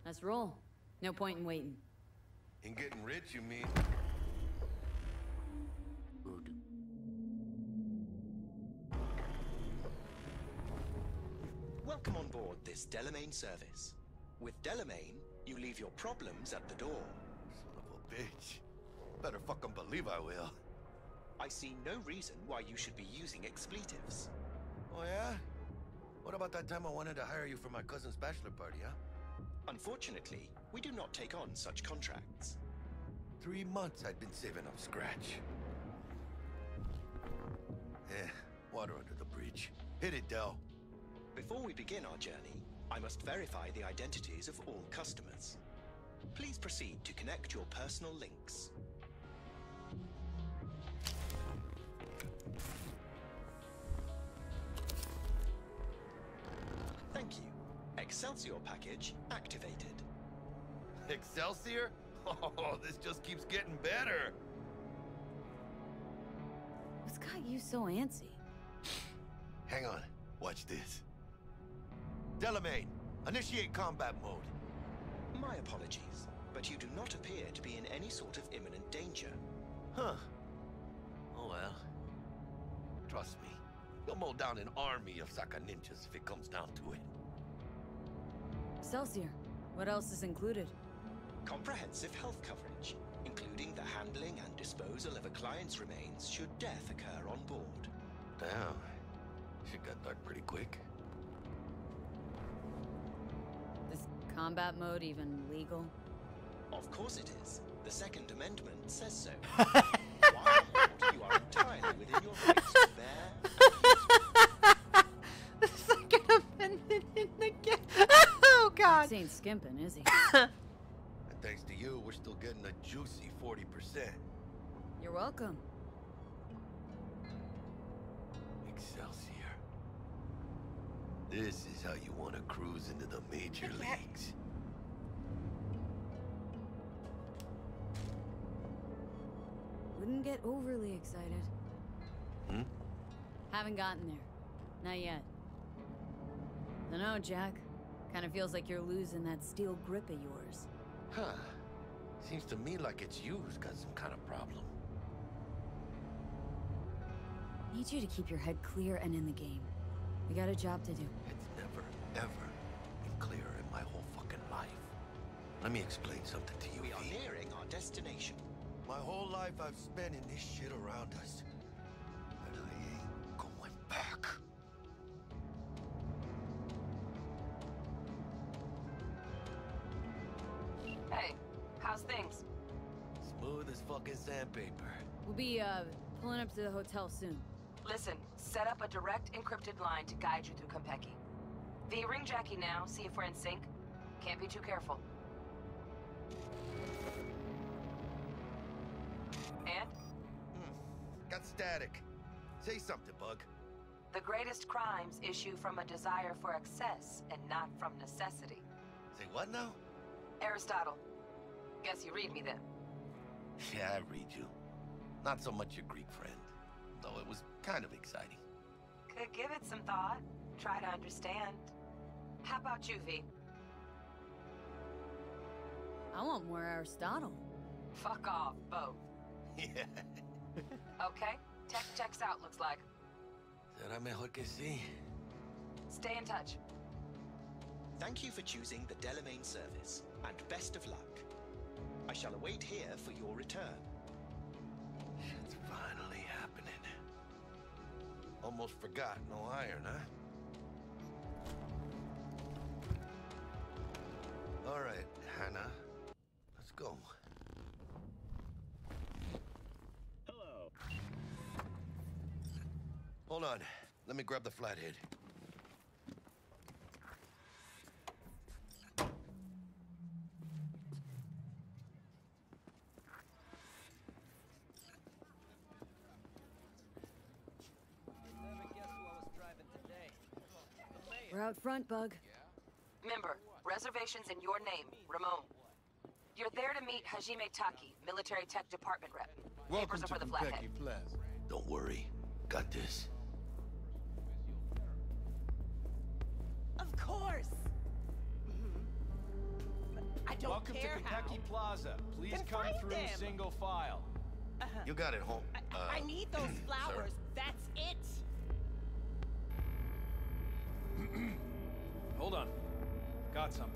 Let's roll. No point in waiting. In getting rich, you mean? Welcome on board this Delamain service. With Delamain, you leave your problems at the door. Son of a bitch. Better fucking believe I will. I see no reason why you should be using expletives. Oh, yeah? What about that time I wanted to hire you for my cousin's bachelor party, huh? Unfortunately, we do not take on such contracts. Three months I'd been saving up scratch. Eh, water under the bridge. Hit it, Dell. Before we begin our journey, I must verify the identities of all customers. Please proceed to connect your personal links. Thank you. Excelsior package activated. Excelsior? Oh, this just keeps getting better. What's got you so antsy? Hang on. Watch this. Delamain, initiate combat mode. My apologies, but you do not appear to be in any sort of imminent danger. Huh. Oh well. Trust me, you'll mow down an army of Saka ninjas if it comes down to it. Excelsior, what else is included? Comprehensive health coverage, including the handling and disposal of a client's remains should death occur on board. Damn. Shit got dark pretty quick. Is combat mode even legal? Of course it is. The Second Amendment says so. While on board, you are entirely within your rights to bear the Second Amendment in the game. Oh God. This ain't skimping, is he? And thanks to you, we're still getting a juicy 40%. You're welcome. Excelsior. This is how you want to cruise into the major leagues. Wouldn't get overly excited. Hmm? Haven't gotten there. Not yet. Dunno, Jack. Kinda feels like you're losing that steel grip of yours. Huh. Seems to me like it's you who's got some kind of problem. Need you to keep your head clear and in the game. We got a job to do. It's never, ever been clearer in my whole fucking life. Let me explain something to you, We are V. nearing our destination. My whole life I've spent in this shit around us. And I ain't going back. How's things? Smooth as fucking sandpaper. We'll be, uh, pulling up to the hotel soon. Listen, set up a direct encrypted line to guide you through Konpeki. V, ring Jackie now, see if we're in sync. Can't be too careful. And? Got static. Say something, Bug. The greatest crimes issue from a desire for excess and not from necessity. Say what now? Aristotle. Guess you read me then. Yeah, I read you. Not so much your Greek friend, though it was kind of exciting. Could give it some thought. Try to understand. How about you, V? I want more Aristotle. Fuck off, both. Yeah. Okay, tech checks out, looks like. Será mejor que sí. Stay in touch. Thank you for choosing the Delamain service, and best of luck. I shall await here for your return. Shit's finally happening. Almost forgot, no iron, huh? All right, Hannah. Let's go. Hello. Hold on. Let me grab the flathead. Out front, Bug. Member, reservations in your name, Ramon. You're there to meet Hajime Taki, military tech department rep. Papers are for the flathead. Plaza. Don't worry. Got this. Of course. I don't Welcome care to how. Konpeki Plaza. Please Then come through them. single file. You got it, home. Uh, I need those flowers. That's it. Hold on. Got something.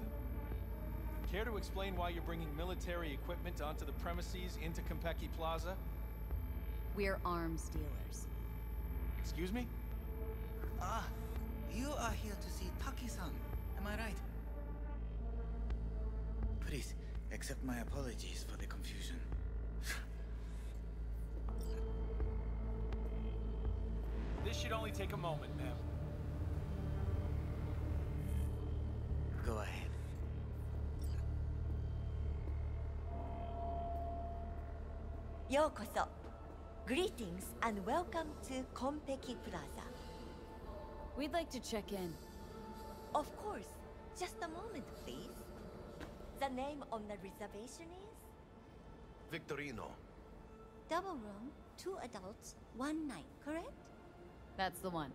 Care to explain why you're bringing military equipment onto the premises into Konpeki Plaza? We're arms dealers. Excuse me? Ah, you are here to see Taki-san. Am I right? Please, accept my apologies for the confusion. This should only take a moment, ma'am. Go ahead. Yokoso. Greetings and welcome to Konpeki Plaza. We'd like to check in. Of course. Just a moment, please. The name on the reservation is? Victorino. Double room, two adults, one night, correct? That's the one.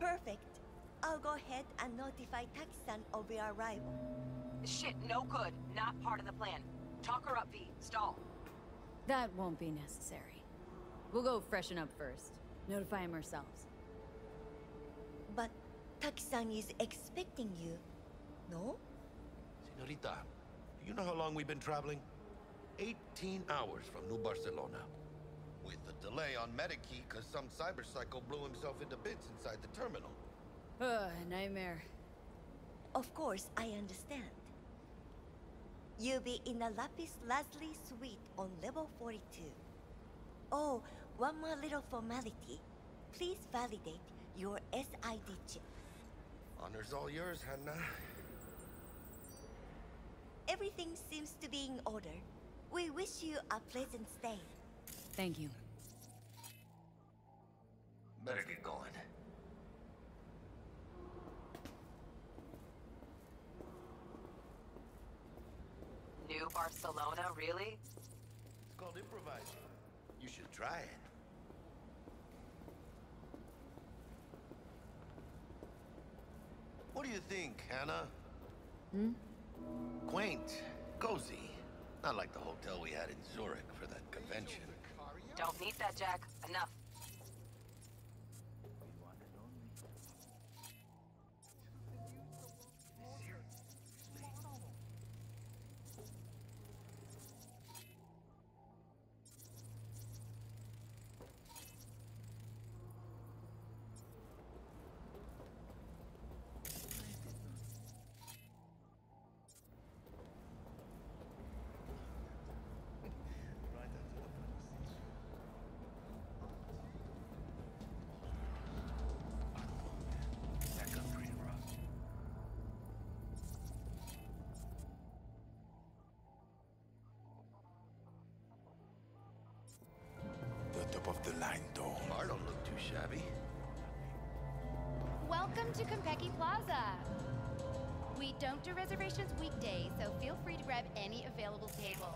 Perfect. I'll go ahead and notify Taki-san of your arrival. Shit, no good. Not part of the plan. Talk her up, V. Stall. That won't be necessary. We'll go freshen up first. Notify him ourselves. But Taki-san is expecting you, no? Senorita, do you know how long we've been traveling? 18 hours from New Barcelona. With the delay on Medikey because some cyberpsycho blew himself into bits inside the terminal. Ugh, nightmare. Of course, I understand. You'll be in the Lapis Lazuli suite on level 42. Oh, one more little formality. Please validate your SID chip. Honors all yours, Hannah. Everything seems to be in order. We wish you a pleasant stay. Thank you. Better get going. Barcelona, really? It's called improvising. You should try it. What do you think, Hannah? Hmm? Quaint, cozy. Not like the hotel we had in Zurich for that convention. Don't need that, Jack. Enough. Top of the line though. Bar don't look too shabby. Welcome to Konpeki Plaza. We don't do reservations weekdays, so feel free to grab any available table.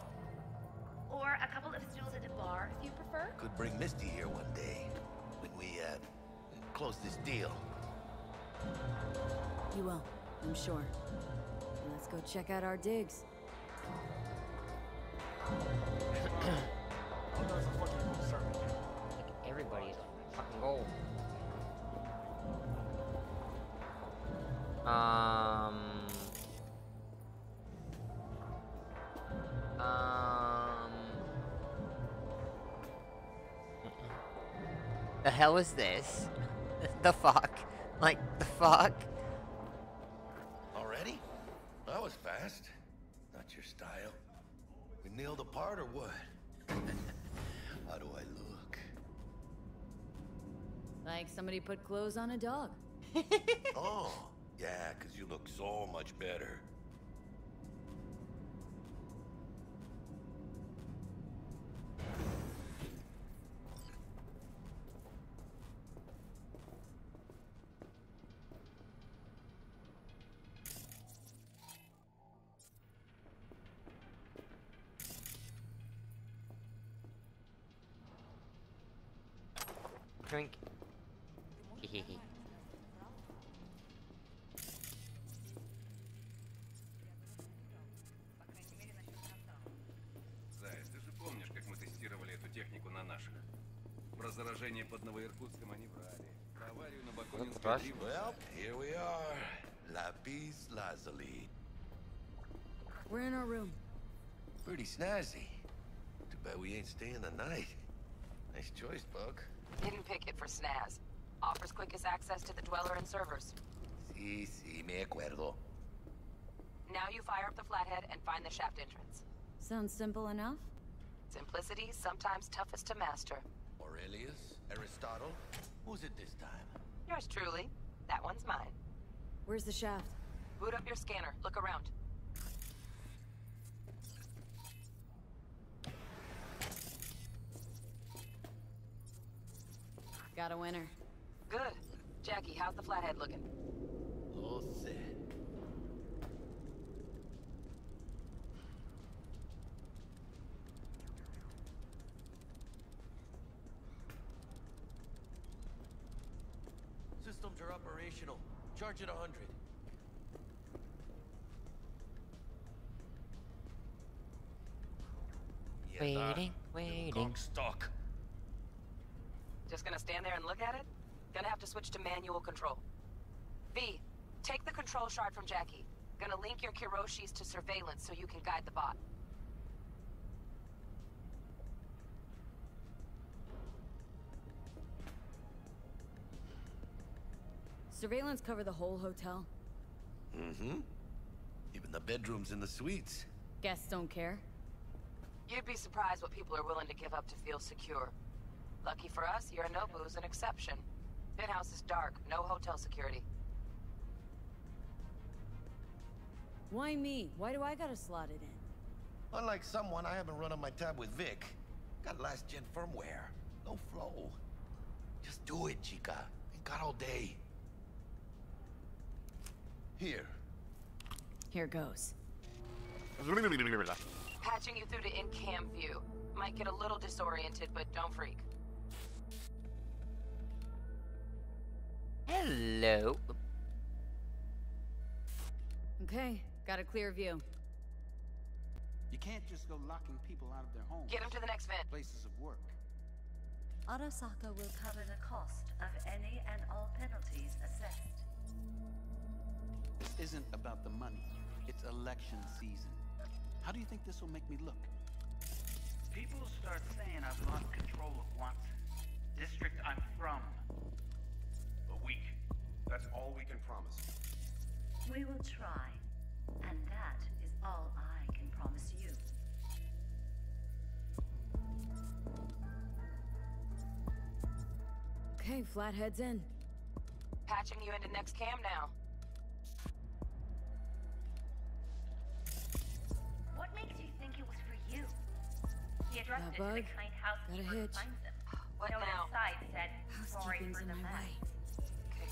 Or a couple of stools at the bar if you prefer. Could bring Misty here one day when we uh close this deal. You will, I'm sure. Let's go check out our digs. hell is this? The fuck? Like, the fuck? Already? That was fast. Not your style. We nailed apart or what? How do I look? Like somebody put clothes on a dog. oh, yeah, because you look so much better. под Новоиркутском они брали. Аварию на Бакунинской. Well, here we are. Lapis Lazuli. We're in our room. Pretty snazzy. Too bad we ain't staying the night. Nice choice, Bug. Didn't pick it for snaz. Offers quickest access to the Dweller and servers. Si, si, me acuerdo. Now you fire up the flathead and find the shaft entrance. Sounds simple enough? Simplicity sometimes toughest to master. Aurelius? Aristotle? Who's it this time? Yours truly. That one's mine. Where's the shaft? Boot up your scanner. Look around. Got a winner. Good. Jackie, how's the flathead looking? All set. systems are operational. Charge it a hundred. Waiting, waiting. Stock. Just gonna stand there and look at it? Gonna have to switch to manual control. V, take the control shard from Jackie. Gonna link your Kiroshis to surveillance so you can guide the bot. Surveillance cover the whole hotel? Mm-hmm. Even the bedrooms and the suites. Guests don't care? You'd be surprised what people are willing to give up to feel secure. Lucky for us, Yorinobu's an exception. Penthouse is dark, no hotel security. Why me? Why do I gotta slot it in? Unlike someone, I haven't run on my tab with Vik. Got last gen firmware. No flow. Just do it, chica. Ain't got all day. Here. Here goes. Patching you through to in-cam view. Might get a little disoriented, but don't freak. Hello. Okay, got a clear view. You can't just go locking people out of their homes. Get them to the next vent. Places of work. Arasaka will cover the cost of any and all penalties assessed. This isn't about the money. It's election season. How do you think this will make me look? People start saying I've lost control of Watson. District I'm from. A week. That's all we can promise. We will try, and that is all I can promise you. Okay, Flathead's in. Patching you into next cam now. He addressed That it to the kind Got a housekeeper who finds him. What Note now? inside said, sorry for the mess. way.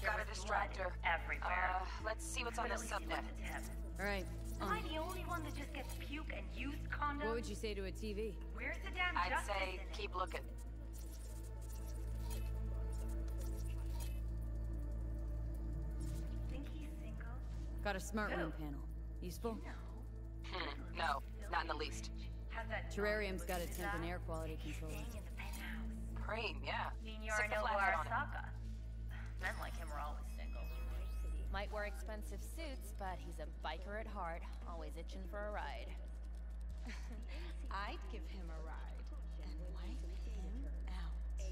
Got a distractor. everywhere. Uh, let's see what's on But this at subnet. left. Alright, Am I the only one that just gets puke and used condoms? What would you say to a TV? Where's the damn I'd justice say keep looking. Think he's single? Got a smart Who? room panel. Useful? Hmm, no, not in the least. Has that Terrarium's got a design? temp and air quality controller. Staying in the penthouse. Preem, yeah. Senor Stick the Nobu flathead on it. Arasaka. Men like him are always single. Might wear expensive suits, but he's a biker at heart, always itching for a ride. I'd give him a ride and wipe him out.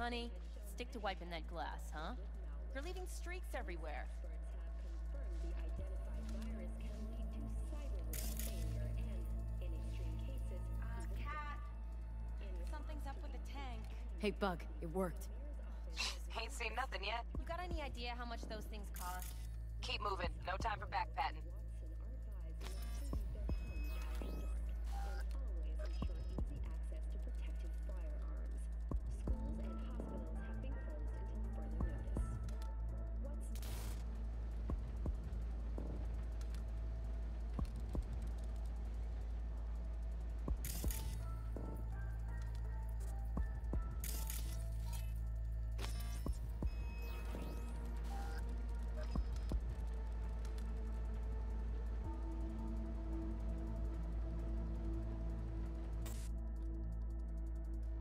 Honey, stick to wiping that glass, huh? You're leaving streaks everywhere. Hey, Bug, it worked. Ain't seen nothing yet. You got any idea how much those things cost? Keep moving. No time for backpatting.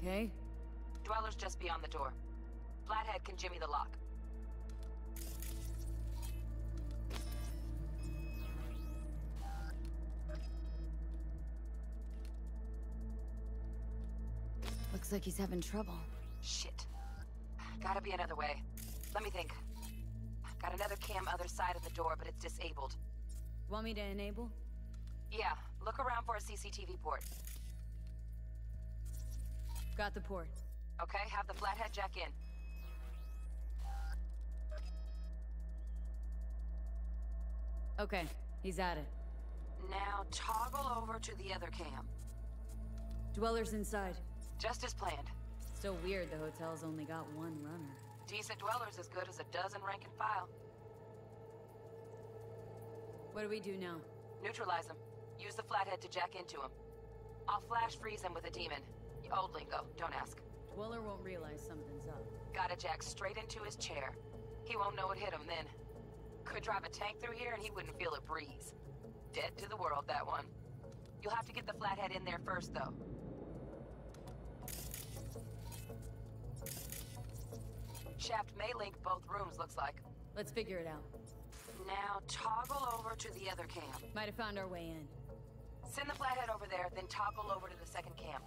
Okay? Dweller's just beyond the door. Flathead can jimmy the lock. Looks like he's having trouble. Shit. Gotta be another way. Let me think. Got another cam other side of the door, but it's disabled. Want me to enable? Yeah, look around for a CCTV port. Got the port. Okay, have the flathead jack in. Okay, he's at it. Now toggle over to the other cam. Dweller's inside. Just as planned. So weird the hotel's only got one runner. Decent dweller's as good as a dozen rank and file. What do we do now? Neutralize him. Use the flathead to jack into him. I'll flash freeze him with a daemon. Old lingo, don't ask. Dweller won't realize something's up. Gotta jack straight into his chair. He won't know it hit him then. Could drive a tank through here and he wouldn't feel a breeze. Dead to the world, that one. You'll have to get the flathead in there first, though. Shaft may link both rooms, looks like. Let's figure it out. Now toggle over to the other camp. Might have found our way in. Send the flathead over there, then toggle over to the second camp.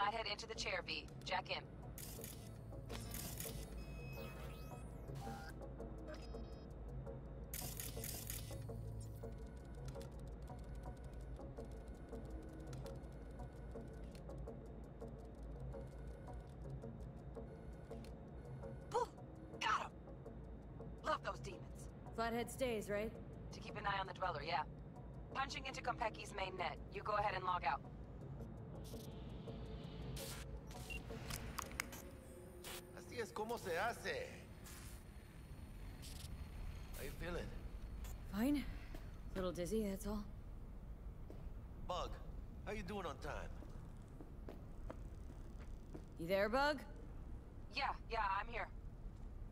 Flathead into the chair, V. Jack in. Got him! Love those daemons. Flathead stays, right? To keep an eye on the Dweller, yeah. Punching into Konpeki's main net. You go ahead and log out. Así es como se hace. How you feeling? Fine. A Little dizzy, that's all. Bug, how you doing on time? You there, Bug? Yeah, yeah, I'm here.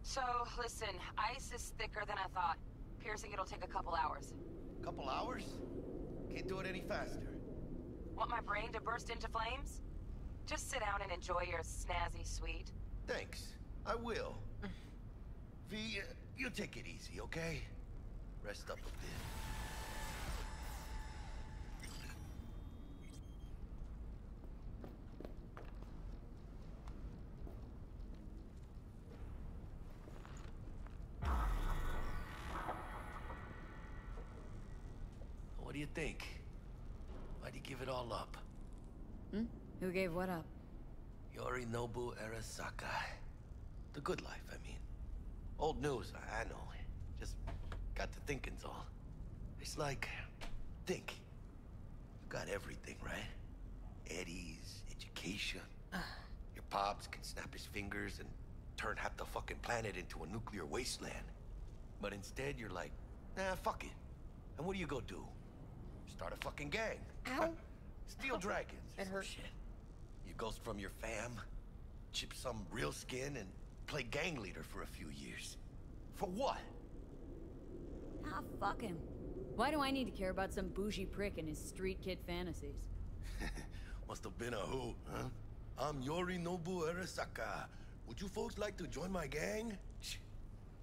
So, listen, ice is thicker than I thought. Piercing it'll take a couple hours. Couple hours? Can't do it any faster. Want my brain to burst into flames? Just sit down and enjoy your snazzy suite. Thanks. I will. V, uh, you take it easy, okay? Rest up a bit. What do you think? Why'd you give it all up? Hmm? Who gave what up? Yorinobu Arasaka. The good life, I mean. Old news, I know. Just got to thinking's all. It's like, think. You got everything, right? Eddie's, education. Your pops can snap his fingers and turn half the fucking planet into a nuclear wasteland. But instead, you're like, nah, fuck it. And what do you go do? Start a fucking gang. Ow. Steal oh, dragons. It hurt. Shit. You ghost from your fam, chip some real skin, and play gang leader for a few years. For what? Ah, fuck him. Why do I need to care about some bougie prick and his street kid fantasies? Must have been a who, huh? I'm Yorinobu Arasaka. Would you folks like to join my gang?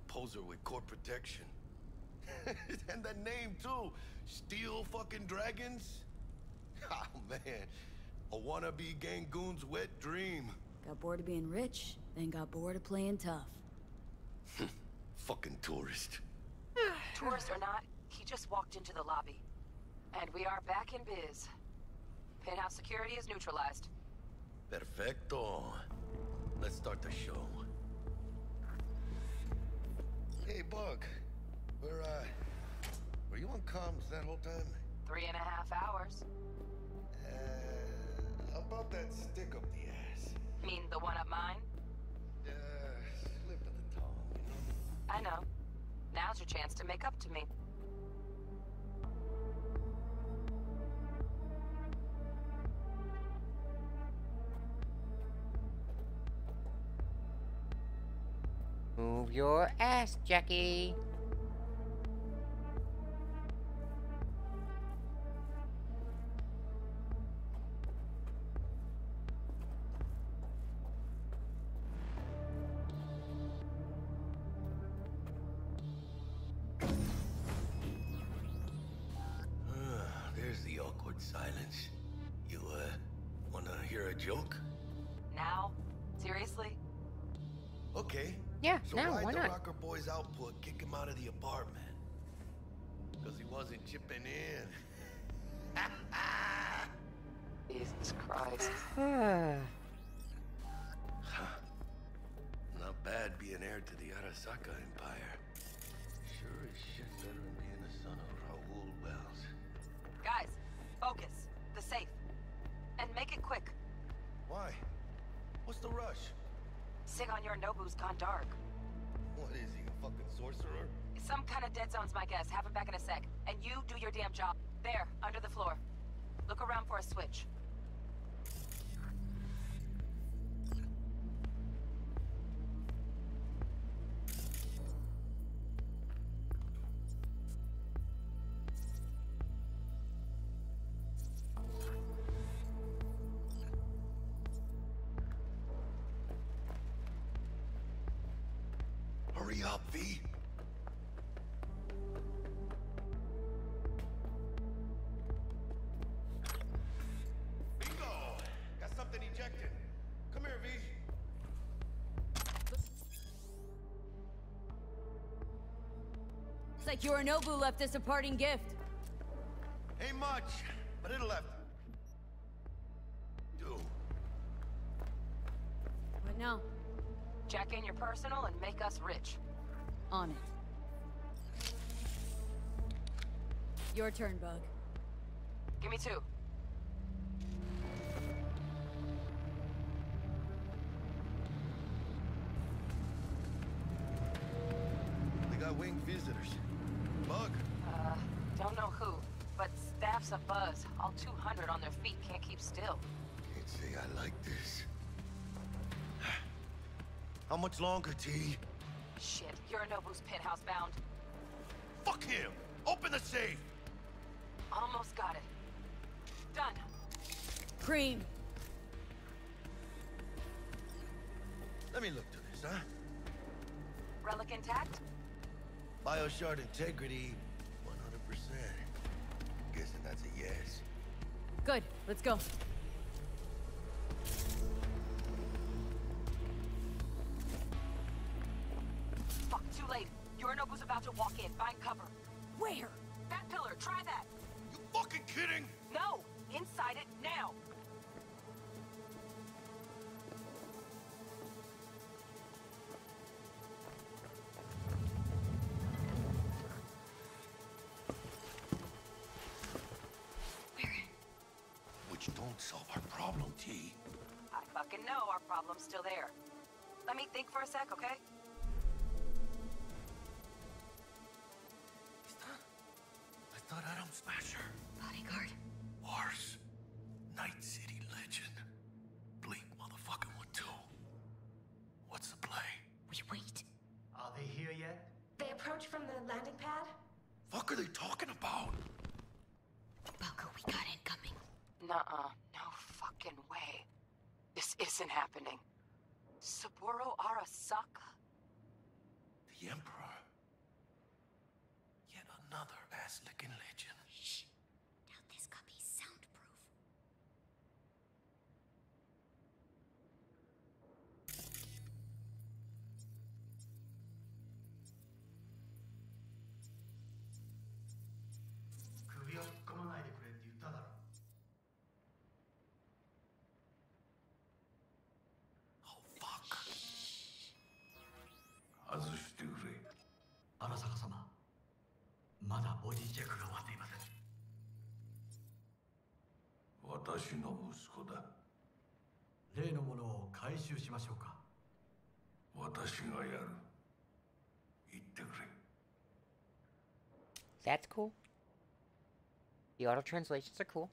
Poser with court protection. and that name, too. Steel fucking dragons? Oh, man. A wannabe Gangoon's wet dream. Got bored of being rich, then got bored of playing tough. Fucking tourist. Tourist or not, he just walked into the lobby. And we are back in biz. Penthouse security is neutralized. Perfecto. Let's start the show. Hey, Bug. Where, uh... Were you on comms that whole time? Three and a half hours. Uh, how about that stick up the ass? Mean the one up mine? Uh, slip of the tongue, you know? I know. Now's your chance to make up to me. Move your ass, Jackie. Nobu's gone dark. What is he, a fucking sorcerer? Some kind of dead zone's my guess. Have him back in a sec. And you do your damn job. There, under the floor. Look around for a switch. Like Yorinobu left us a parting gift. Ain't much, but it'll have do. What now? Jack in your personal and make us rich. On it. Your turn, Bug. Give me two. How much longer, T? Shit, Yorinobu's penthouse bound. Fuck him! Open the safe! Almost got it. Done. Preem. Let me look to this, huh? Relic intact? Bioshard integrity, 100%. Guessing that's a yes. Good. Let's go. Find cover. Where? That pillar. Try that. You fucking kidding? No! Inside it, now! Which don't solve our problem, T. I fucking know our problem's still there. Let me think for a sec, okay? Smasher. Bodyguard. Wars. Night City legend. Blink motherfucking one too. What's the play? We wait. Are they here yet? They approach from the landing pad? Fuck are they talking about? Balko, we got incoming. Nuh-uh. No fucking way. This isn't happening. Saburo Arasaka? The Emperor. Yet another ass-licking legend. まだボディチェックが終わっていません私の息子だ。例のものを回収しましょうか私がやる。言ってくれ。That's cool. The auto translations are cool.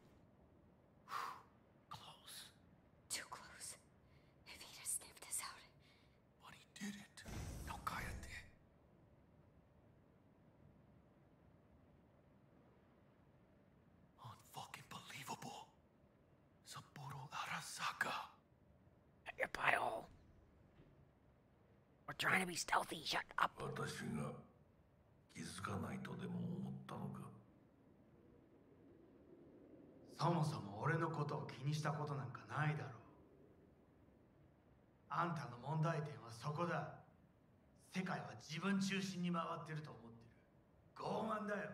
Be stealthy. Shut up. 私が気づかないとでも思ったのか？そもそも俺のことを気にしたことなんかないだろう。あんたの問題点はそこだ。世界は自分中心に回ってると思ってる。傲慢だよ。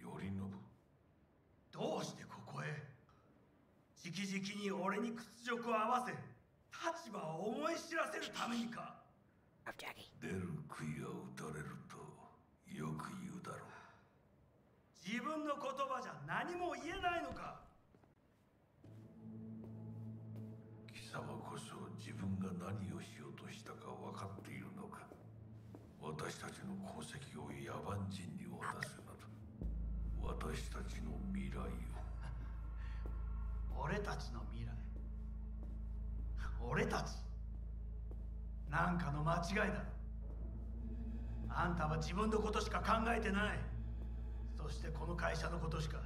頼信？どうしてここへ？直々に俺に屈辱を合わせ立場を思い知らせるためにか。出る杭は打たれるとよく言うだろう。自分の言葉じゃ何も言えないのか。貴様こそ自分が何をしようとしたか分かっているのか。私たちの功績を野蛮人に渡すなど。私たちの未来を。俺たちの未来。なんかの間違いだ。あんたは自分のことしか考えてない。そしてこの会社のことしか。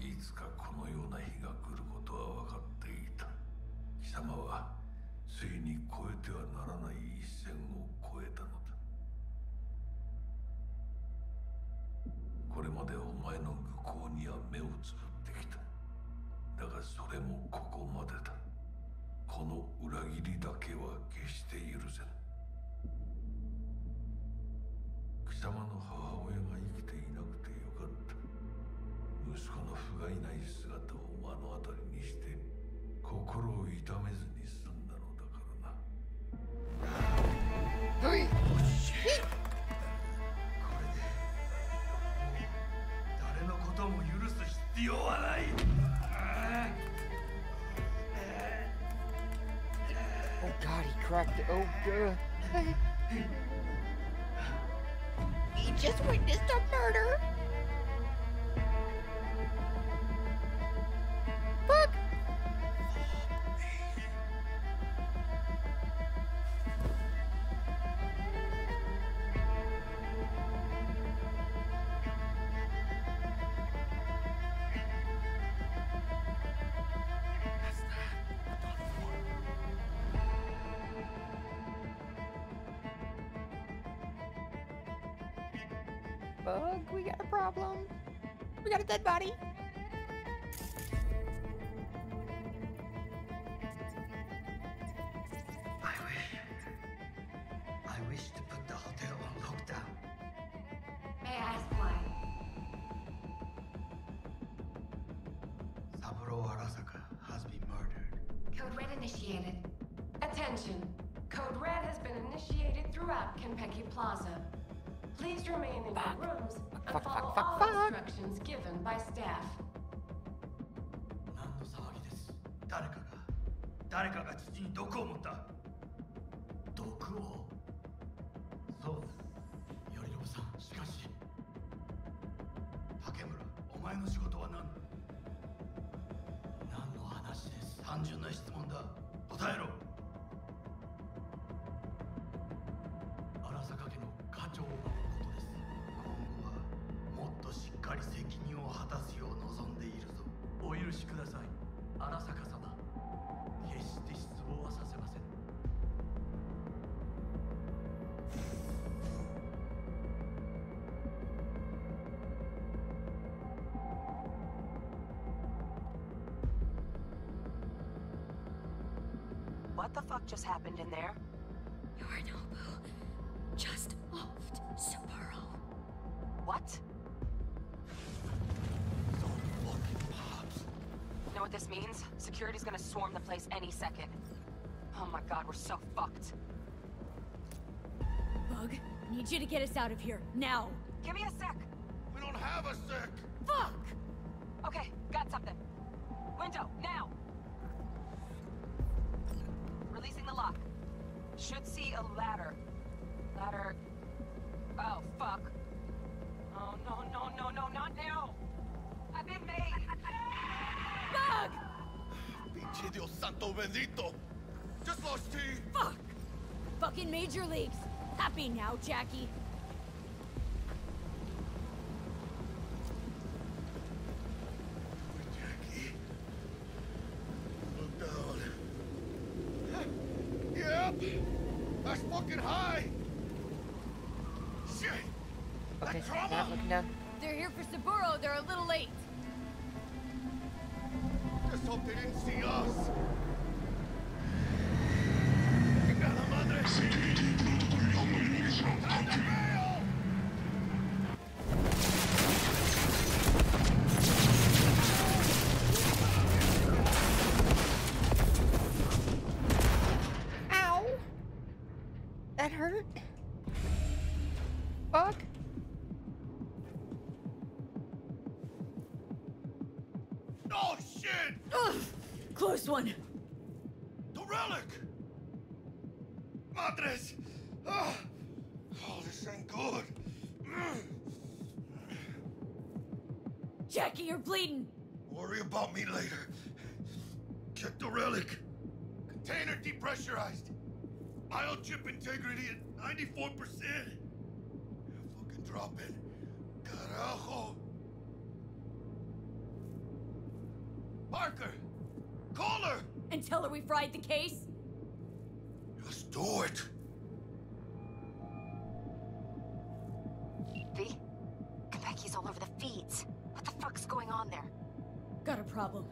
いつかこのような日が来ることは分かっていた。貴様はついに越えてはならない一線を越えたのだ。これまでお前のには目をつぶってきた。だがそれもここまでだ。この裏切りだけは決して許せん貴様の母親が生きていなくてよかった。息子の不甲斐ない姿を目の当たりにして心を痛めず cracked. He just witnessed a murder. Problem. We got a dead body. Instructions given by staff. 何の騒ぎです？誰かが誰かが土に毒を持った。毒を？そう頼信さんしかし。竹村お前の仕事は何？何の話です単純な質問だ。答えろ。果たすよう望んでいるぞ。お許しください。荒坂様。Place any second. Oh my god, we're so fucked. Bug, need you to get us out of here now. Give me a sec. We don't have a sec. Fuck! Okay, got something. Window, now! Releasing the lock. Should see a ladder. Ladder. Oh, fuck. Oh, no, no, no, no, not now! I've been made! Bug! Pinche Dios santo bendito. Just lost T. Fuck! Fucking major leagues. Happy now, Jackie. Jackie. Look down. Yep. That's fucking high. Shit. Okay, That's trauma. not. They're here for Saburo. They're a little late. Just hope they didn't see us. Ugh! Close one. The relic! Madres! Ah. Oh, this ain't good. Jackie, you're bleeding. Worry about me later. Get the relic. Container depressurized. Biochip integrity at 94%. Fucking drop it. Carajo. Parker! Call her! And tell her we fried the case? Just do it. V? Konpeki's all over the feeds. What the fuck's going on there? Got a problem.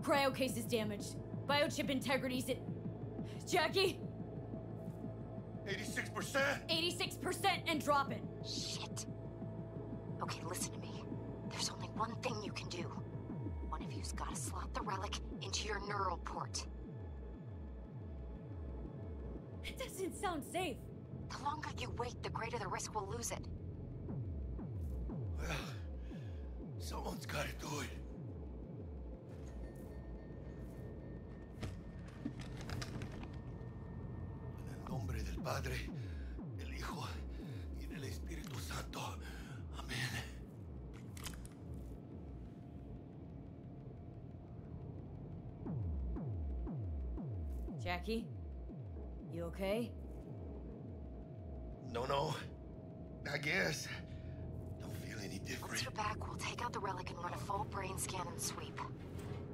Cryo case is damaged. Biochip integrity's at. Jackie? 86%? 86% and dropping. Shit. Okay, listen to me. There's only one thing you can do. One of you's gotta slot the relic into your neural port. It doesn't sound safe. The longer you wait, the greater the risk we'll lose it. Well, someone's gotta do it. En el nombre del Padre, del Hijo y del Espíritu Santo. Amén. Jackie? You okay? No, no. I guess. Don't feel any Once different. you're back, we'll take out the relic and run a full brain scan and sweep.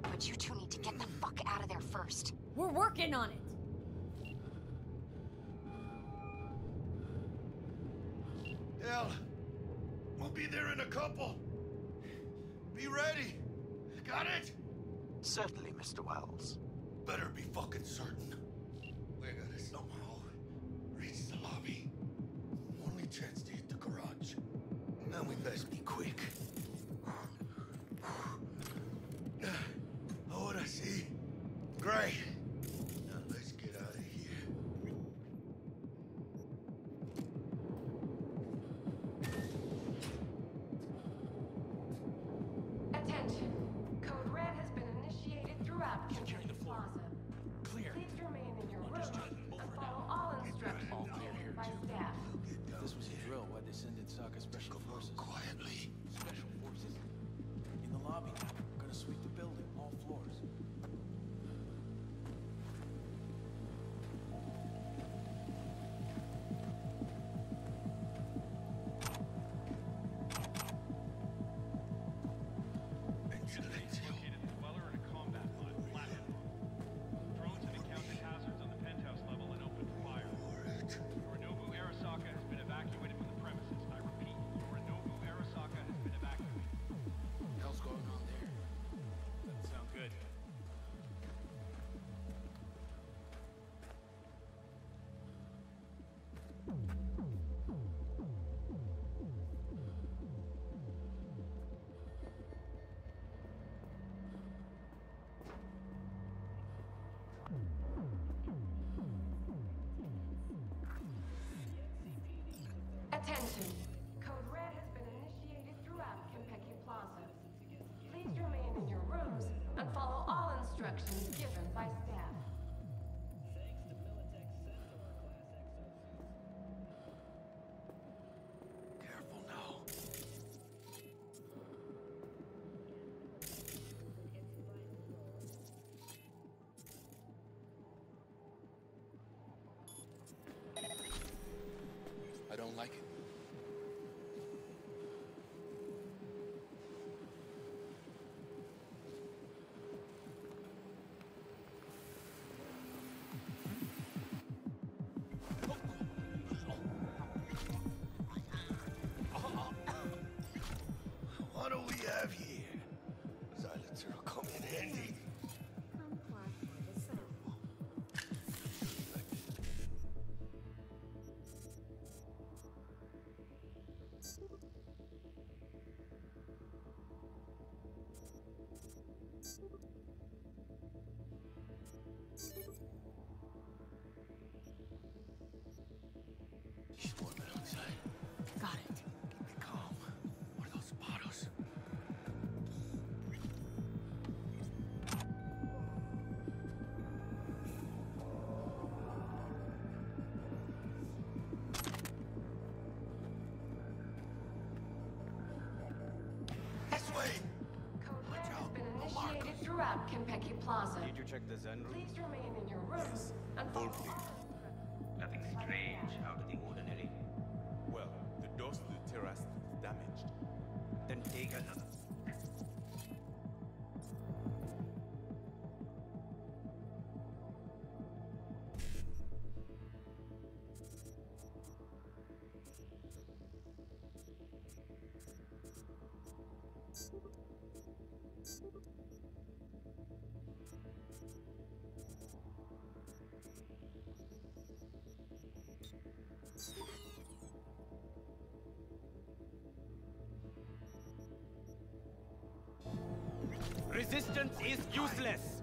But you two need to get the fuck out of there first. We're working on it. Hell, we'll be there in a couple. Be ready. Got it? Certainly, Mr. Wells. Better be fucking certain. We gotta somehow reach the lobby. Only chance to hit the garage. And we best be quick. Ahora sí. Great. Like it. Check the Zen room? Please remain in your rooms and follow. Nothing strange, out of the ordinary. Well, the doors to the terrace is damaged. Then take another. Resistance is useless!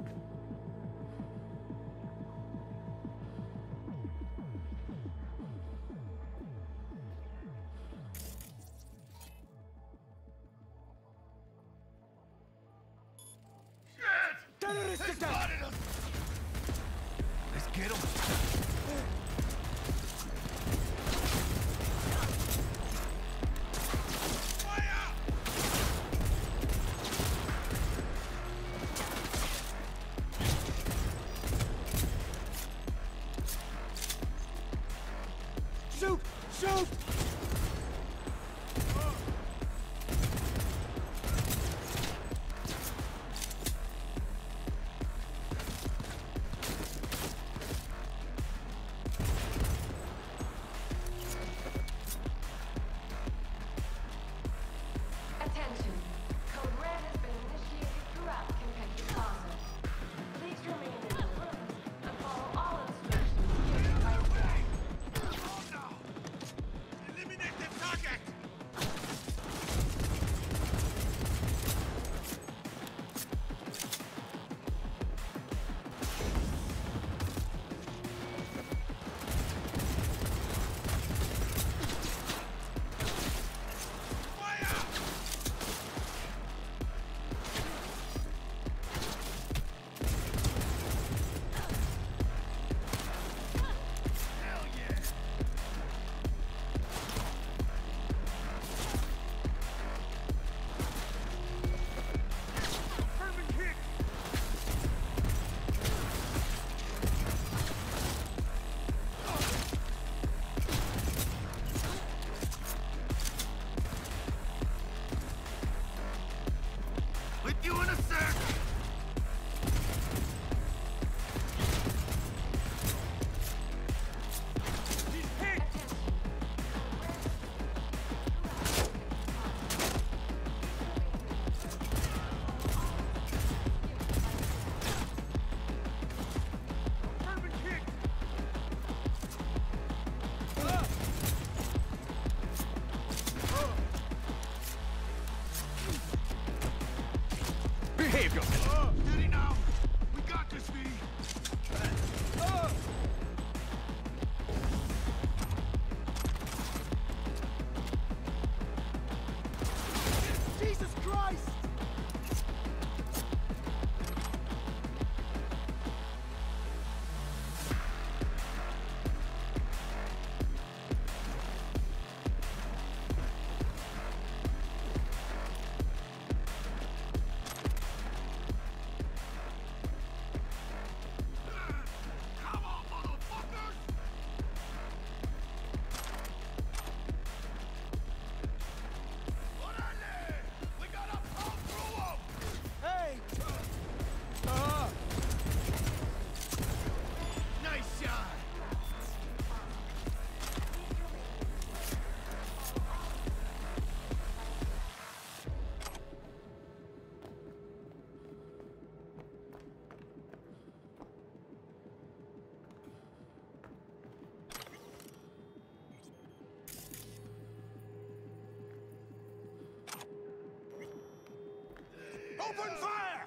Open fire!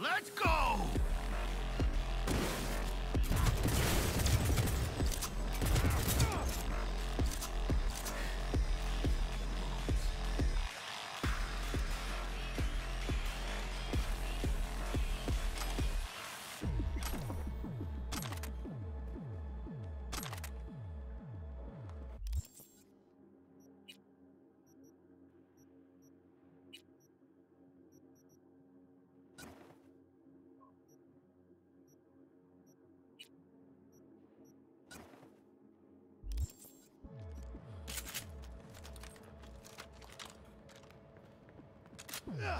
Let's go!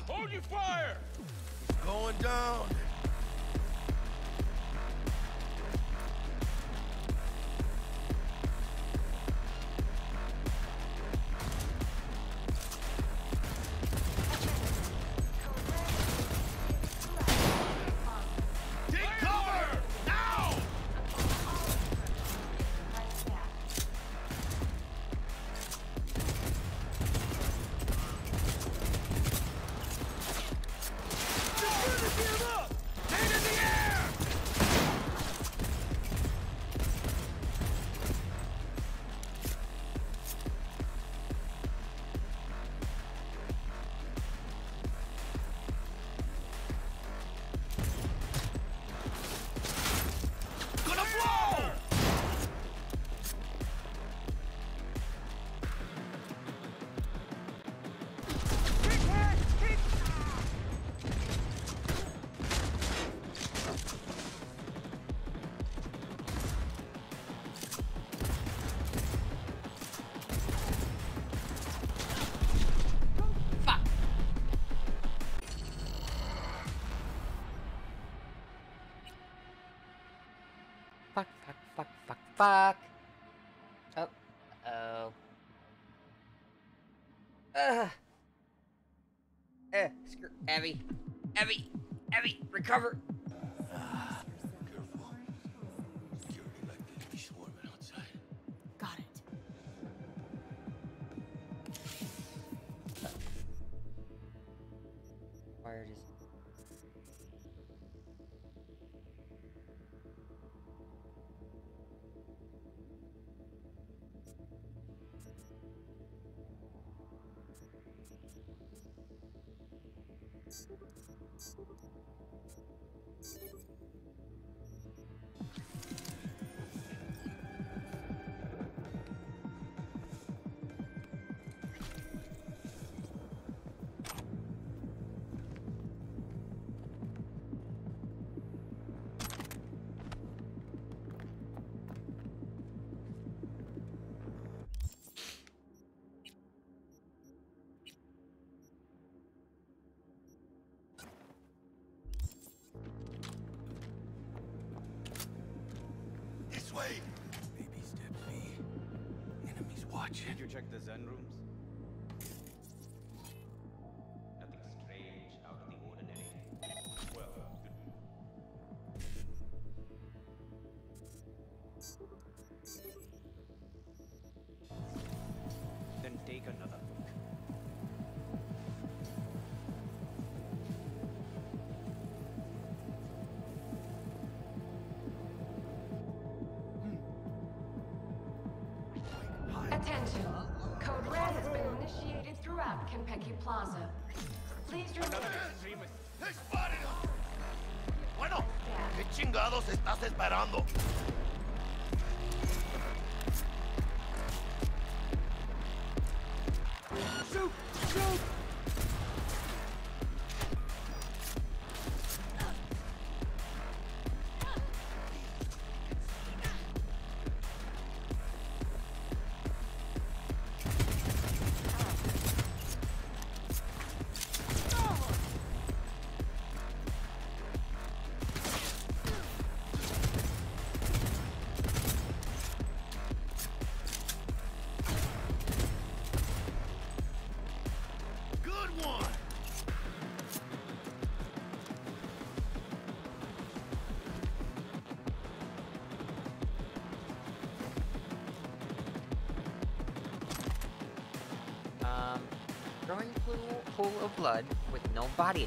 Hold your fire! It's going down. Fuck. Oh. Oh. Ugh. Eh, screw Abby. Abby! Abby, recover! and rooms. Capecchi Plaza. Please remember... ¡Bueno! ¿Qué chingados estás esperando? blood with no body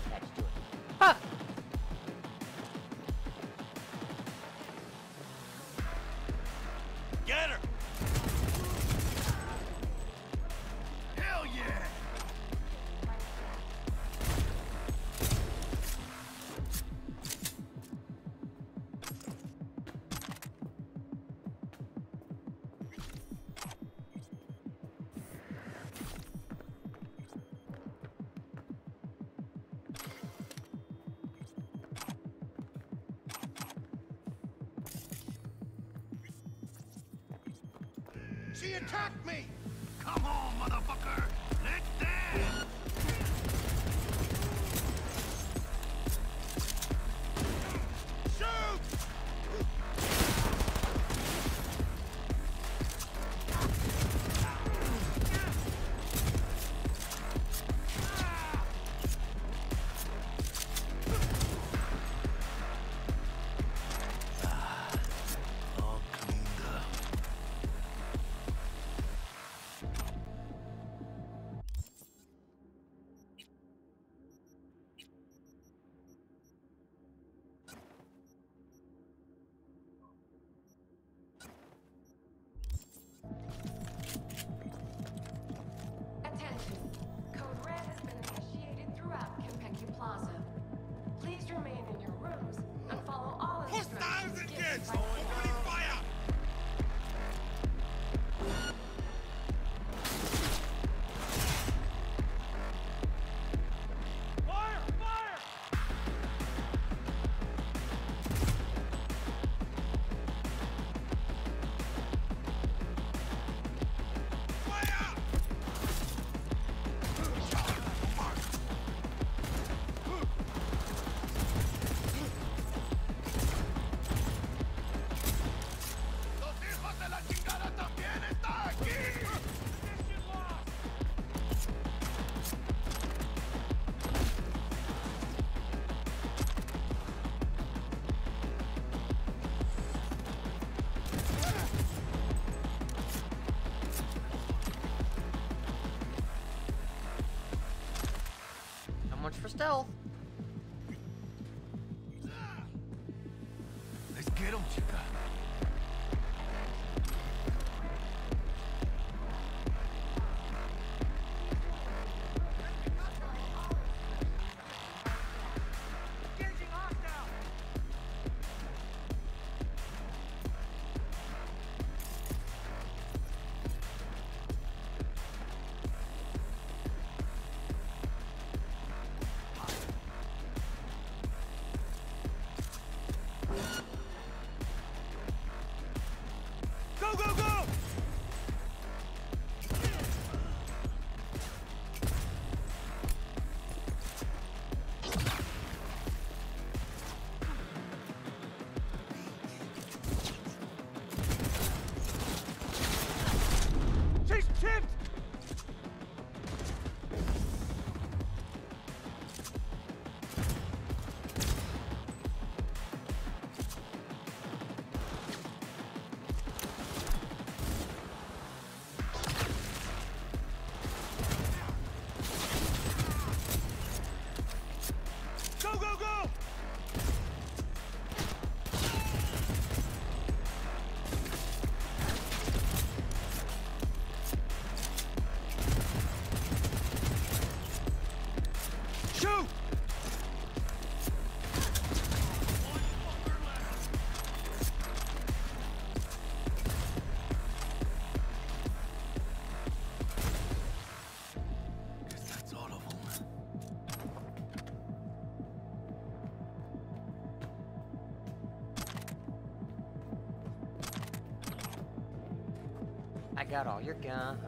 stealth. got all your guns.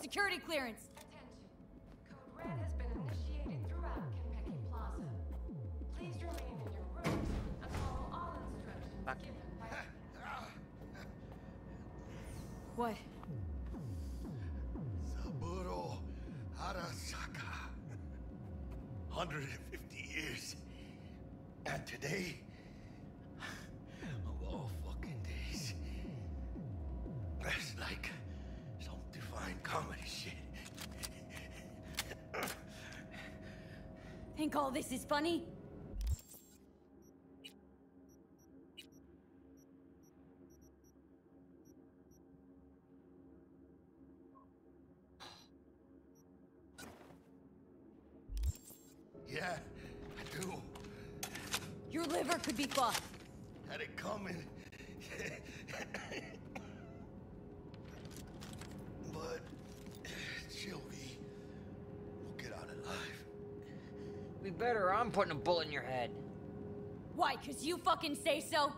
security clearance. Attention. Code red has been initiated throughout Konpeki Plaza. Please remain in your rooms and follow all instructions Back. given by... What? Saburo Arasaka. 150 years. And today... think all this is funny? Cause you fucking say so?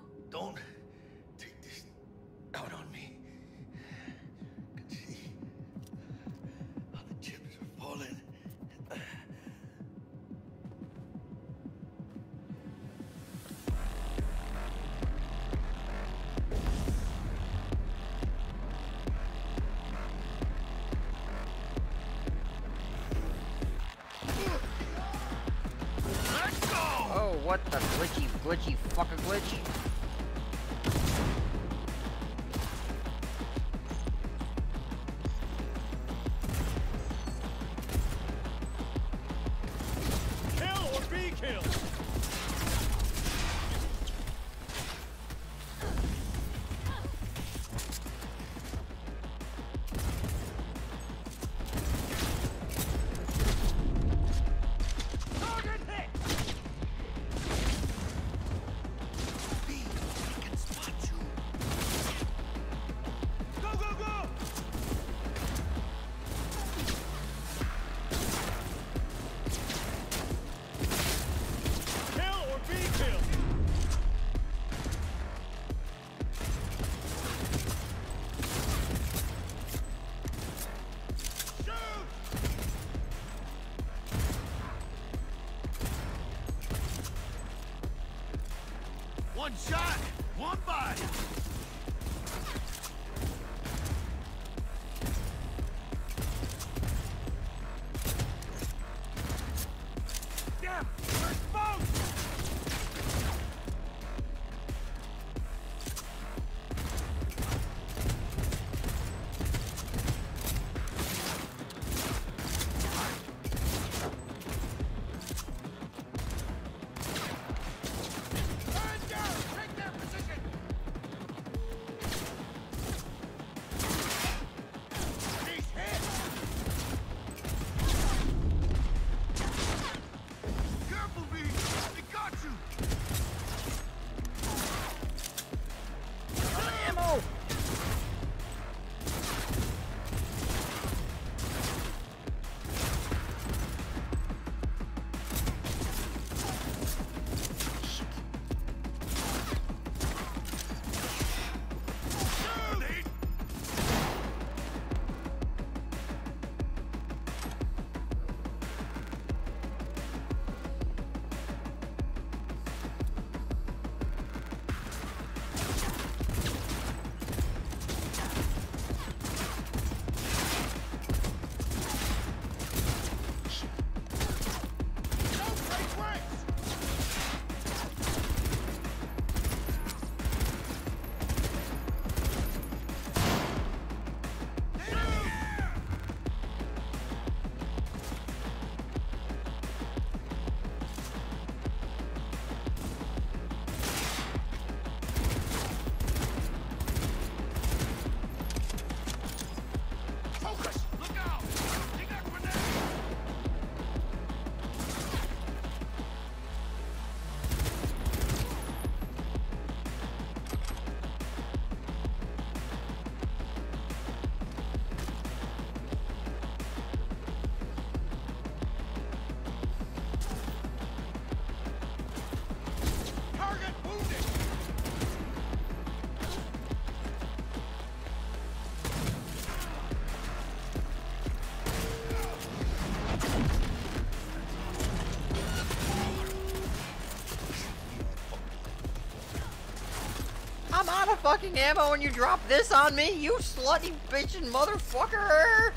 One shot, one body. out of fucking ammo and you drop this on me? You slutty bitchin' motherfucker!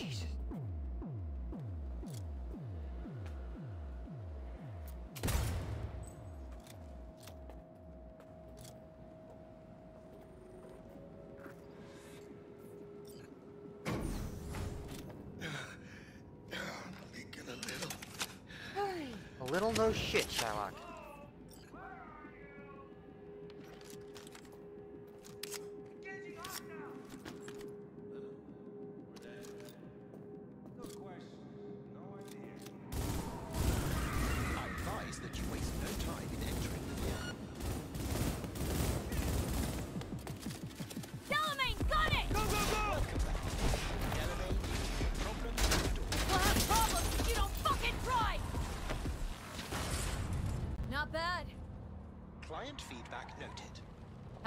Jesus. A little. A little no shit, Shylock.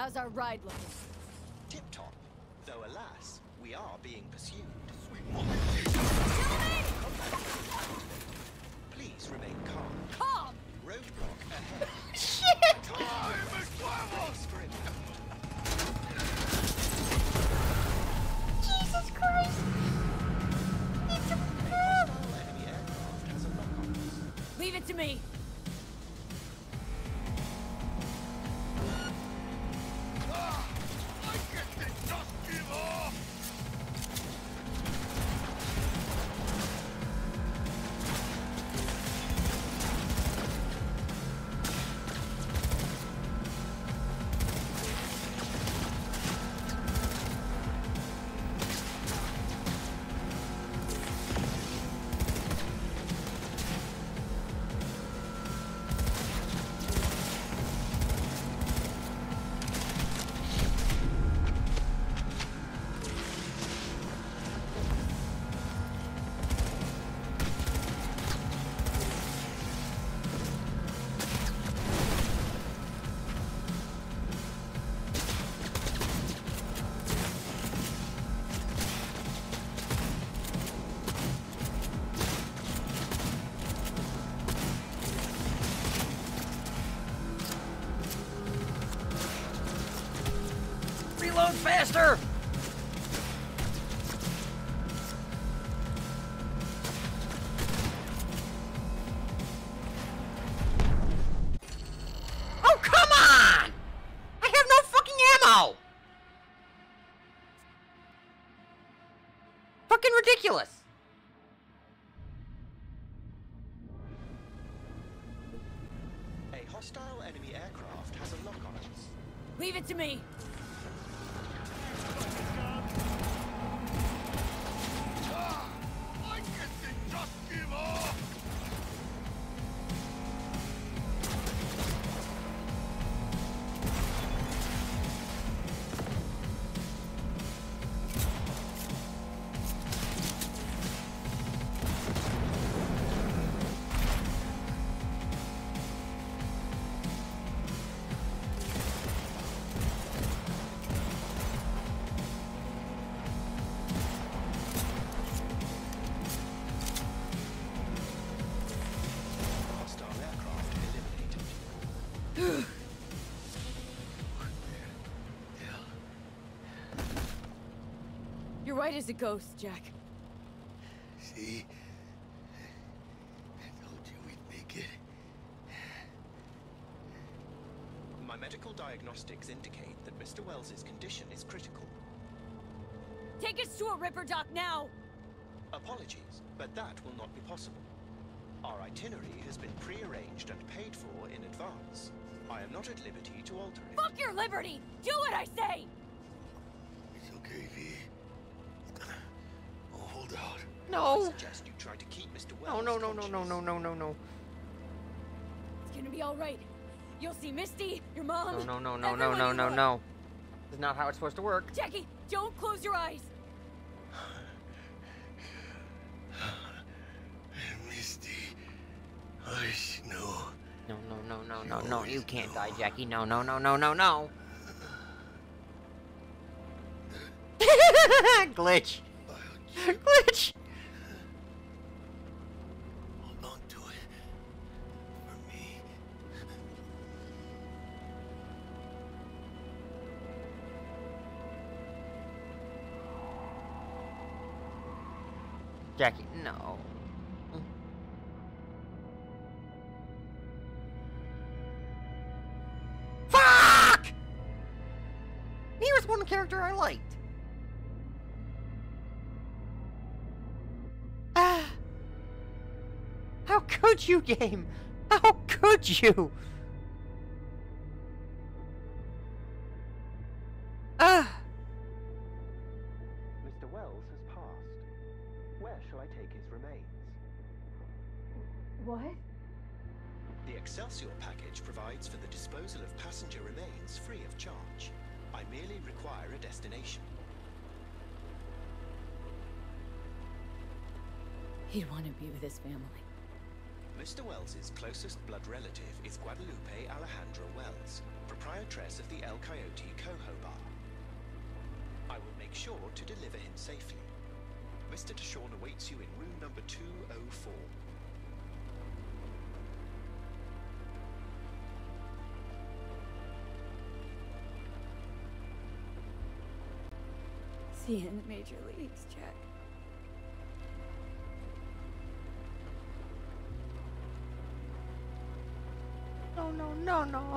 How's our ride looking? Faster! Oh, come on! I have no fucking ammo! Fucking ridiculous! A hostile enemy aircraft has a lock on us. Leave it to me. You're right as a ghost, Jack. See? I told you we'd make it. My medical diagnostics indicate that Mr. Wells's condition is critical. Take us to a Ripperdoc now! Apologies, but that will not be possible. Our itinerary has been pre-arranged and paid for in advance. I am not at liberty to alter it. Fuck your liberty! Do what I say! Out. I No! suggest you try to keep Mr. No, Wells no, no, no, no, no, no, no, no. It's gonna be alright. You'll see Misty, your mom. No, no, no, no, no, no, no, love. no. This is not how it's supposed to work. Jackie, don't close your eyes. Misty. Hush, no. No, no, no, no, no, no. You can't die, Jackie. No, no, no, no, no, no. Glitch. Glitch. Fuck! He was one character I liked. Ah. How could you, game? How could you?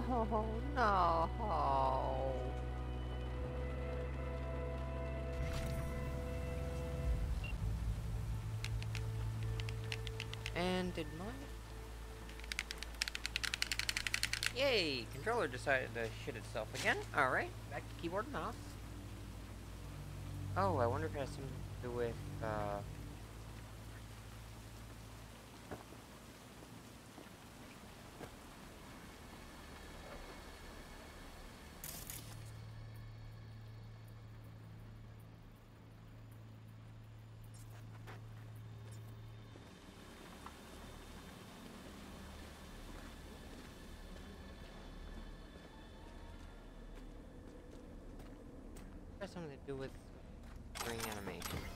No, no, no. And did my... Yay! Controller decided to shit itself again. Alright, back to keyboard and mouse. Oh, I wonder if it has something to do with, uh... do with ring animation.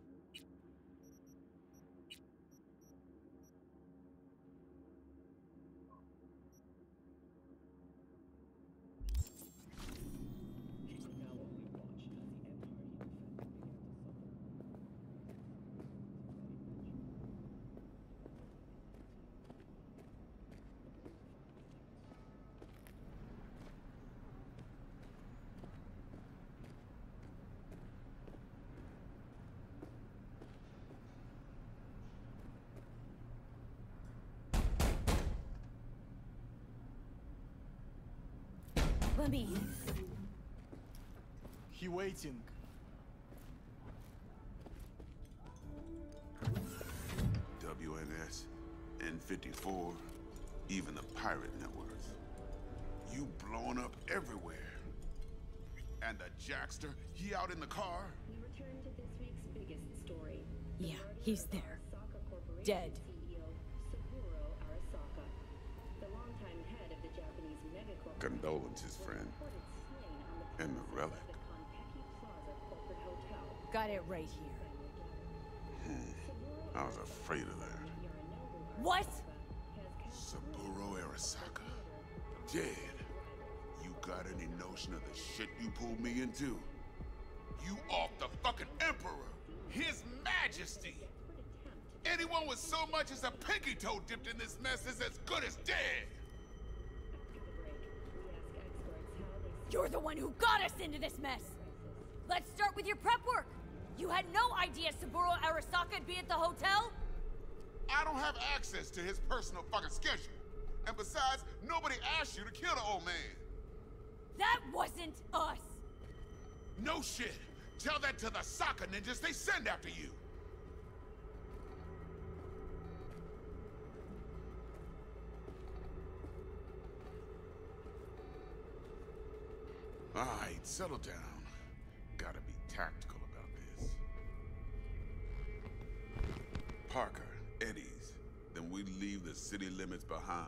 Let me in. He waiting. WNS, N54, even the pirate networks. You blowing up everywhere. And the Jackster, he out in the car? We return to this week's biggest story. Yeah, he's there. Dead. Got it right here. Hmm. I was afraid of that. What? Saburo Arasaka. Dead. You got any notion of the shit you pulled me into? You off the fucking Emperor! His Majesty! Anyone with so much as a pinky toe dipped in this mess is as good as dead! You're the one who got us into this mess! Let's start with your prep work! You had no idea Saburo Arasaka'd be at the hotel? I don't have access to his personal fucking schedule. And besides, nobody asked you to kill the old man. That wasn't us! No shit! Tell that to the soccer ninjas they send after you! Alright, settle down. Gotta be tactical Parker, Eddie's. Then we leave the city limits behind.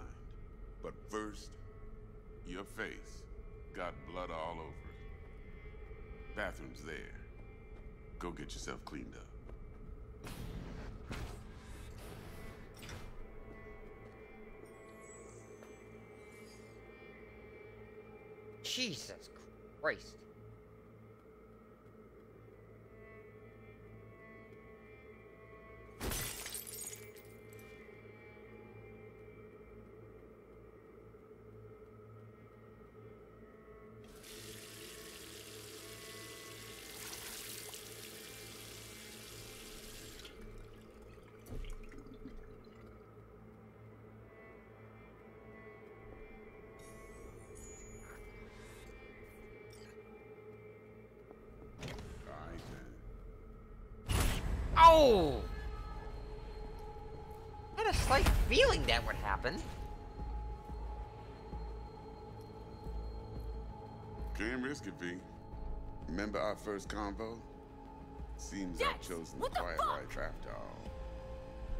But first, your face got blood all over it. Bathroom's there. Go get yourself cleaned up. Jesus Christ. I had a slight feeling that would happen. Risk it, V. Remember our first convo? Seems I've chosen the quiet life after all.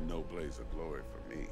No blaze of glory for me.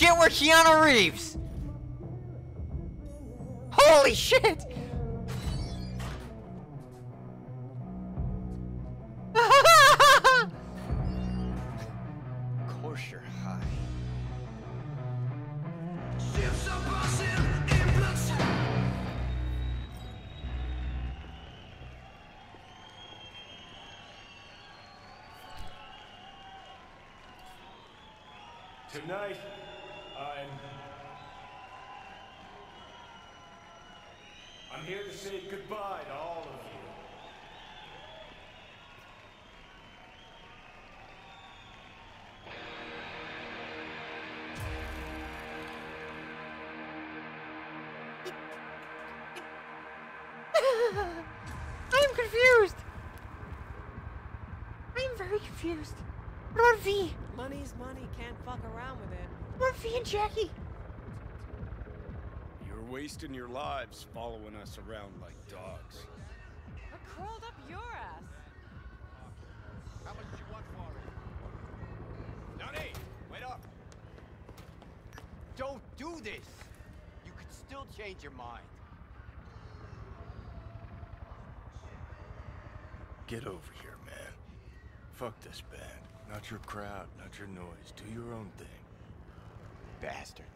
Shit, we're Keanu Reeves! Holy shit! Confused. What about V? Money's money, can't fuck around with it. What about V and Jackie? You're wasting your lives following us around like dogs. What crawled up your ass? How much do you want for it? Johnny, wait up. Don't do this. You could still change your mind. Get over here, man. Fuck this band. Not your crowd, not your noise. Do your own thing. Bastard.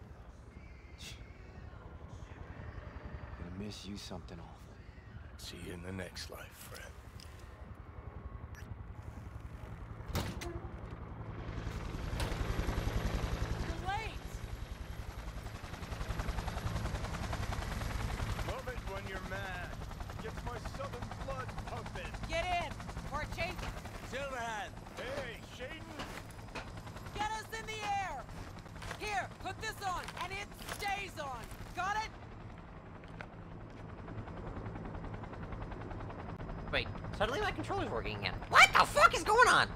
I'm gonna miss you something awful. See you in the next life, friend. Suddenly my controller's working again. What the fuck is going on?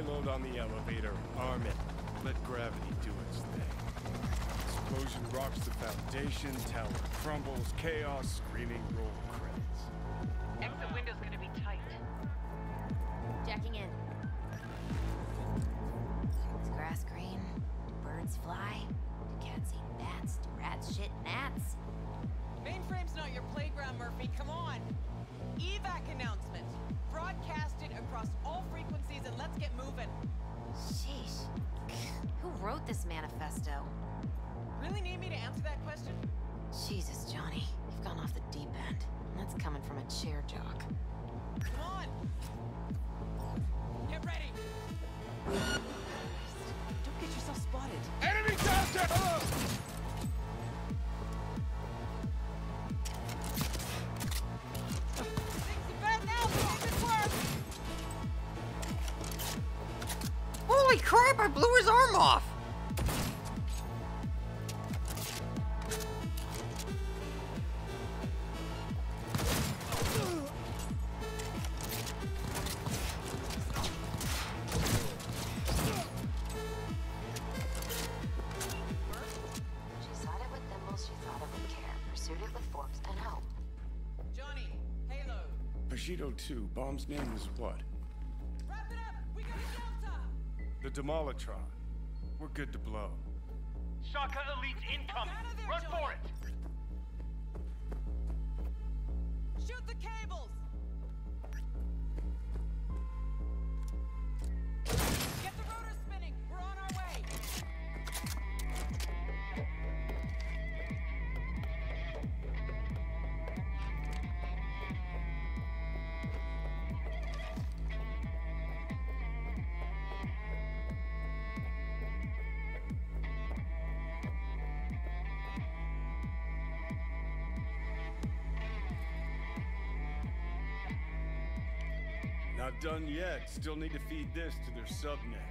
payload on the elevator. Arm it. Let gravity do its thing. Explosion rocks the foundation, tower crumbles, chaos wrote this manifesto? Really need me to answer that question? Jesus, Johnny. You've gone off the deep end. That's coming from a chair jock. Come on! Get ready! 2, Bomb's name is what? Wrap it up! We got a Delta! The Demolitron. We're good to blow. Shaka Elite's incoming! Run for it! Shoot the cables! Not done yet. Still need to feed this to their subnet.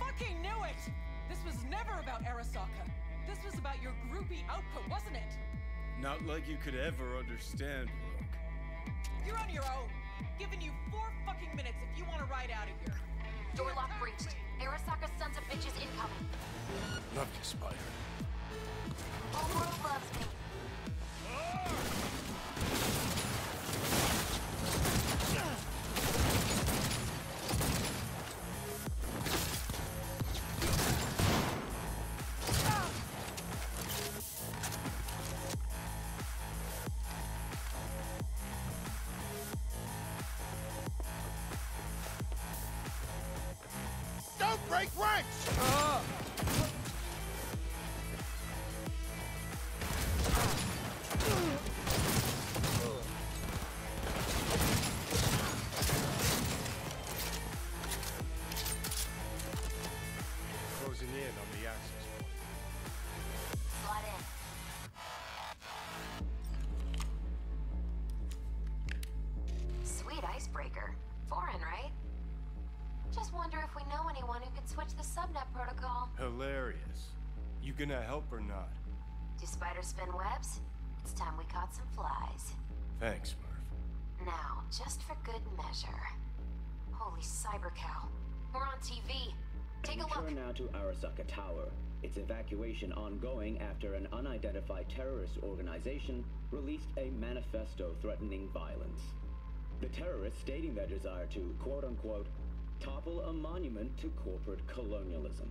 Fucking knew it! This was never about Arasaka. This was about your groupie output, wasn't it? Not like you could ever understand, Rogue. You're on your own. Giving you four fucking minutes if you want to ride out of here. Door lock breached. Arasaka sons of bitches incoming. Love you, Spider. Whole world loves me. Don't gonna help or not? Do spiders spin webs? It's time we caught some flies. Thanks, Murph. Now, just for good measure. Holy cyber cow. We're on TV. Take a look. Return now to Arasaka Tower. Its evacuation ongoing after an unidentified terrorist organization released a manifesto threatening violence. The terrorists stating their desire to, quote unquote, topple a monument to corporate colonialism.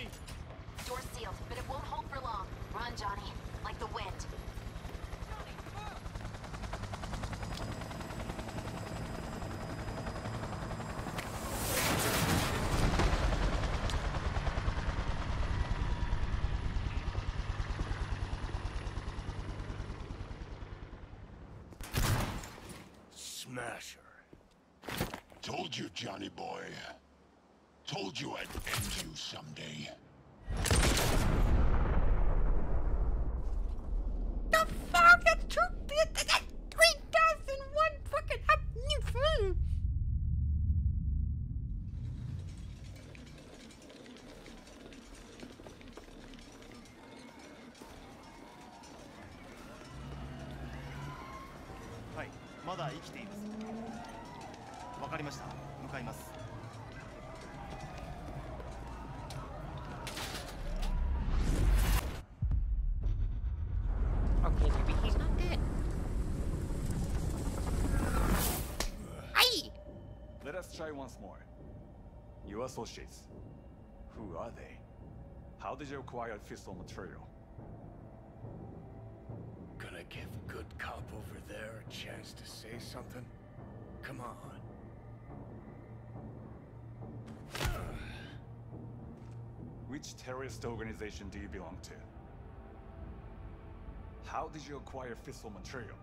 Murphy? Door's sealed, but it won't hold for long. Run, Johnny. Like the wind. Smasher. Told you, Johnny boy. Told you I'd end you someday. The fuck? That's too big. That's three dozen one fucking happening thing.「はいまだ生きています Us try once more. Your associates. Who are they? How did you acquire fissile material? Gonna give good cop over there a chance to say something? Come on. Which terrorist organization do you belong to? How did you acquire fissile material?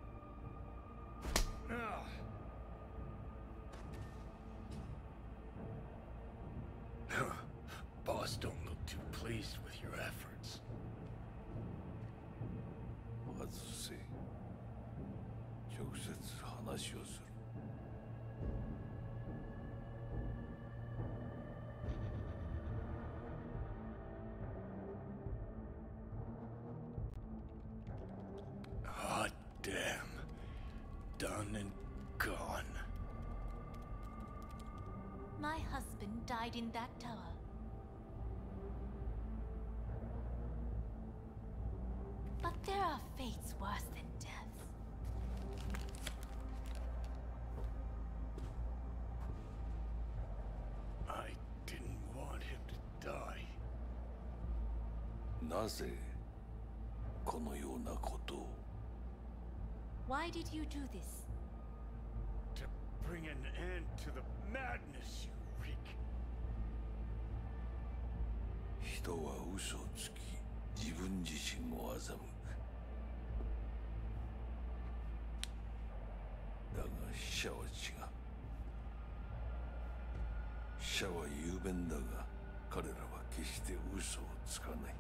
died in that tower. But there are fates worse than death. I didn't want him to die. なぜこのようなことを Why did you do this? To bring an end to the madness you 人は嘘をつき自分自身を欺く。だが死者は違う。死者は雄弁だが彼らは決して嘘をつかない。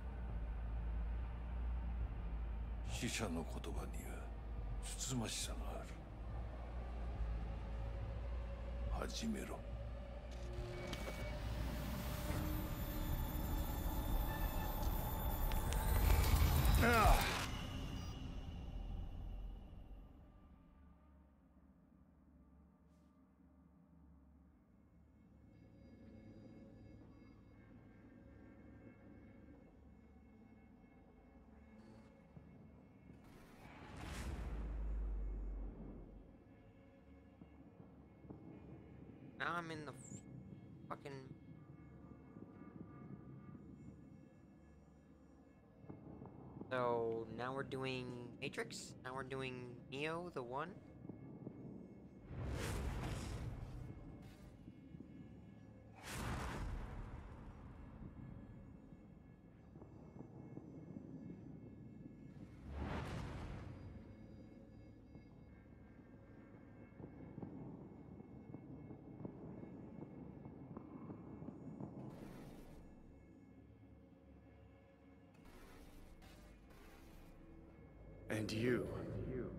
死者の言葉にはつつましさがある。始めろ。Now I'm in the fucking. So now we're doing Matrix. Now we're doing Neo, the one. You?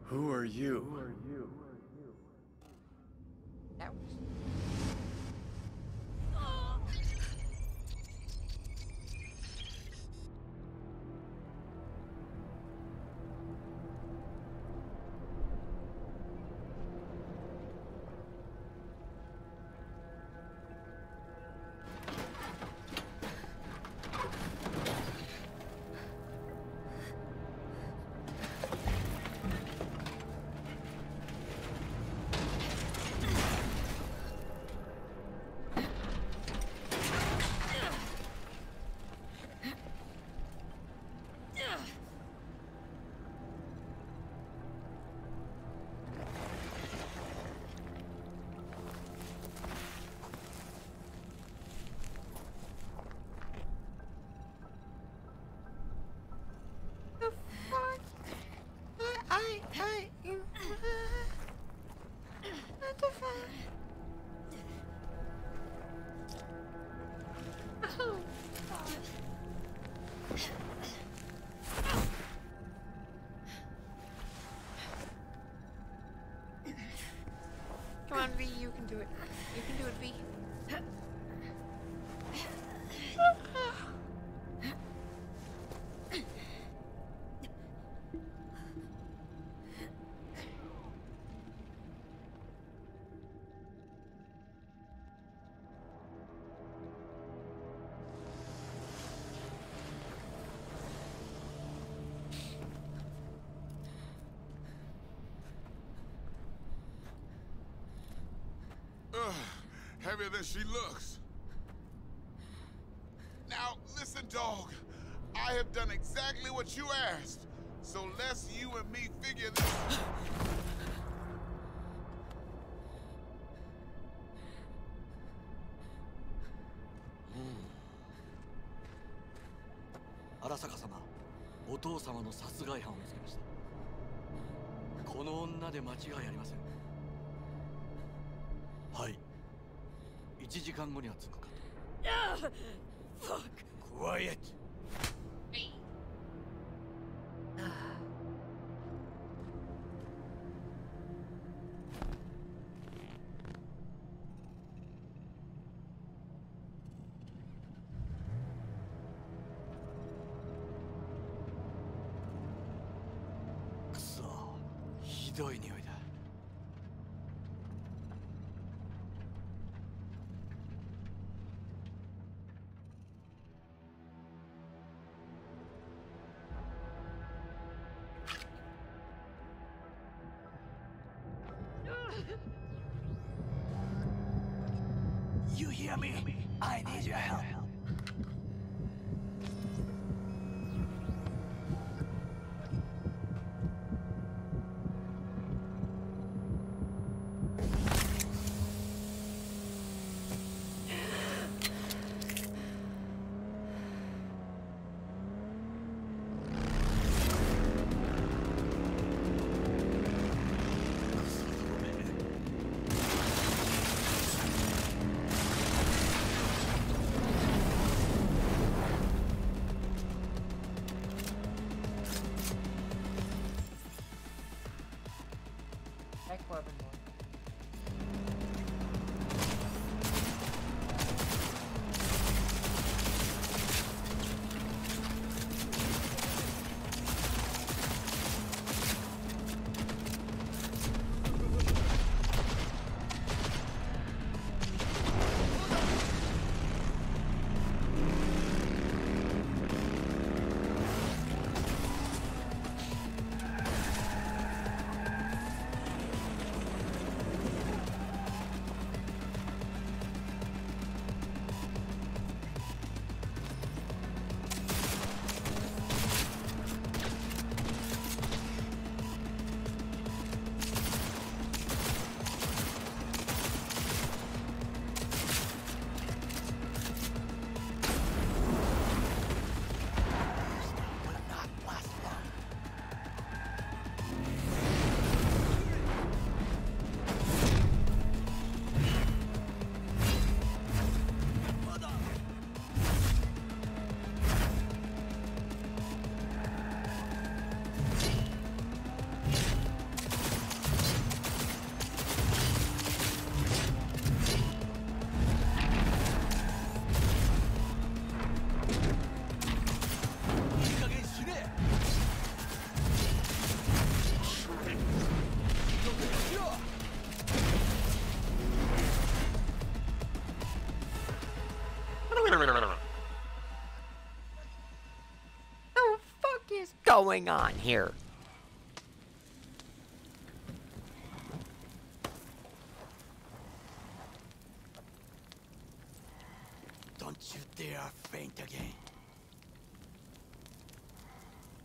Who are you? The Come on, V, you can do it. You can do it, V. heavier than she looks. Now, listen, dog. I have done exactly what you asked. So let's you and me figure this. 荒坂様お父様の殺害犯を見つけましたこの女で間違いありません1時間後には着くかと。Ah, ひどい匂い hear me? I need your help. Going on here? Don't you dare faint again.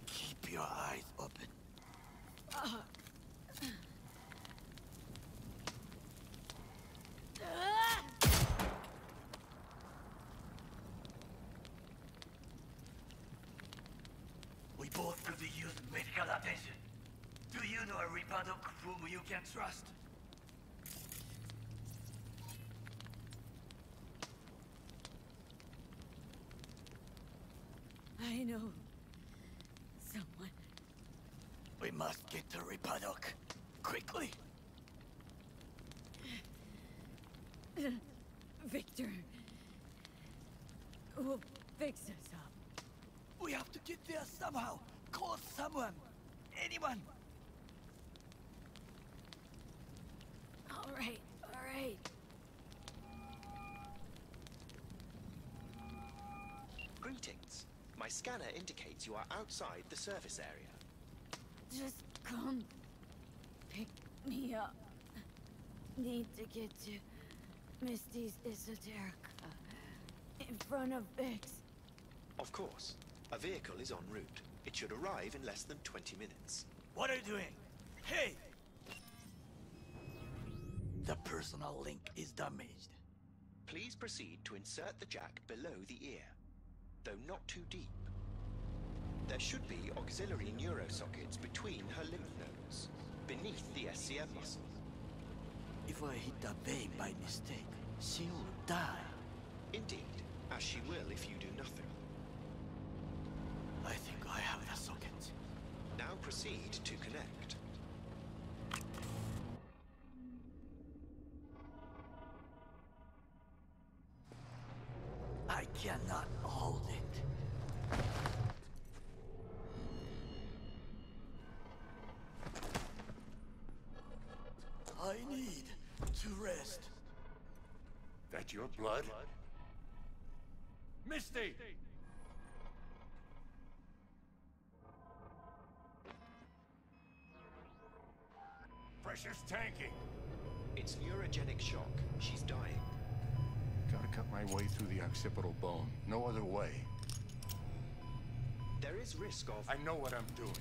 Keep your eyes open. We both could use medical attention. Do you know a Reaper whom you can trust? I know. Someone. We must get to Ripperdoc. Quickly. Viktor. Will fix us up. We have to get there somehow. Call someone. Anyone. All right, all right. Greetings. My scanner indicates you are outside the service area. Just come. Pick me up. Need to get to Misty's Esoterica. In front of Vik's. Of course. A vehicle is en route. It should arrive in less than 20 minutes. What are you doing? Hey! The personal link is damaged. Please proceed to insert the jack below the ear, though not too deep. There should be auxiliary neurosockets between her lymph nodes, beneath the SCM muscle. If I hit that vein by mistake, she will die. Indeed, as she will if you do nothing. I think I have the socket. Now proceed to connect. I cannot to rest. That your blood? Misty! Pressure's tanking. It's neurogenic shock. She's dying. Gotta cut my way through the occipital bone. No other way. There is risk of... I know what I'm doing.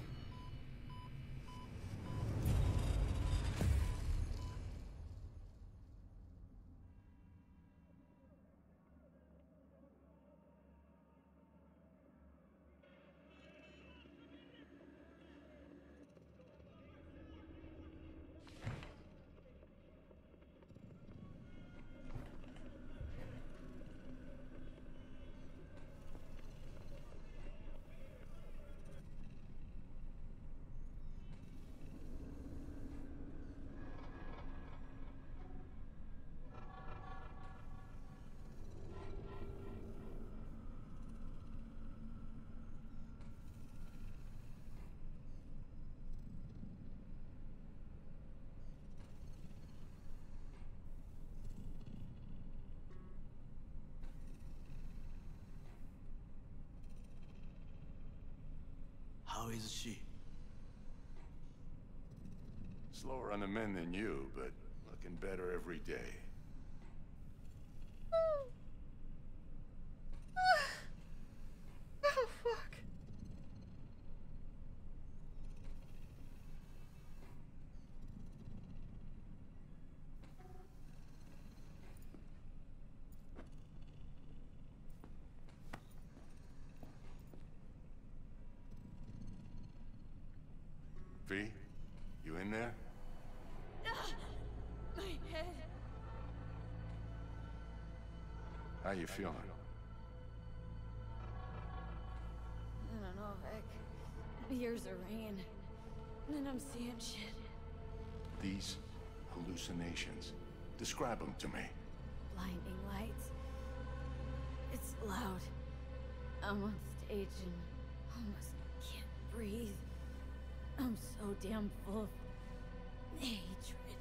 How is she? Slower on the men than you, but looking better every day. Oh, fuck. V, you in there? Ah, my head. How you feeling? I don't know, Vik. Ears are ringing. And then I'm seeing shit. These hallucinations. Describe them to me. Blinding lights. It's loud. I'm on stage and almost can't breathe. I'm so damn full of hatred.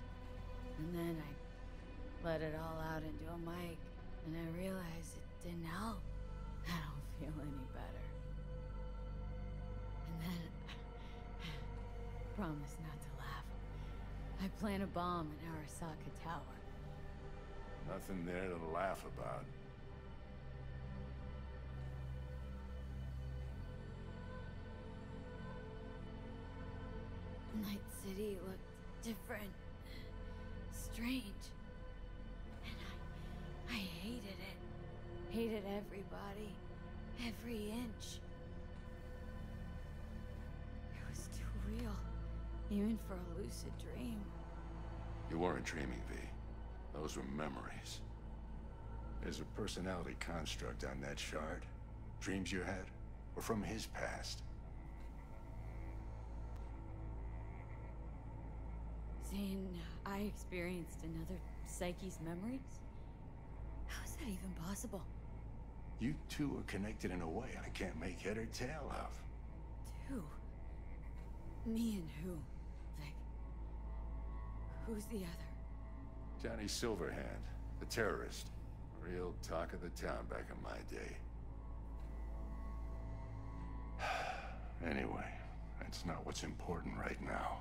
And then I let it all out into a mic, and I realized it didn't help. I don't feel any better. And then promise not to laugh. I plant a bomb in Arasaka Tower. Nothing there to laugh about. Night City looked different, strange. And I, I hated it. Hated everybody, every inch. It was too real, even for a lucid dream. You weren't dreaming, V. Those were memories. There's a personality construct on that shard. Dreams you had were from his past. Saying I experienced another Psyche's memories? How is that even possible? You two are connected in a way I can't make head or tail of. Two? Me and who? Vik? Who's the other? Johnny Silverhand, the terrorist. Real talk of the town back in my day. anyway, that's not what's important right now.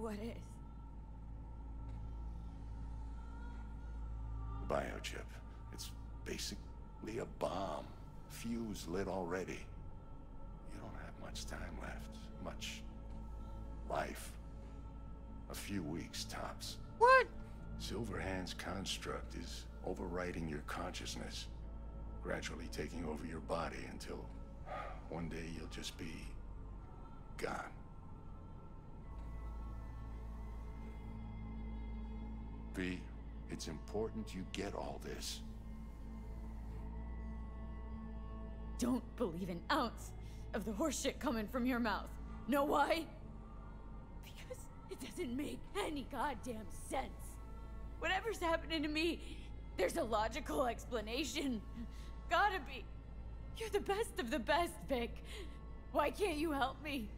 What is? Biochip. It's basically a bomb. Fuse lit already. You don't have much time left. Much life. A few weeks tops. What? Silverhand's construct is overriding your consciousness. gradually taking over your body until one day you'll just be gone. V, it's important you get all this. Don't believe an ounce of the horseshit coming from your mouth. Know why? Because it doesn't make any goddamn sense. Whatever's happening to me, there's a logical explanation. Gotta be. You're the best of the best, Vik. Why can't you help me?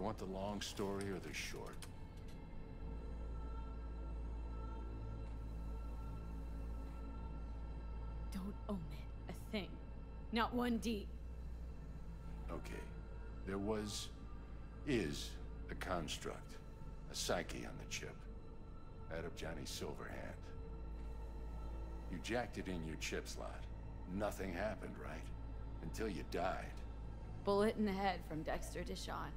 You want the long story or the short? Don't omit a thing. Not one D. Okay. There was... is a construct. A psyche on the chip. That of Johnny Silverhand. You jacked it in your chip slot. Nothing happened, right? Until you died. Bullet in the head from Dexter DeShawn.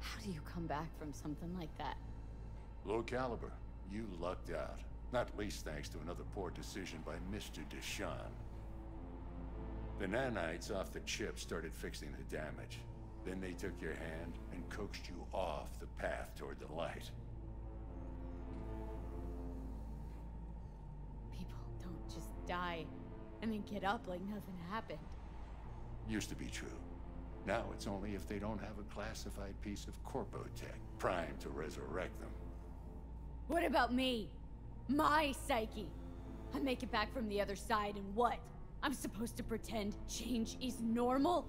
How do you come back from something like that? Low caliber. You lucked out. Not least thanks to another poor decision by Mr. DeShawn. The nanites off the chip started fixing the damage. Then they took your hand and coaxed you off the path toward the light. People don't just die and then get up like nothing happened. Used to be true. Now it's only if they don't have a classified piece of Corpotech primed to resurrect them. What about me? My psyche? I make it back from the other side and what? I'm supposed to pretend change is normal?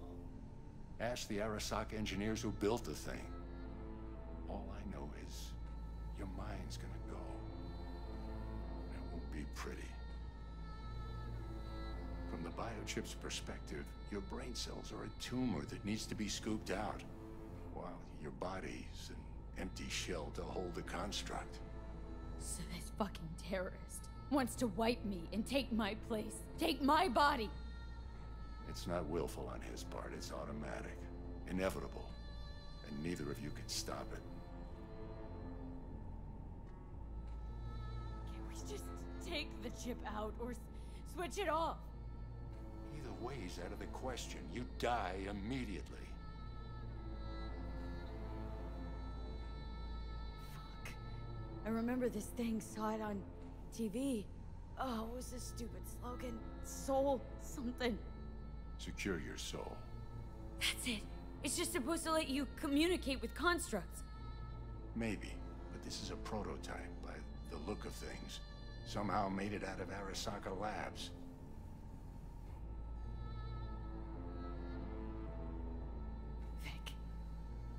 Ask the Arasaka engineers who built the thing. All I know is your mind's gonna go. And it won't be pretty. Biochip's perspective, your brain cells are a tumor that needs to be scooped out, while your body's an empty shell to hold the construct. So this fucking terrorist wants to wipe me and take my place. Take my body! It's not willful on his part, it's automatic. Inevitable. And neither of you can stop it. Can't we just take the chip out or switch it off? Either way's out of the question. You die immediately. Fuck. I remember this thing, saw it on TV. Oh, what was this stupid slogan? Soul something. Secure your soul. That's it. It's just supposed to let you communicate with constructs. Maybe, but this is a prototype by the look of things. Somehow made it out of Arasaka Labs.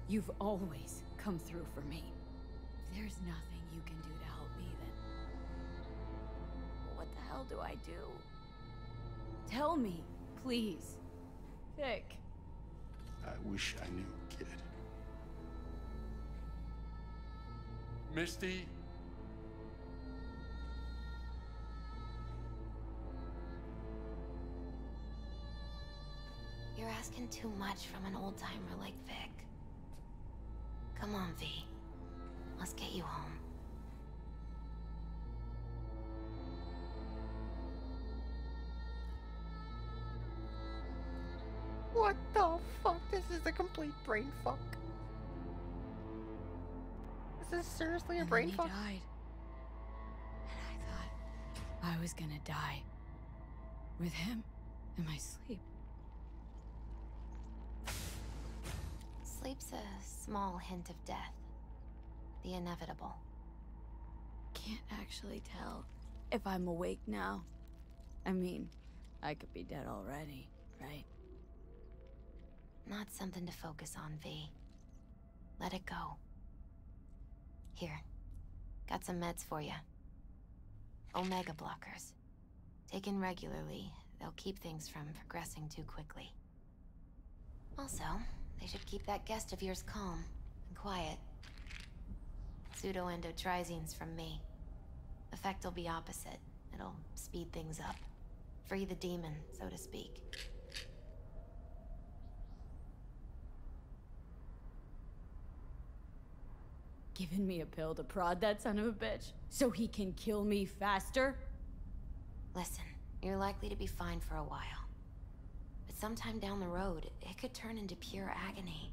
You've always come through for me. There's nothing you can do to help me, then. What the hell do I do? Tell me, please. Vik. I wish I knew, kid. Misty? You're asking too much from an old timer like Vik. Come on, V. Let's get you home. What the fuck? This is a complete brain fuck. This is seriously a And brain fuck. died. And I thought I was gonna die. With him in my sleep. Sleep's a small hint of death. The inevitable. Can't actually tell if I'm awake now. I mean, I could be dead already, right? Not something to focus on, V. Let it go. Here. Got some meds for you. Omega blockers. Taken regularly, they'll keep things from progressing too quickly. Also, they should keep that guest of yours calm and quiet. Pseudoendotrizines from me. Effect will be opposite. It'll speed things up. Free the demon, so to speak. Giving me a pill to prod that son of a bitch so he can kill me faster? Listen, you're likely to be fine for a while. But sometime down the road, it could turn into pure agony.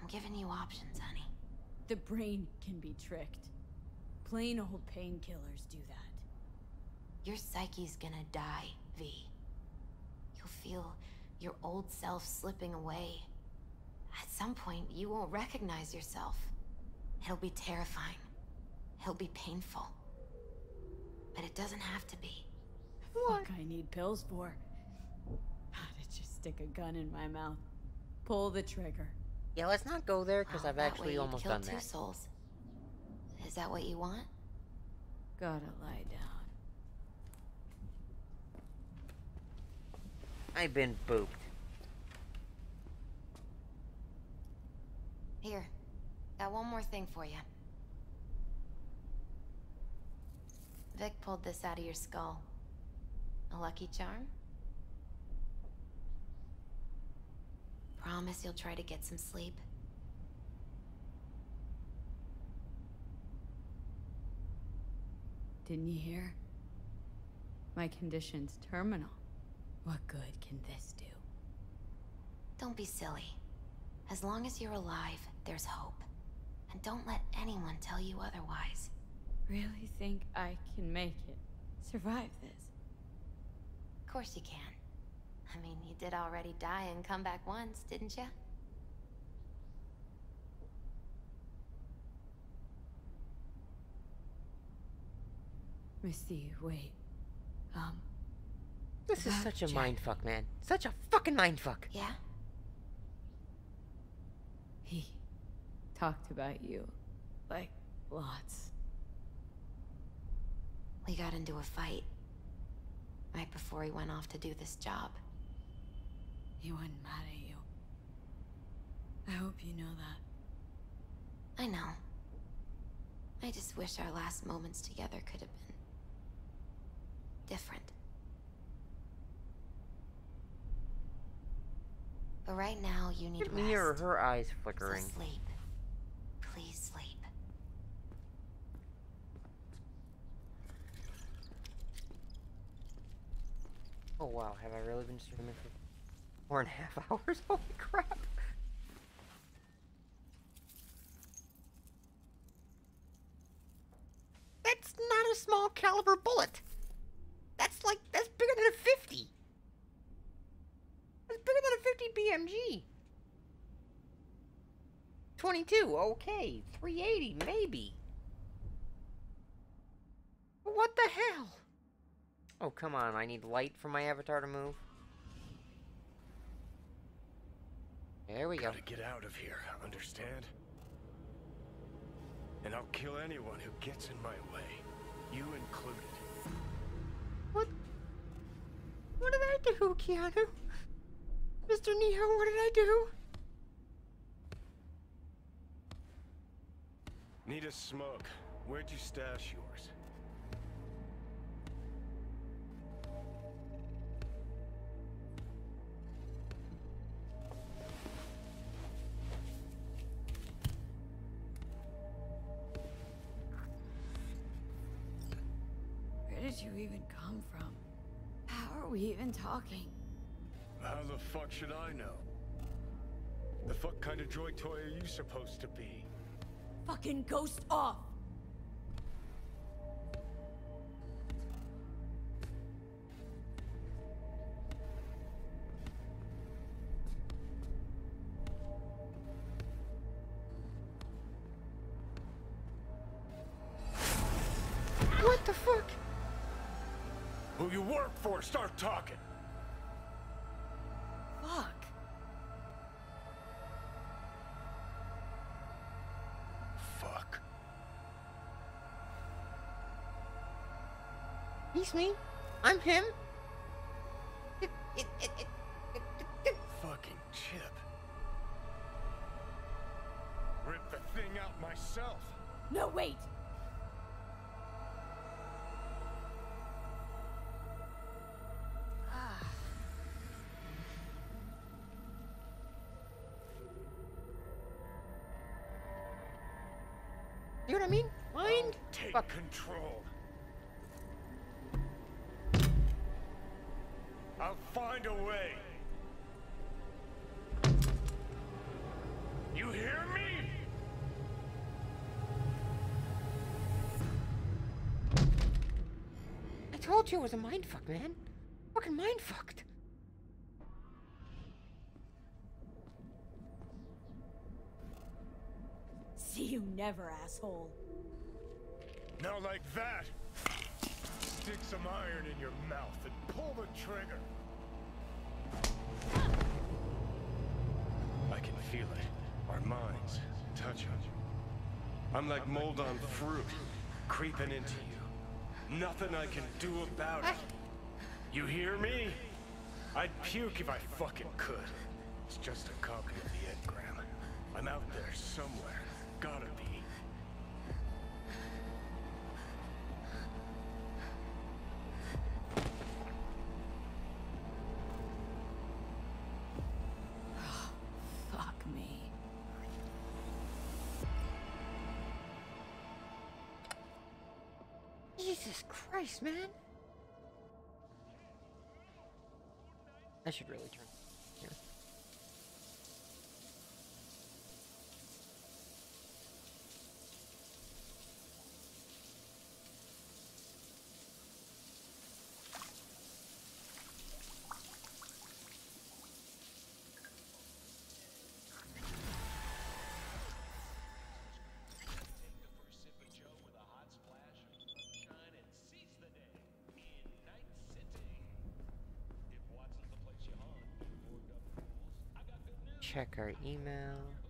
I'm giving you options, honey. The brain can be tricked. Plain old painkillers do that. Your psyche's gonna die, V. You'll feel your old self slipping away. At some point, you won't recognize yourself. It'll be terrifying. It'll be painful. But it doesn't have to be. Fuck I need pills for? How to just stick a gun in my mouth. Pull the trigger. Yeah, let's not go there because Well, oh, I've that way actually you'd almost kill done two that. souls. Is that what you want? Gotta lie down. I've been booped. Here, got one more thing for you. Vik pulled this out of your skull. A lucky charm? Promise you'll try to get some sleep. Didn't you hear? My condition's terminal. What good can this do? Don't be silly. As long as you're alive, there's hope. And don't let anyone tell you otherwise. Really think I can make it? Survive this? Of course you can. I mean, you did already die and come back once, didn't you? Misty, wait. Um. This is such a Jack. mind fuck, man. Such a fucking mind fuck. Yeah? He talked about you. Like, lots. We got into a fight. Right before he went off to do this job. He wasn't mad at you. I hope you know that. I know. I just wish our last moments together could have been... different. But right now, you need Look at me or her eyes So flickering. sleep. Please sleep. Oh wow, have I really been streaming for four and a half hours? Holy crap! That's not a small caliber bullet. That's like that's bigger than a fifty. That's bigger than a fifty BMG. Twenty-two, okay. Three eighty, maybe. What the hell? Oh, come on. I need light for my avatar to move. There we go. Gotta get out of here, understand? And I'll kill anyone who gets in my way. You included. What? What did I do, Keanu? Mr. Neo, what did I do? Need a smoke. Where'd you stash yours? We even talking? How the fuck should I know? The fuck kind of droid toy are you supposed to be? Fucking ghost off! Talking! Fuck. Fuck. He's me. I'm him. Fuck. control. I'll find a way. You hear me? I told you it was a mind fuck, man. Fucking mind fucked. See you never, asshole. Now like that. Stick some iron in your mouth and pull the trigger. I can feel it. Our minds touching. I'm like mold on fruit, creeping into you. Nothing I can do about it. You hear me? I'd puke if I fucking could. It's just a copy of the engram. I'm out there somewhere. Gotta be. Christ, man. I should really turn Check our email.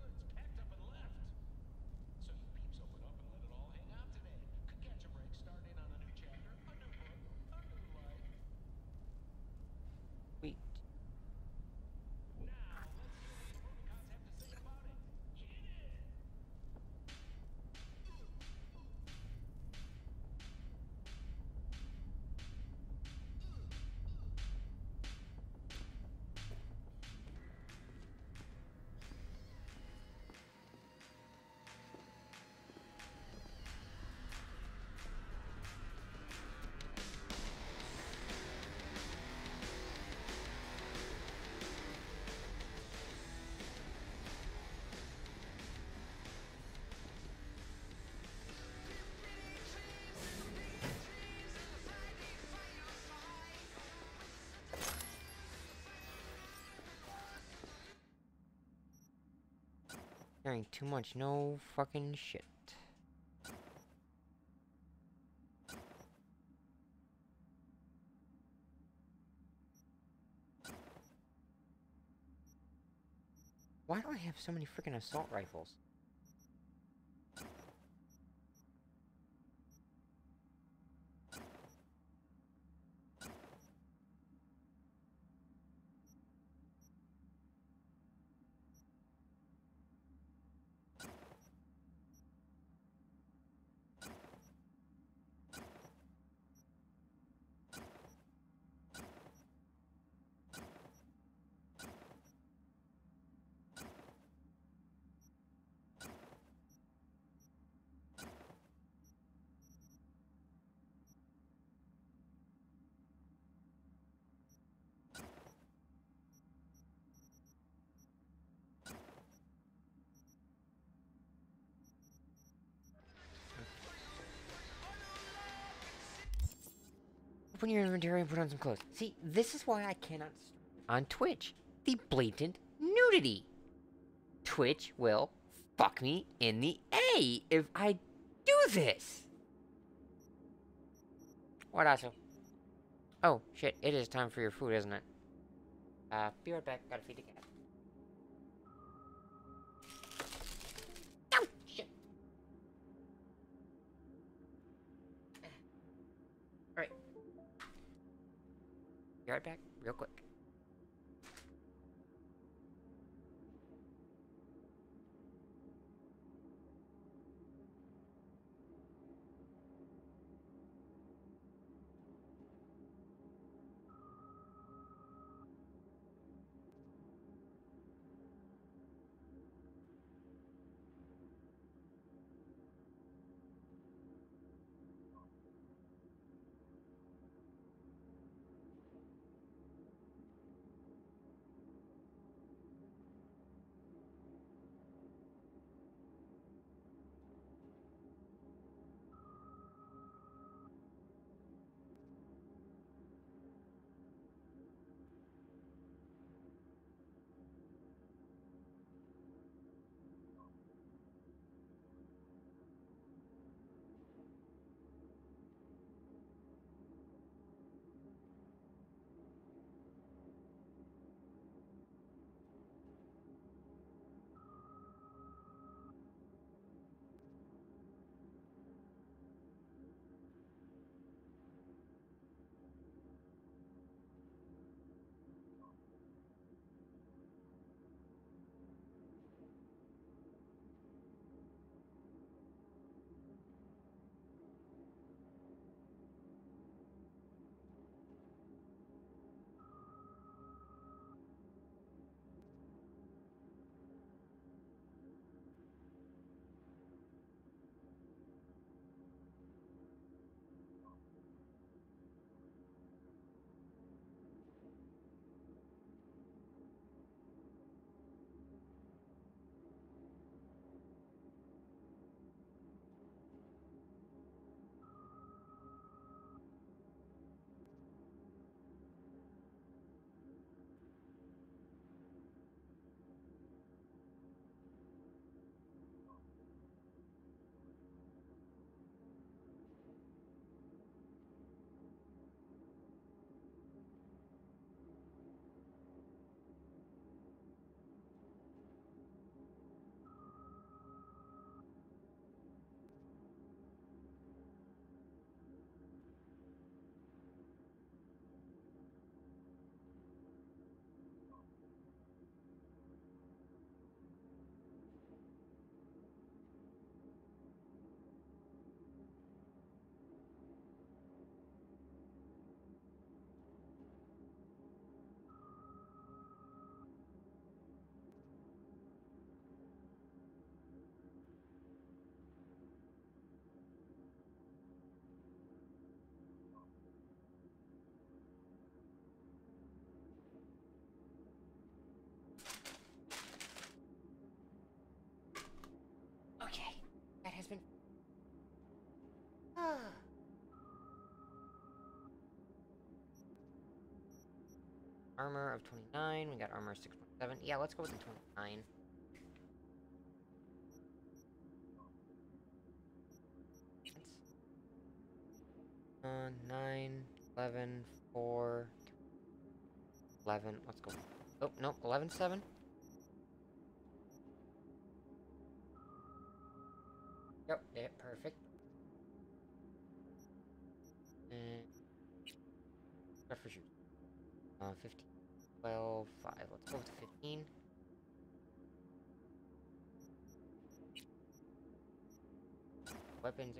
Hearing too much, no fucking shit. Why do I have so many freaking assault rifles? Open your inventory and put on some clothes. See, this is why I cannot on Twitch. The blatant nudity. Twitch will fuck me in the A if I do this. What also? Oh, shit, it is time for your food, isn't it? Uh, be right back, gotta feed the cat. Right back, real quick. Okay, that has been... Ah. Armor of 29, we got armor 6.7. Yeah, let's go with the 29. Uh, 9, 11, 4, 11, let's go. Oh, no, 11, 7. Perfect. And what for shoot? Uh, 15, 12, 5. Let's go with 15. Weapons.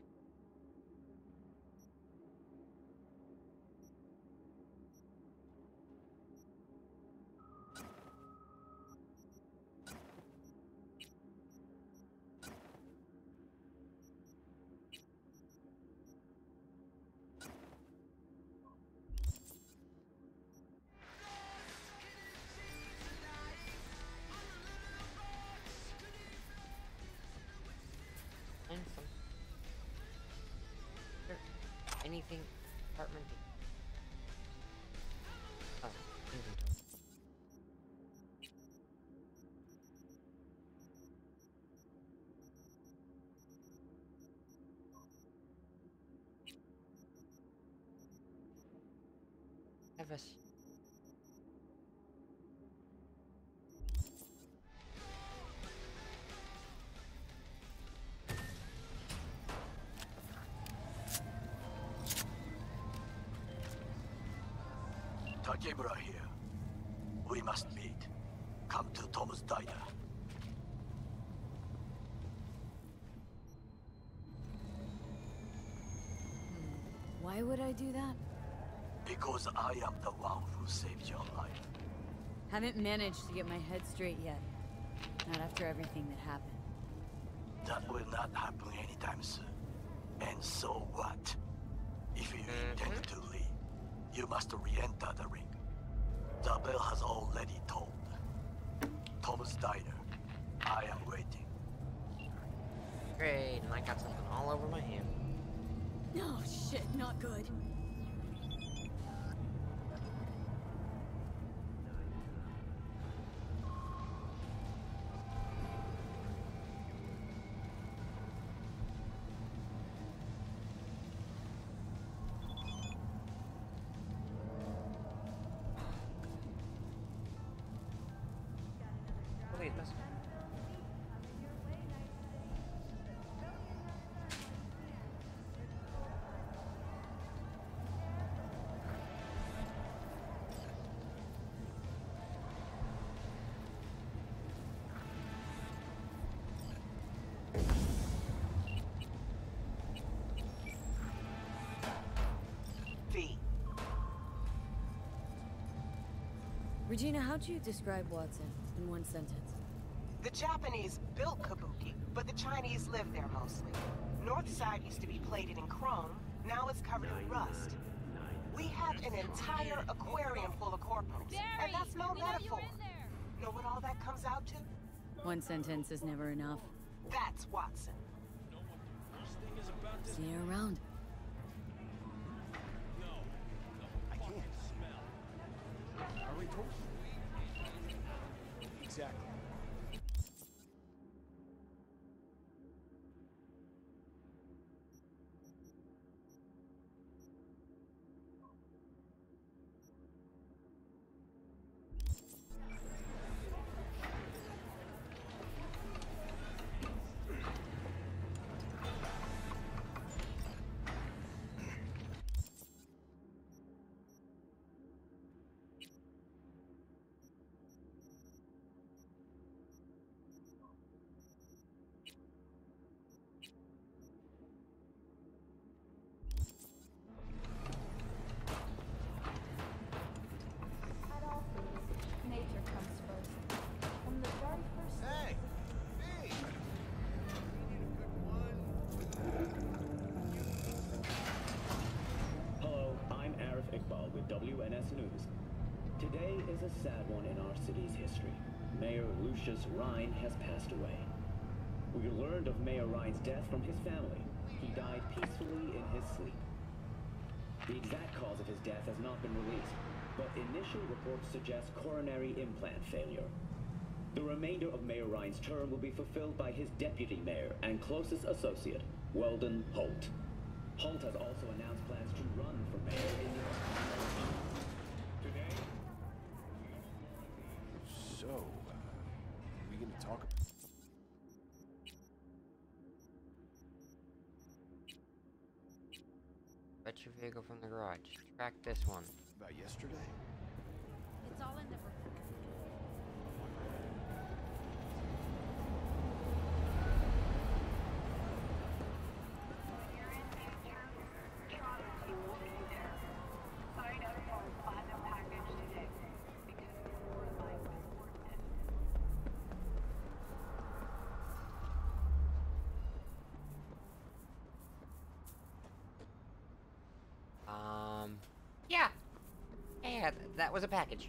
Anything apartment. Oh, s- here. We must meet. Come to Tom's Diner. Hmm. Why would I do that? Because I am the one who saved your life. Haven't managed to get my head straight yet. Not after everything that happened. That will not happen anytime soon. And so what? If you mm-hmm. intend to leave, you must re-enter the ring. The bell has already tolled. Tom's Diner. I am waiting. Great, and I got something all over my hand. No, shit, not good. Regina, how'd you describe Watson in one sentence? The Japanese built Kabuki, but the Chinese live there mostly. North side used to be plated in chrome, now it's covered in rust. We have an entire aquarium full of corporals, and that's no metaphor. Know what all that comes out to? One sentence is never enough. That's Watson. See you around. WNS News. Today is a sad one in our city's history. Mayor Lucius Rhine has passed away. We learned of Mayor Rhine's death from his family. He died peacefully in his sleep. The exact cause of his death has not been released, but initial reports suggest coronary implant failure. The remainder of Mayor Rhine's term will be fulfilled by his deputy mayor and closest associate, Weldon Holt. Holt has also announced plans to run for mayor this one. Yeah, that was a package.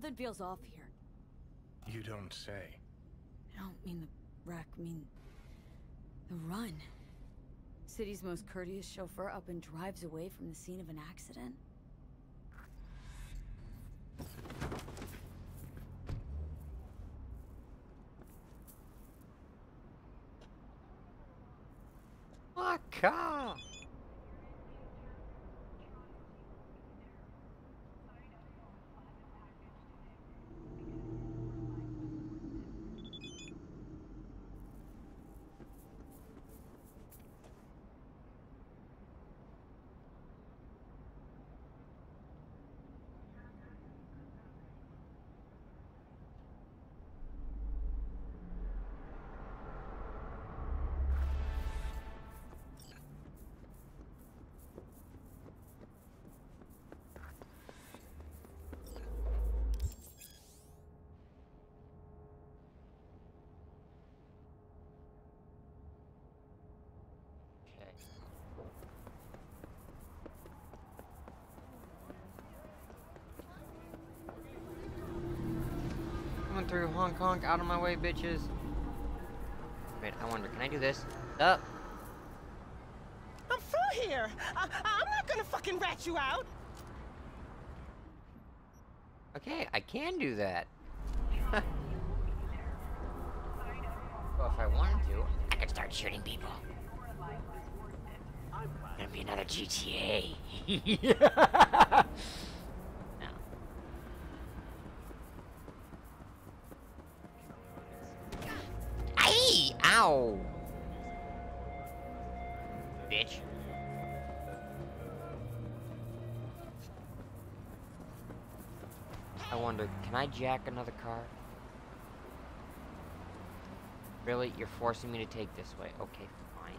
Something feels off here. You don't say. I don't mean the wreck, I mean the run. City's most courteous chauffeur up and drives away from the scene of an accident. My car! Okay. Coming through Hong Kong, out of my way, bitches. Wait, I wonder, can I do this? Up. I'm through here. I- I'm not gonna fucking rat you out. Okay, I can do that. well, if I wanted to, I could start shooting people. Gonna be another GTA. wonder, can I jack another car? Really? You're forcing me to take this way. Okay, fine.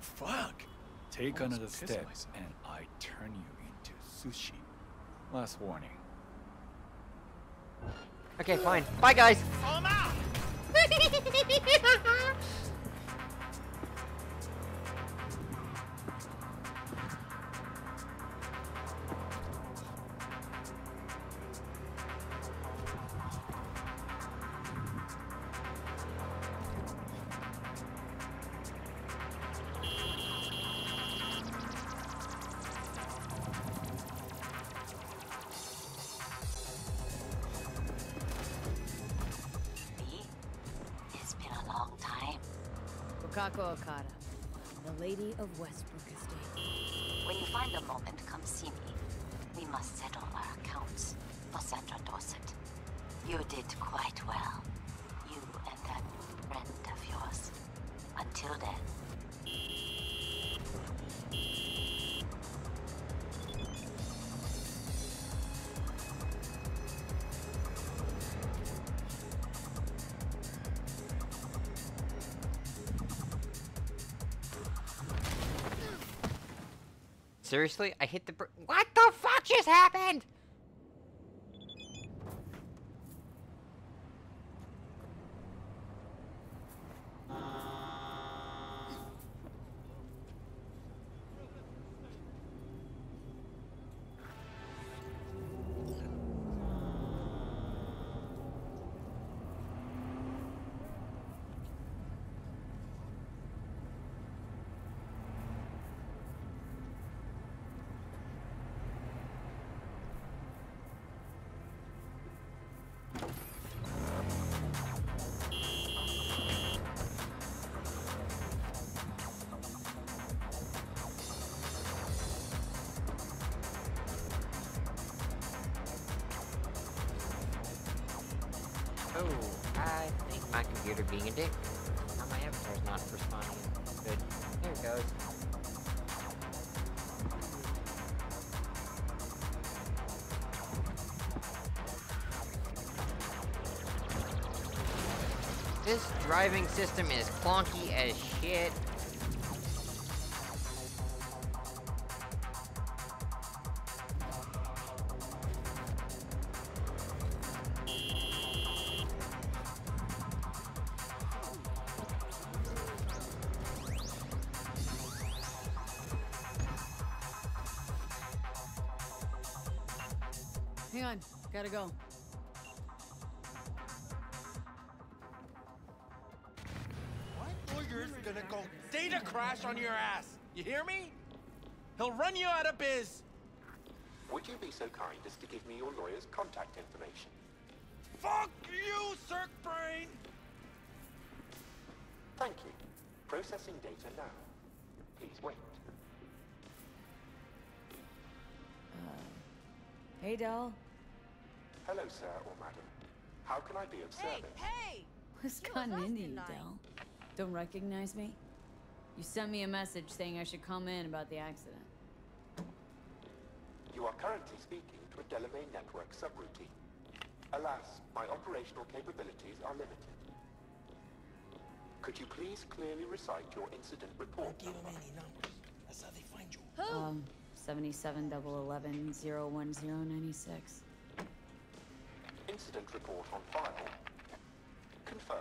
Fuck! Take another step, myself. and I turn you into sushi. Last warning. Okay, fine. Bye, guys! Seriously? I hit the What the fuck just happened? Driving system is clunky as shit. Hang on, gotta go. Data on your ass. You hear me? He'll run you out of biz. Would you be so kind as to give me your lawyer's contact information? Fuck you, Cirque Brain! Thank you. Processing data now. Please wait. Uh, hey, Del. Hello, sir or madam. How can I be of service? hey! hey! What's gotten into you, Del? Don't recognize me? You sent me a message saying I should come in about the accident. You are currently speaking to a Delamain network subroutine. Alas, my operational capabilities are limited. Could you please clearly recite your incident report Give him number? any numbers. That's how they find you. Um, 77 11 01096. Incident report on file. Confirmed.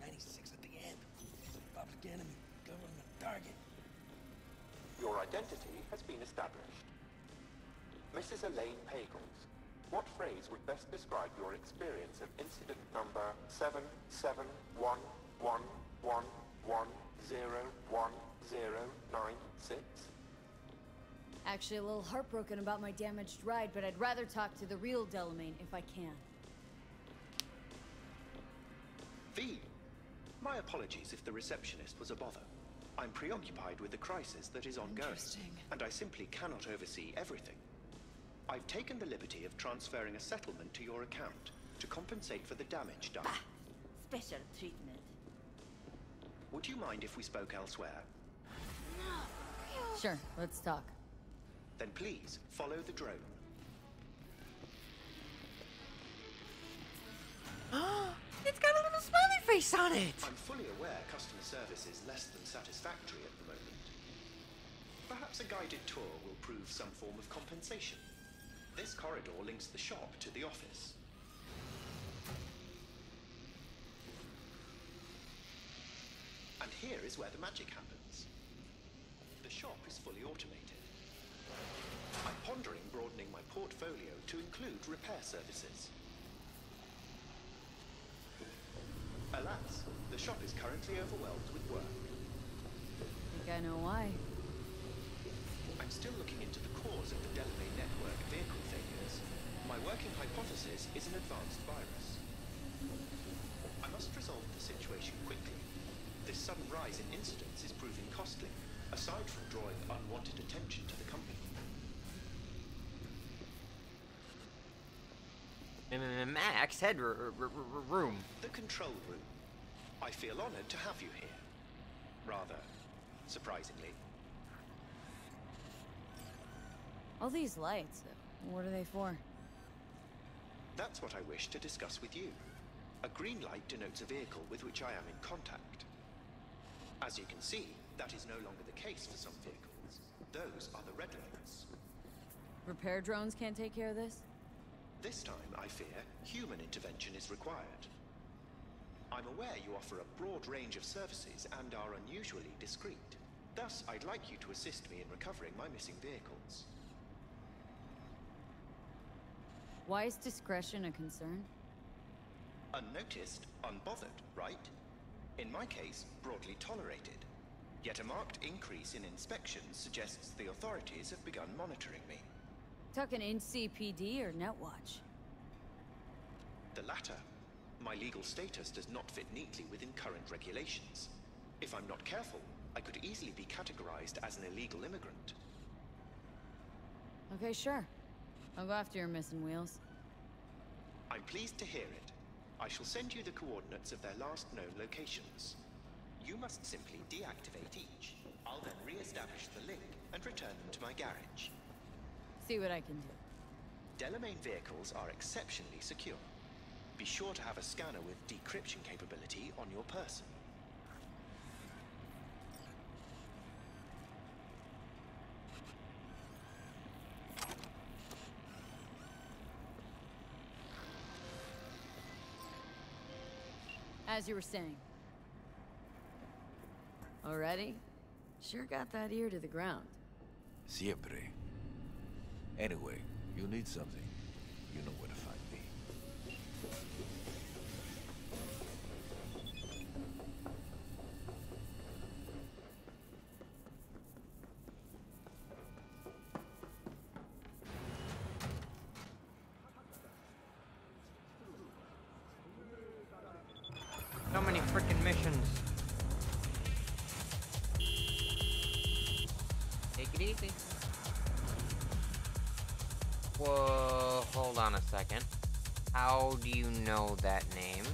96 at the end. Public enemy. Government target. Your identity has been established. Mrs. Elaine Pagels, what phrase would best describe your experience of incident number 771111101096? Actually, a little heartbroken about my damaged ride, but I'd rather talk to the real Delamain if I can. V. My apologies if the receptionist was a bother. I'm preoccupied with the crisis that is ongoing, and I simply cannot oversee everything. I've taken the liberty of transferring a settlement to your account to compensate for the damage done. Special treatment. Would you mind if we spoke elsewhere? Sure, let's talk. Then please follow the drone. it's got a little smiley face on it! I'm fully aware customer service is less than satisfactory at the moment. Perhaps a guided tour will prove some form of compensation. This corridor links the shop to the office. And here is where the magic happens. The shop is fully automated. I'm pondering broadening my portfolio to include repair services. Alas, the shop is currently overwhelmed with work. I Think I know why. I'm still looking into the cause of the Delamain network vehicle failures. My working hypothesis is an advanced virus. I must resolve the situation quickly. This sudden rise in incidents is proving costly, aside from drawing unwanted attention to the company. Max head room. The control room. I feel honored to have you here. Rather, surprisingly. All these lights, what are they for? That's what I wish to discuss with you. A green light denotes a vehicle with which I am in contact. As you can see, that is no longer the case for some vehicles. Those are the red lights. Repair drones can't take care of this? This time, I fear, human intervention is required. I'm aware you offer a broad range of services and are unusually discreet. Thus, I'd like you to assist me in recovering my missing vehicles. Why is discretion a concern? Unnoticed, unbothered, right? In my case, broadly tolerated. Yet a marked increase in inspections suggests the authorities have begun monitoring me. Talking NCPD or Netwatch? The latter. My legal status does not fit neatly within current regulations. If I'm not careful, I could easily be categorized as an illegal immigrant. Okay, sure. I'll go after your missing wheels. I'm pleased to hear it. I shall send you the coordinates of their last known locations. You must simply deactivate each. I'll then re-establish the link and return them to my garage. See what I can do. Delamain vehicles are exceptionally secure. Be sure to have a scanner with decryption capability on your person. As you were saying. Already? Sure got that ear to the ground. Siempre. Anyway, you need something. You know where to find on a second. How do you know that name?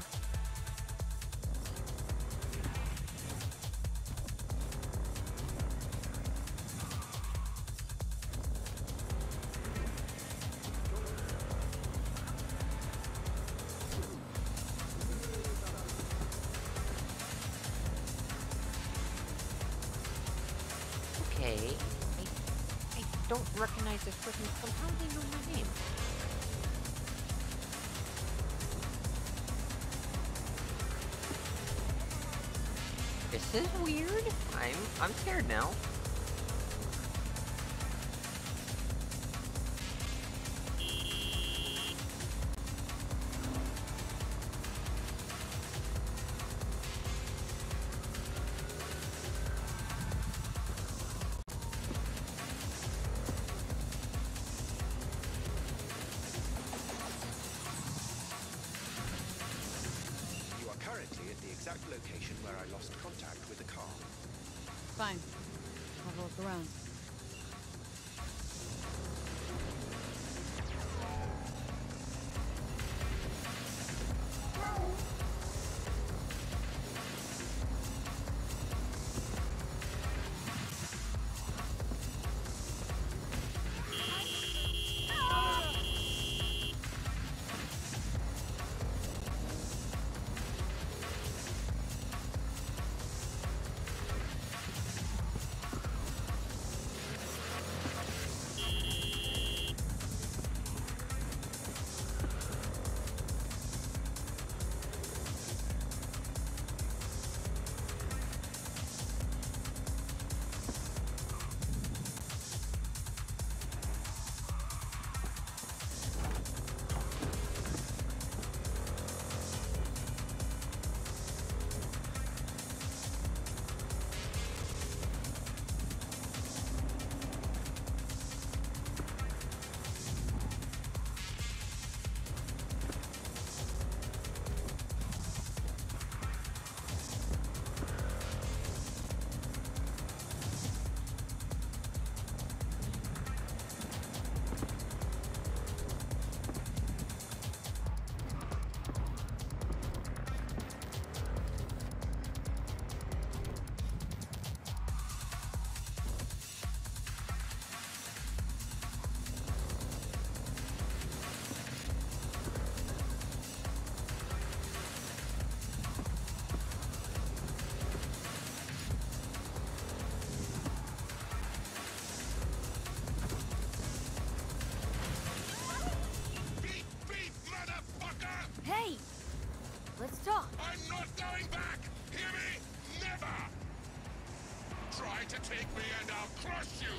Take me and I'll crush you!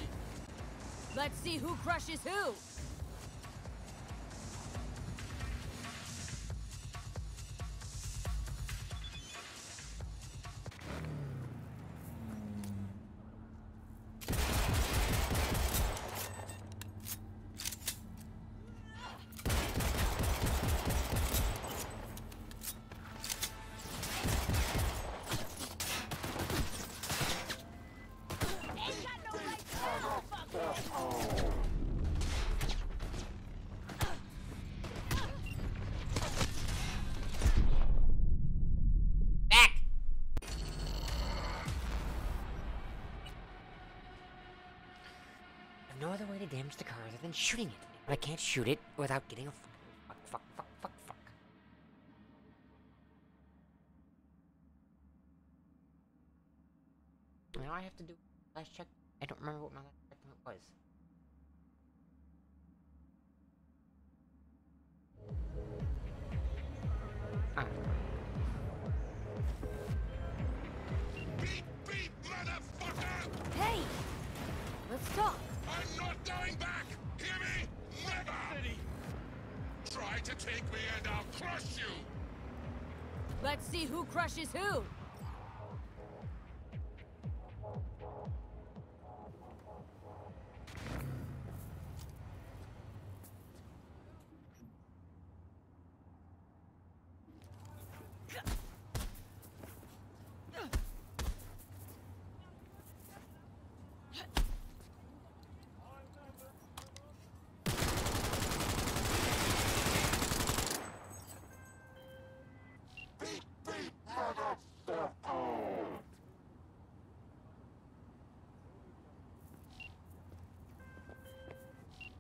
Let's see who crushes who! To damage the car other than shooting it. But I can't shoot it without getting a fuck, fuck, fuck, fuck, fuck. Now I have to do last check. I don't remember what my last checkpoint was.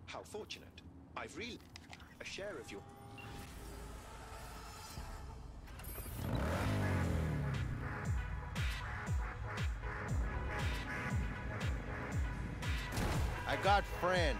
How fortunate. I've really a share of your. I got friends.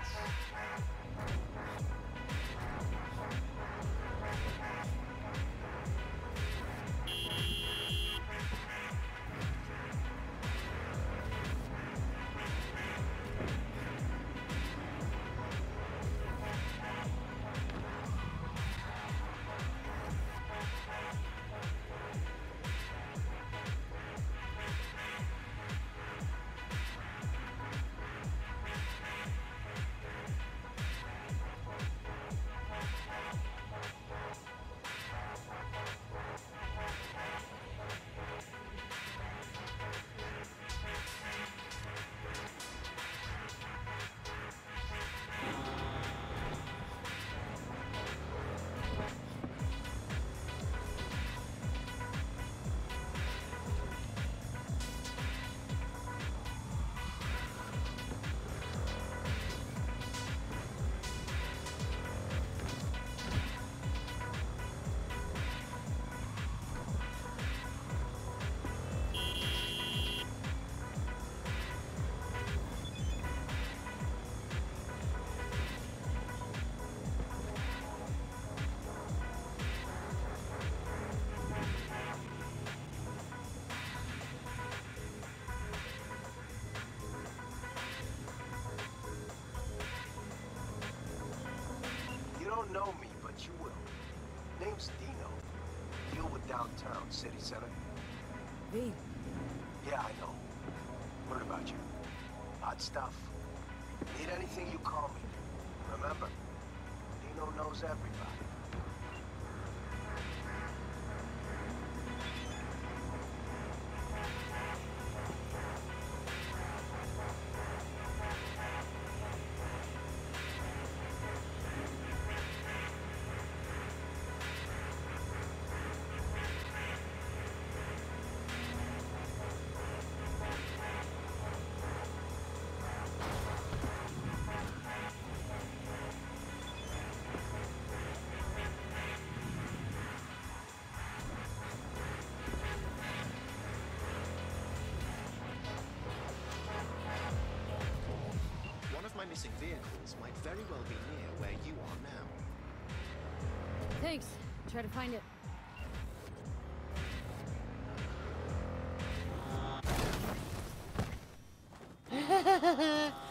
Don't know me, but you will. Name's Dino. Deal with downtown, city center. V. Yeah, I know. Heard about you. Hot stuff. Need anything, you call me. Remember, Dino knows everybody. missing vehicles might very well be near where you are now. Thanks. Try to find it.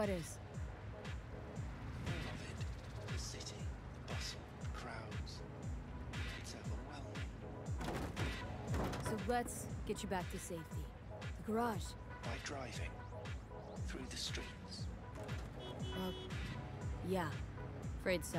What is? It. The city, the bustle, the crowds. It's overwhelming. So let's get you back to safety. The garage. By driving. Through the streets. Uh, yeah. Afraid so.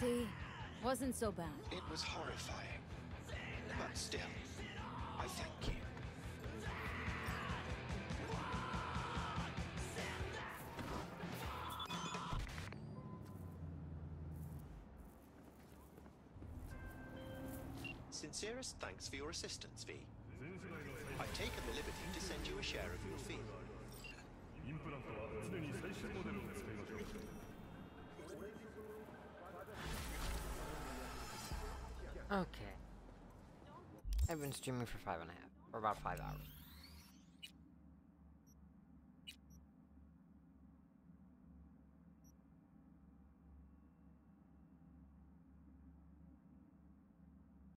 See? Wasn't so bad. It was horrifying. But still, I thank you. Sincerest thanks for your assistance, V. I've taken the liberty to send you a share of your fee. Okay. I've been streaming for five and a half, or about five hours.